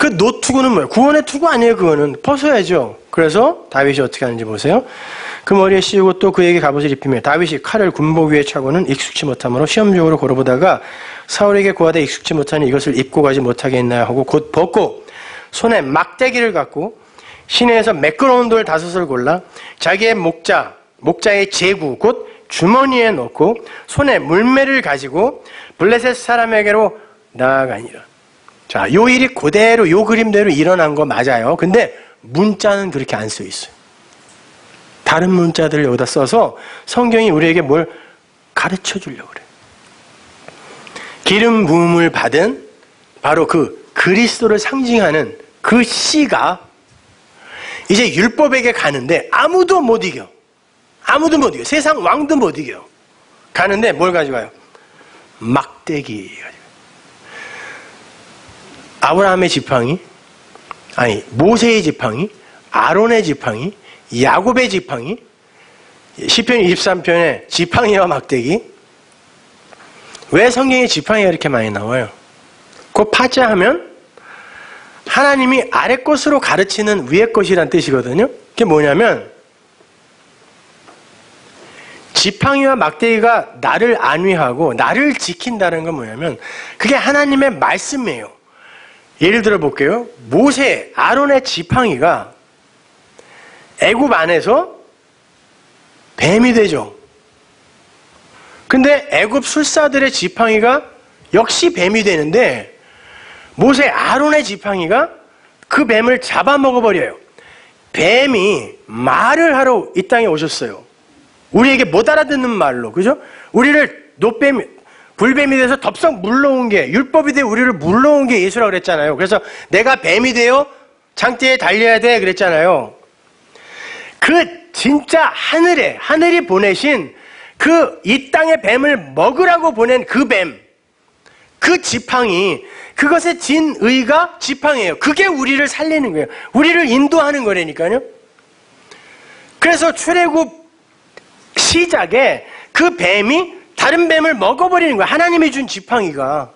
그 노투구는 뭐예요? 구원의 투구 아니에요, 그거는. 벗어야죠. 그래서 다윗이 어떻게 하는지 보세요. 그 머리에 씌우고 또 그에게 갑옷을 입히며 다윗이 칼을 군복 위에 차고는 익숙치 못함으로 시험적으로 걸어보다가 사울에게 고하되 익숙치 못하니 이것을 입고 가지 못하게 했나요 하고 곧 벗고 손에 막대기를 갖고 시내에서 매끄러운 돌 다섯을 골라 자기의 목자, 목자의 제구, 곧 주머니에 넣고 손에 물매를 가지고 블레셋 사람에게로 나아가니라. 자, 요 일이 그대로 요 그림대로 일어난 거 맞아요. 근데 문자는 그렇게 안써 있어요. 다른 문자들을 여기다 써서 성경이 우리에게 뭘 가르쳐 주려고 그래요. 기름 부음을 받은 바로 그 그리스도를 상징하는 그 씨가 이제 율법에게 가는데 아무도 못 이겨. 아무도 못 이겨. 세상 왕도 못 이겨. 가는데 뭘 가져가요? 막대기. 아브라함의 지팡이, 아니 모세의 지팡이, 아론의 지팡이, 야곱의 지팡이, 시편 23편에 지팡이와 막대기. 왜 성경에 지팡이가 이렇게 많이 나와요? 그 파자하면 하나님이 아래 것으로 가르치는 위의 것이란 뜻이거든요. 그게 뭐냐면 지팡이와 막대기가 나를 안위하고 나를 지킨다는 건 뭐냐면 그게 하나님의 말씀이에요. 예를 들어 볼게요. 모세, 아론의 지팡이가 애굽 안에서 뱀이 되죠. 근데 애굽 술사들의 지팡이가 역시 뱀이 되는데 모세 아론의 지팡이가 그 뱀을 잡아먹어 버려요. 뱀이 말을 하러 이 땅에 오셨어요. 우리에게 못 알아듣는 말로, 그죠? 우리를 노뱀, 불뱀이 돼서 덥석 물러온 게 율법이 되어 우리를 물러온 게 예수라고 그랬잖아요. 그래서 내가 뱀이 되어 장대에 달려야 돼 그랬잖아요. 그 진짜 하늘에 하늘이 보내신 그 이 땅의 뱀을 먹으라고 보낸 그 뱀, 그 지팡이 그것의 진의가 지팡이에요. 그게 우리를 살리는 거예요. 우리를 인도하는 거라니까요. 그래서 출애굽 시작에 그 뱀이 다른 뱀을 먹어버리는 거예요. 하나님이 준 지팡이가.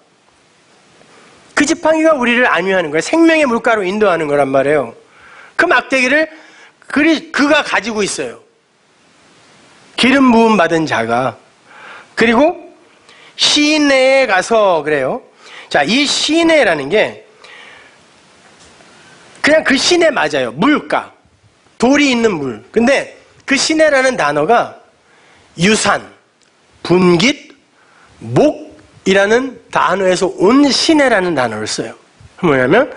그 지팡이가 우리를 안위하는 거예요. 생명의 물가로 인도하는 거란 말이에요. 그 막대기를 그리, 그가 가지고 있어요. 기름 부음 받은 자가. 그리고 시내에 가서 그래요. 자, 이 시내라는 게 그냥 그 시내 맞아요. 물가. 돌이 있는 물. 근데 그 시내라는 단어가 유산, 분깃, 목이라는 단어에서 온 시내라는 단어를 써요. 뭐냐면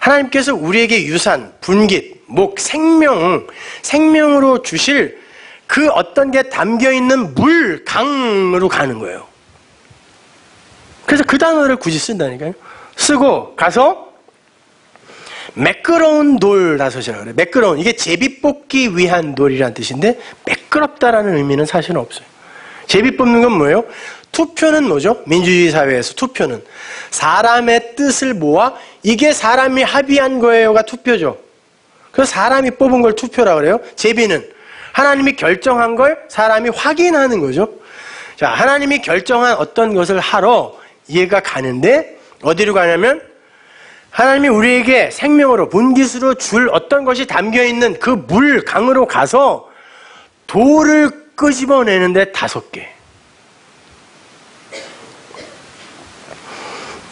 하나님께서 우리에게 유산, 분깃, 목, 생명, 생명으로 주실 그 어떤 게 담겨 있는 물, 강으로 가는 거예요. 그래서 그 단어를 굳이 쓴다니까요. 쓰고 가서 매끄러운 돌 다섯이라 그래요. 매끄러운 이게 제비 뽑기 위한 돌이라는 뜻인데 매끄럽다라는 의미는 사실은 없어요. 제비 뽑는 건 뭐예요? 투표는 뭐죠? 민주주의 사회에서 투표는 사람의 뜻을 모아 이게 사람이 합의한 거예요가 투표죠. 그래서 사람이 뽑은 걸 투표라 그래요. 제비는 하나님이 결정한 걸 사람이 확인하는 거죠. 자, 하나님이 결정한 어떤 것을 하러 얘가 가는데 어디로 가냐면 하나님이 우리에게 생명으로 분깃으로 줄 어떤 것이 담겨 있는 그 물 강으로 가서 돌을 끄집어내는데 다섯 개.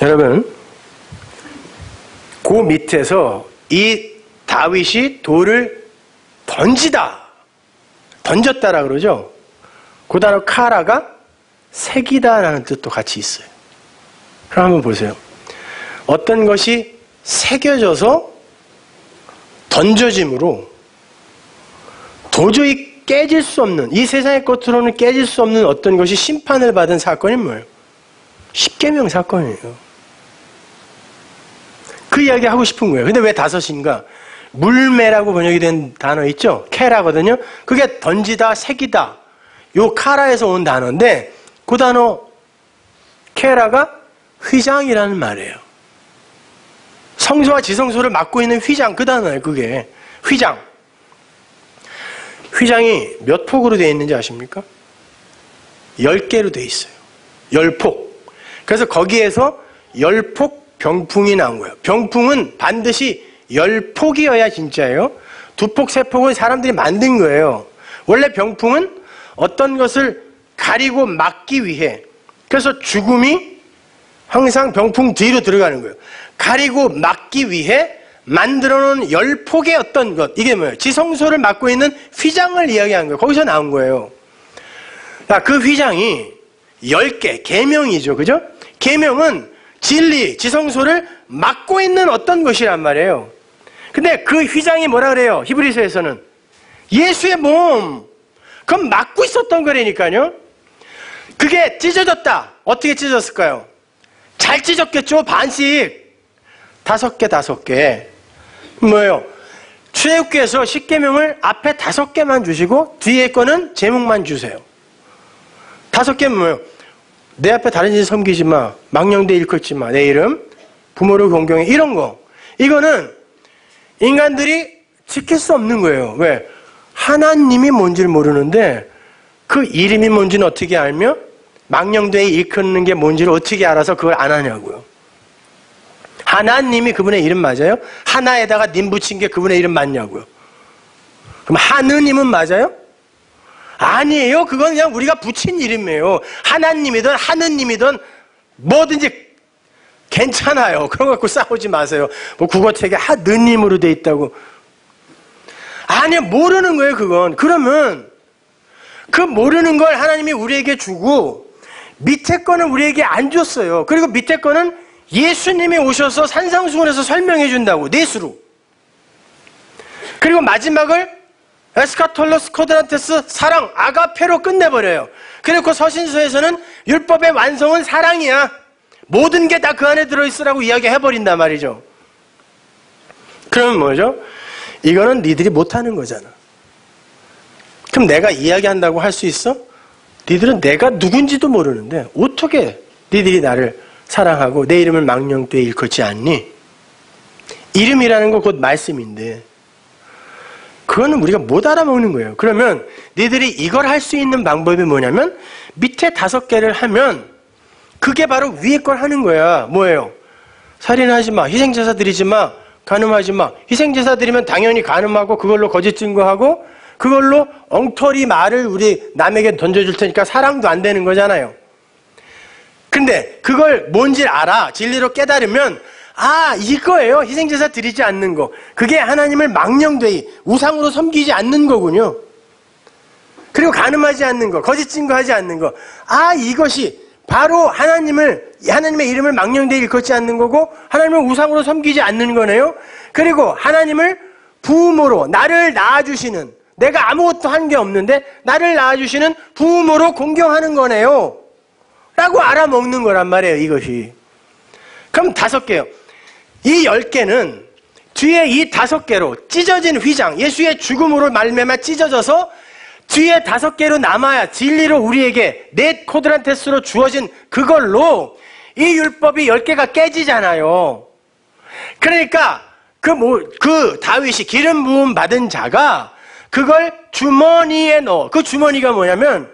여러분, 그 밑에서 이 다윗이 돌을 던지다, 던졌다라 그러죠. 그 단어 카라가 새기다라는 뜻도 같이 있어요. 그럼 한번 보세요. 어떤 것이 새겨져서 던져짐으로 도저히 깨질 수 없는 이 세상의 것으로는 깨질 수 없는 어떤 것이 심판을 받은 사건이 뭐예요? 십계명 사건이에요. 그 이야기 하고 싶은 거예요. 근데 왜 다섯인가? 물매라고 번역이 된 단어 있죠? 캐라거든요. 그게 던지다, 새기다. 요 카라에서 온 단어인데 그 단어 캐라가 휘장이라는 말이에요. 성소와 지성소를 맡고 있는 휘장 그 단어예요. 그게 휘장. 휘장이 몇 폭으로 되어 있는지 아십니까? 10개로 되어 있어요. 10폭. 그래서 거기에서 10폭 병풍이 나온 거예요. 병풍은 반드시 10폭이어야 진짜예요. 두 폭, 세 폭은 사람들이 만든 거예요. 원래 병풍은 어떤 것을 가리고 막기 위해 그래서 죽음이 항상 병풍 뒤로 들어가는 거예요. 가리고 막기 위해 만들어 놓은 열 폭의 어떤 것, 이게 뭐예요? 지성소를 맡고 있는 휘장을 이야기한 거예요. 거기서 나온 거예요. 그 휘장이 열 개, 계명이죠. 그죠? 계명은 진리, 지성소를 맡고 있는 어떤 것이란 말이에요. 근데 그 휘장이 뭐라 그래요? 히브리서에서는 예수의 몸. 그럼 맡고 있었던 거라니까요. 그게 찢어졌다. 어떻게 찢어졌을까요? 잘 찢었겠죠? 반씩. 다섯 개, 다섯 개. 뭐예요? 출애굽기에서 십계명을 앞에 다섯 개만 주시고 뒤에 거는 제목만 주세요. 다섯 개는 뭐예요? 내 앞에 다른 일 섬기지 마. 망령되 일컫지 마. 내 이름. 부모를 공경해. 이런 거. 이거는 인간들이 지킬 수 없는 거예요. 왜? 하나님이 뭔지를 모르는데 그 이름이 뭔지는 어떻게 알며 망령되이 일컫는 게 뭔지를 어떻게 알아서 그걸 안 하냐고요. 하나님이 그분의 이름 맞아요? 하나에다가 님 붙인 게 그분의 이름 맞냐고요. 그럼 하느님은 맞아요? 아니에요. 그건 그냥 우리가 붙인 이름이에요. 하나님이든 하느님이든 뭐든지 괜찮아요. 그런 거 갖고 싸우지 마세요. 뭐 국어책에 하느님으로 돼 있다고. 아니요. 모르는 거예요. 그건. 그러면 그 모르는 걸 하나님이 우리에게 주고 밑에 거는 우리에게 안 줬어요. 그리고 밑에 거는 예수님이 오셔서 산상수훈에서 설명해 준다고 내수로. 그리고 마지막을 에스카톨로스 코드란테스 사랑 아가페로 끝내버려요. 그리고 서신서에서는 율법의 완성은 사랑이야. 모든 게 다 그 안에 들어있으라고 이야기해버린단 말이죠. 그러면 뭐죠? 이거는 니들이 못하는 거잖아. 그럼 내가 이야기한다고 할 수 있어? 니들은 내가 누군지도 모르는데 어떻게 니들이 나를 사랑하고 내 이름을 망령되이 일컫지 않니? 이름이라는 거 곧 말씀인데 그거는 우리가 못 알아먹는 거예요. 그러면 니들이 이걸 할 수 있는 방법이 뭐냐면 밑에 다섯 개를 하면 그게 바로 위에 걸 하는 거야. 뭐예요? 살인하지 마, 희생제사 드리지 마, 간음하지 마. 희생제사 드리면 당연히 간음하고 그걸로 거짓 증거하고 그걸로 엉터리 말을 우리 남에게 던져줄 테니까 사랑도 안 되는 거잖아요. 근데 그걸 뭔지 알아. 진리로 깨달으면 아 이거예요. 희생제사 드리지 않는 거. 그게 하나님을 망령되이 우상으로 섬기지 않는 거군요. 그리고 간음하지 않는 거, 거짓 증거하지 않는 거. 아 이것이 바로 하나님을 하나님의 이름을 망령되이 일컫지 않는 거고 하나님을 우상으로 섬기지 않는 거네요. 그리고 하나님을 부모로 나를 낳아 주시는 내가 아무것도 한 게 없는데 나를 낳아 주시는 부모로 공경하는 거네요. 라고 알아먹는 거란 말이에요, 이것이. 그럼 다섯 개요. 이 열 개는 뒤에 이 다섯 개로 찢어진 휘장, 예수의 죽음으로 말매마 찢어져서 뒤에 다섯 개로 남아야 진리로 우리에게 넷 코드란테스로 주어진 그걸로 이 율법이 열 개가 깨지잖아요. 그러니까 그 뭐, 그 다윗이 기름 부음 받은 자가 그걸 주머니에 넣어. 그 주머니가 뭐냐면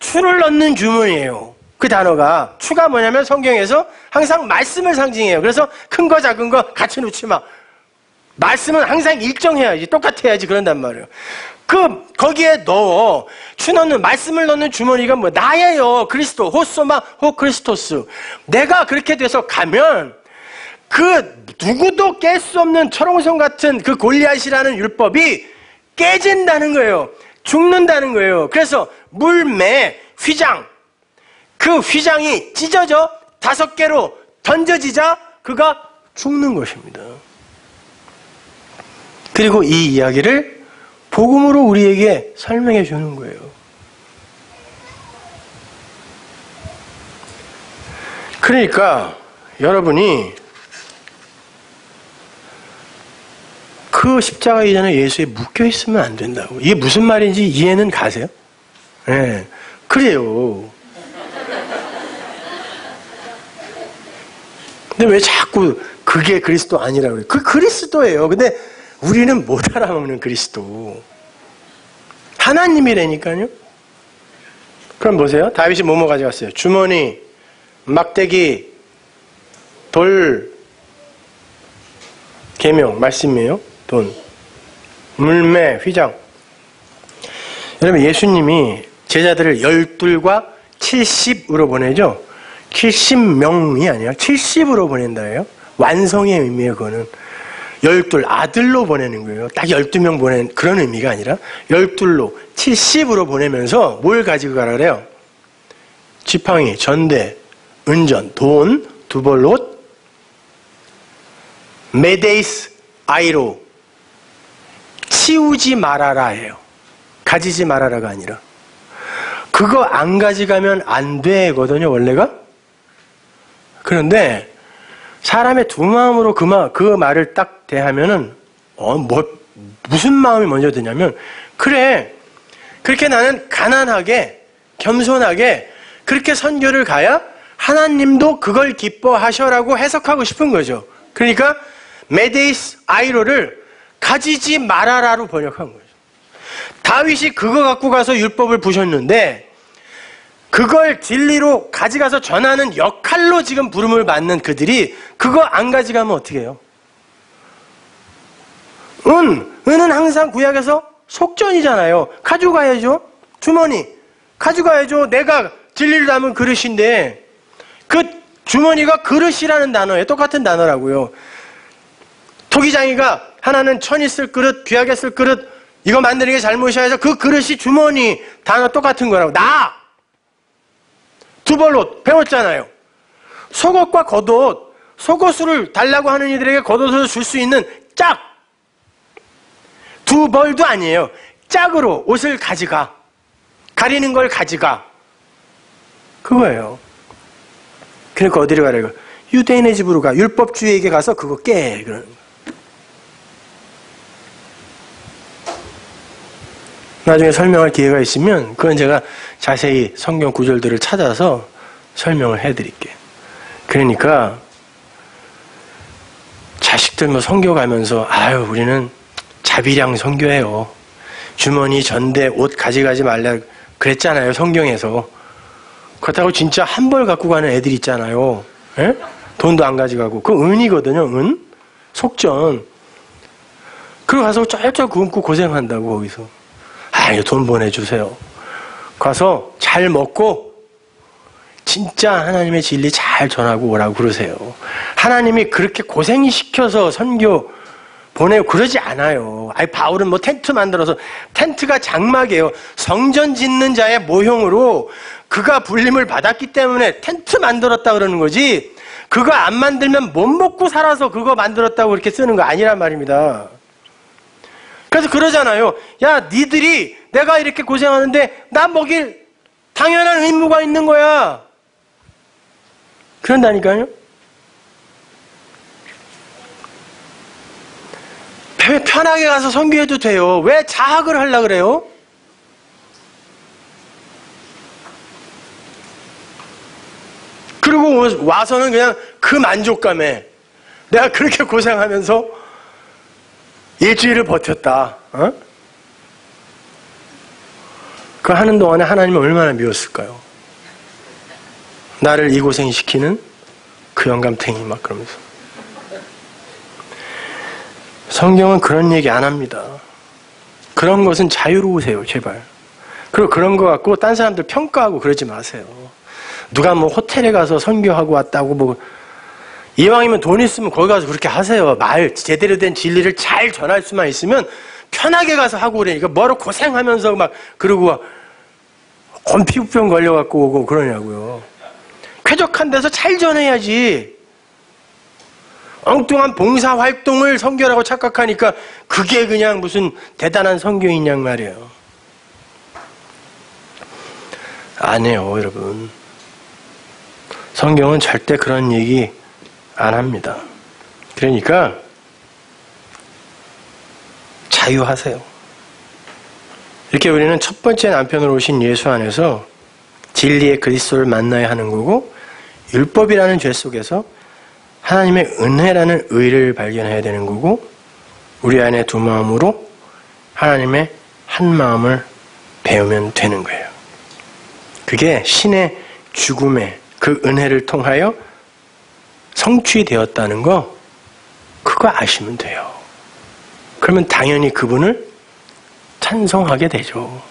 추를 넣는 주머니예요. 그 단어가 추가 뭐냐면 성경에서 항상 말씀을 상징해요. 그래서 큰 거 작은 거 같이 놓지 마. 말씀은 항상 일정해야지 똑같아야지 그런단 말이에요. 그 거기에 넣어 추 넣는 말씀을 넣는 주머니가 뭐 나예요 그리스도 호소마 호 크리스토스 내가 그렇게 돼서 가면 그 누구도 깰 수 없는 철옹성 같은 그 골리앗이라는 율법이 깨진다는 거예요 죽는다는 거예요 그래서 물매 휘장 그 휘장이 찢어져 다섯 개로 던져지자 그가 죽는 것입니다 그리고 이 이야기를 복음으로 우리에게 설명해 주는 거예요. 그러니까 여러분이 그 십자가 이전에 예수에 묶여 있으면 안 된다고. 이게 무슨 말인지 이해는 가세요? 예. 네, 그래요. 근데 왜 자꾸 그게 그리스도 아니라고 그래? 그 그리스도예요. 근데 우리는 못 알아먹는 그리스도. 하나님이라니까요. 그럼 보세요. 다윗이 뭐뭐 가져갔어요? 주머니, 막대기, 돌, 계명, 말씀이에요. 돈, 물매, 휘장. 여러분 예수님이 제자들을 열둘과 70으로 보내죠. 70명이 아니라 70으로 보낸다예요. 완성의 의미예요, 그거는. 열둘 아들로 보내는 거예요. 딱 열두 명 보낸 그런 의미가 아니라 열둘로 70으로 보내면서 뭘 가지고 가라 그래요? 지팡이, 전대, 은전, 돈, 두 벌 옷, μηδείς, αἴρω 치우지 말아라 해요. 가지지 말아라가 아니라 그거 안 가져가면 안 되거든요, 원래가. 그런데 사람의 두 마음으로 그, 말, 그 말을 딱 대하면은, 어, 뭐, 무슨 마음이 먼저 드냐면, 그래, 그렇게 나는 가난하게, 겸손하게, 그렇게 선교를 가야 하나님도 그걸 기뻐하셔라고 해석하고 싶은 거죠. 그러니까, μηδείς αἴρω를 가지지 말아라로 번역한 거죠. 다윗이 그거 갖고 가서 율법을 부셨는데, 그걸 진리로 가져가서 전하는 역할로 지금 부름을 받는 그들이 그거 안 가져가면 어떻게 해요? 은, 은은 항상 구약에서 속전이잖아요. 가져가야죠. 주머니. 가져가야죠. 내가 진리를 담은 그릇인데 그 주머니가 그릇이라는 단어예요. 똑같은 단어라고요. 토기장이가 하나는 천이 쓸 그릇, 귀하게 쓸 그릇, 이거 만드는 게 잘못이야 해서 그 그릇이 주머니 단어 똑같은 거라고. 나! 두 벌로 배웠잖아요. 속옷과 겉옷, 속옷을 달라고 하는 이들에게 겉옷을 줄 수 있는 짝! 두 벌도 아니에요. 짝으로 옷을 가져가. 가리는 걸 가져가. 그거예요. 그러니까 어디로 가래요? 유대인의 집으로 가. 율법주의에게 가서 그거 깨. 그러는 거예요. 나중에 설명할 기회가 있으면 그건 제가 자세히 성경 구절들을 찾아서 설명을 해드릴게요. 그러니까 자식들 뭐 성교 가면서 아유 우리는 자비량 성교해요. 주머니 전대 옷 가져가지 말라 그랬잖아요 성경에서. 그렇다고 진짜 한 벌 갖고 가는 애들 있잖아요. 에? 돈도 안 가져가고 그 은이거든요. 은 속전. 그리고 가서 쩔쩔 굶고 고생한다고 거기서. 아, 돈 보내주세요. 가서 잘 먹고 진짜 하나님의 진리 잘 전하고 오라고 그러세요. 하나님이 그렇게 고생시켜서 선교 보내고 그러지 않아요. 아니 바울은 뭐 텐트 만들어서 텐트가 장막이에요. 성전 짓는 자의 모형으로 그가 불림을 받았기 때문에 텐트 만들었다 그러는 거지. 그거 안 만들면 못 먹고 살아서 그거 만들었다고 그렇게 쓰는 거 아니란 말입니다. 그래서 그러잖아요. 야, 니들이 내가 이렇게 고생하는데 나 먹일 당연한 의무가 있는 거야. 그런다니까요. 편하게 가서 선교해도 돼요. 왜 자학을 하려 그래요? 그리고 와서는 그냥 그 만족감에 내가 그렇게 고생하면서 일주일을 버텼다. 어? 그 하는 동안에 하나님은 얼마나 미웠을까요? 나를 이 고생 시키는 그 영감탱이 막 그러면서. 성경은 그런 얘기 안 합니다. 그런 것은 자유로우세요, 제발. 그리고 그런 거 갖고 딴 사람들 평가하고 그러지 마세요. 누가 뭐 호텔에 가서 선교하고 왔다고 뭐 이왕이면 돈 있으면 거기 가서 그렇게 하세요. 말 제대로 된 진리를 잘 전할 수만 있으면 편하게 가서 하고 그러니까 뭐로 고생하면서 막 그러고 건피부병 걸려갖고 오고 그러냐고요. 쾌적한 데서 잘 전해야지. 엉뚱한 봉사 활동을 성교라고 착각하니까 그게 그냥 무슨 대단한 성교인 양 말이에요. 안 해요, 여러분. 성경은 절대 그런 얘기 안 합니다. 그러니까 자유하세요. 이렇게 우리는 첫 번째 남편으로 오신 예수 안에서 진리의 그리스도를 만나야 하는 거고 율법이라는 죄 속에서 하나님의 은혜라는 의를 발견해야 되는 거고 우리 안에 두 마음으로 하나님의 한 마음을 배우면 되는 거예요. 그게 신의 죽음의 그 은혜를 통하여 성취되었다는 거 그거 아시면 돼요. 그러면 당연히 그분을 찬송하게 되죠.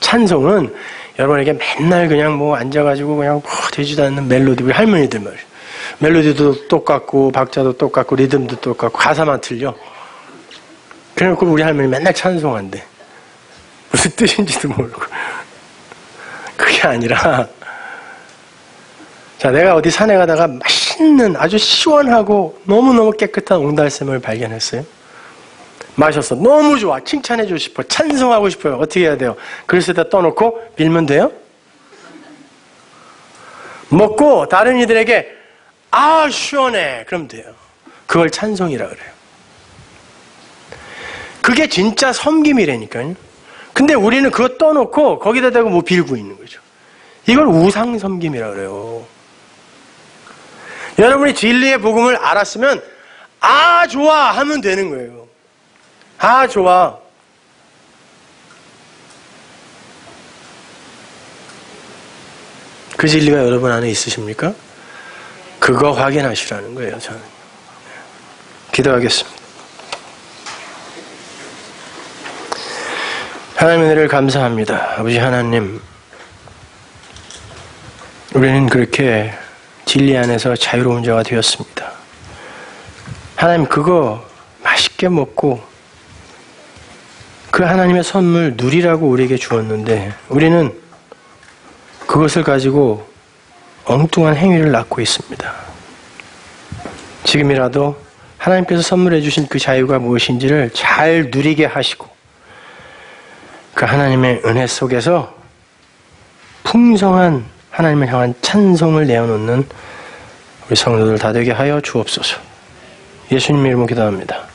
찬송은 여러분에게 맨날 그냥 뭐 앉아가지고 그냥 뭐 되지도 않는 멜로디, 우리 할머니들 말 멜로디도 똑같고, 박자도 똑같고, 리듬도 똑같고, 가사만 틀려. 그래놓고 우리 할머니 맨날 찬송한대. 무슨 뜻인지도 모르고. 그게 아니라, 자, 내가 어디 산에 가다가 맛 있는 아주 시원하고 너무너무 깨끗한 옹달샘을 발견했어요. 마셔서 너무 좋아. 칭찬해 주고 싶어. 찬송하고 싶어요. 어떻게 해야 돼요? 그릇에다 떠놓고 빌면 돼요? 먹고 다른 이들에게 아 시원해. 그럼 돼요. 그걸 찬송이라 그래요. 그게 진짜 섬김이라니까요. 근데 우리는 그거 떠놓고 거기다 대고 뭐 빌고 있는 거죠. 이걸 우상 섬김이라 그래요. 여러분이 진리의 복음을 알았으면 아 좋아 하면 되는 거예요. 아, 좋아. 그 진리가 여러분 안에 있으십니까? 그거 확인하시라는 거예요, 저는. 기도하겠습니다. 하나님의 은혜를 감사합니다. 아버지 하나님, 우리는 그렇게 진리 안에서 자유로운 자가 되었습니다. 하나님, 그거 맛있게 먹고 그 하나님의 선물 누리라고 우리에게 주었는데 우리는 그것을 가지고 엉뚱한 행위를 낳고 있습니다. 지금이라도 하나님께서 선물해 주신 그 자유가 무엇인지를 잘 누리게 하시고 그 하나님의 은혜 속에서 풍성한 하나님을 향한 찬송을 내어놓는 우리 성도들 다 되게 하여 주옵소서. 예수님 이름으로 기도합니다.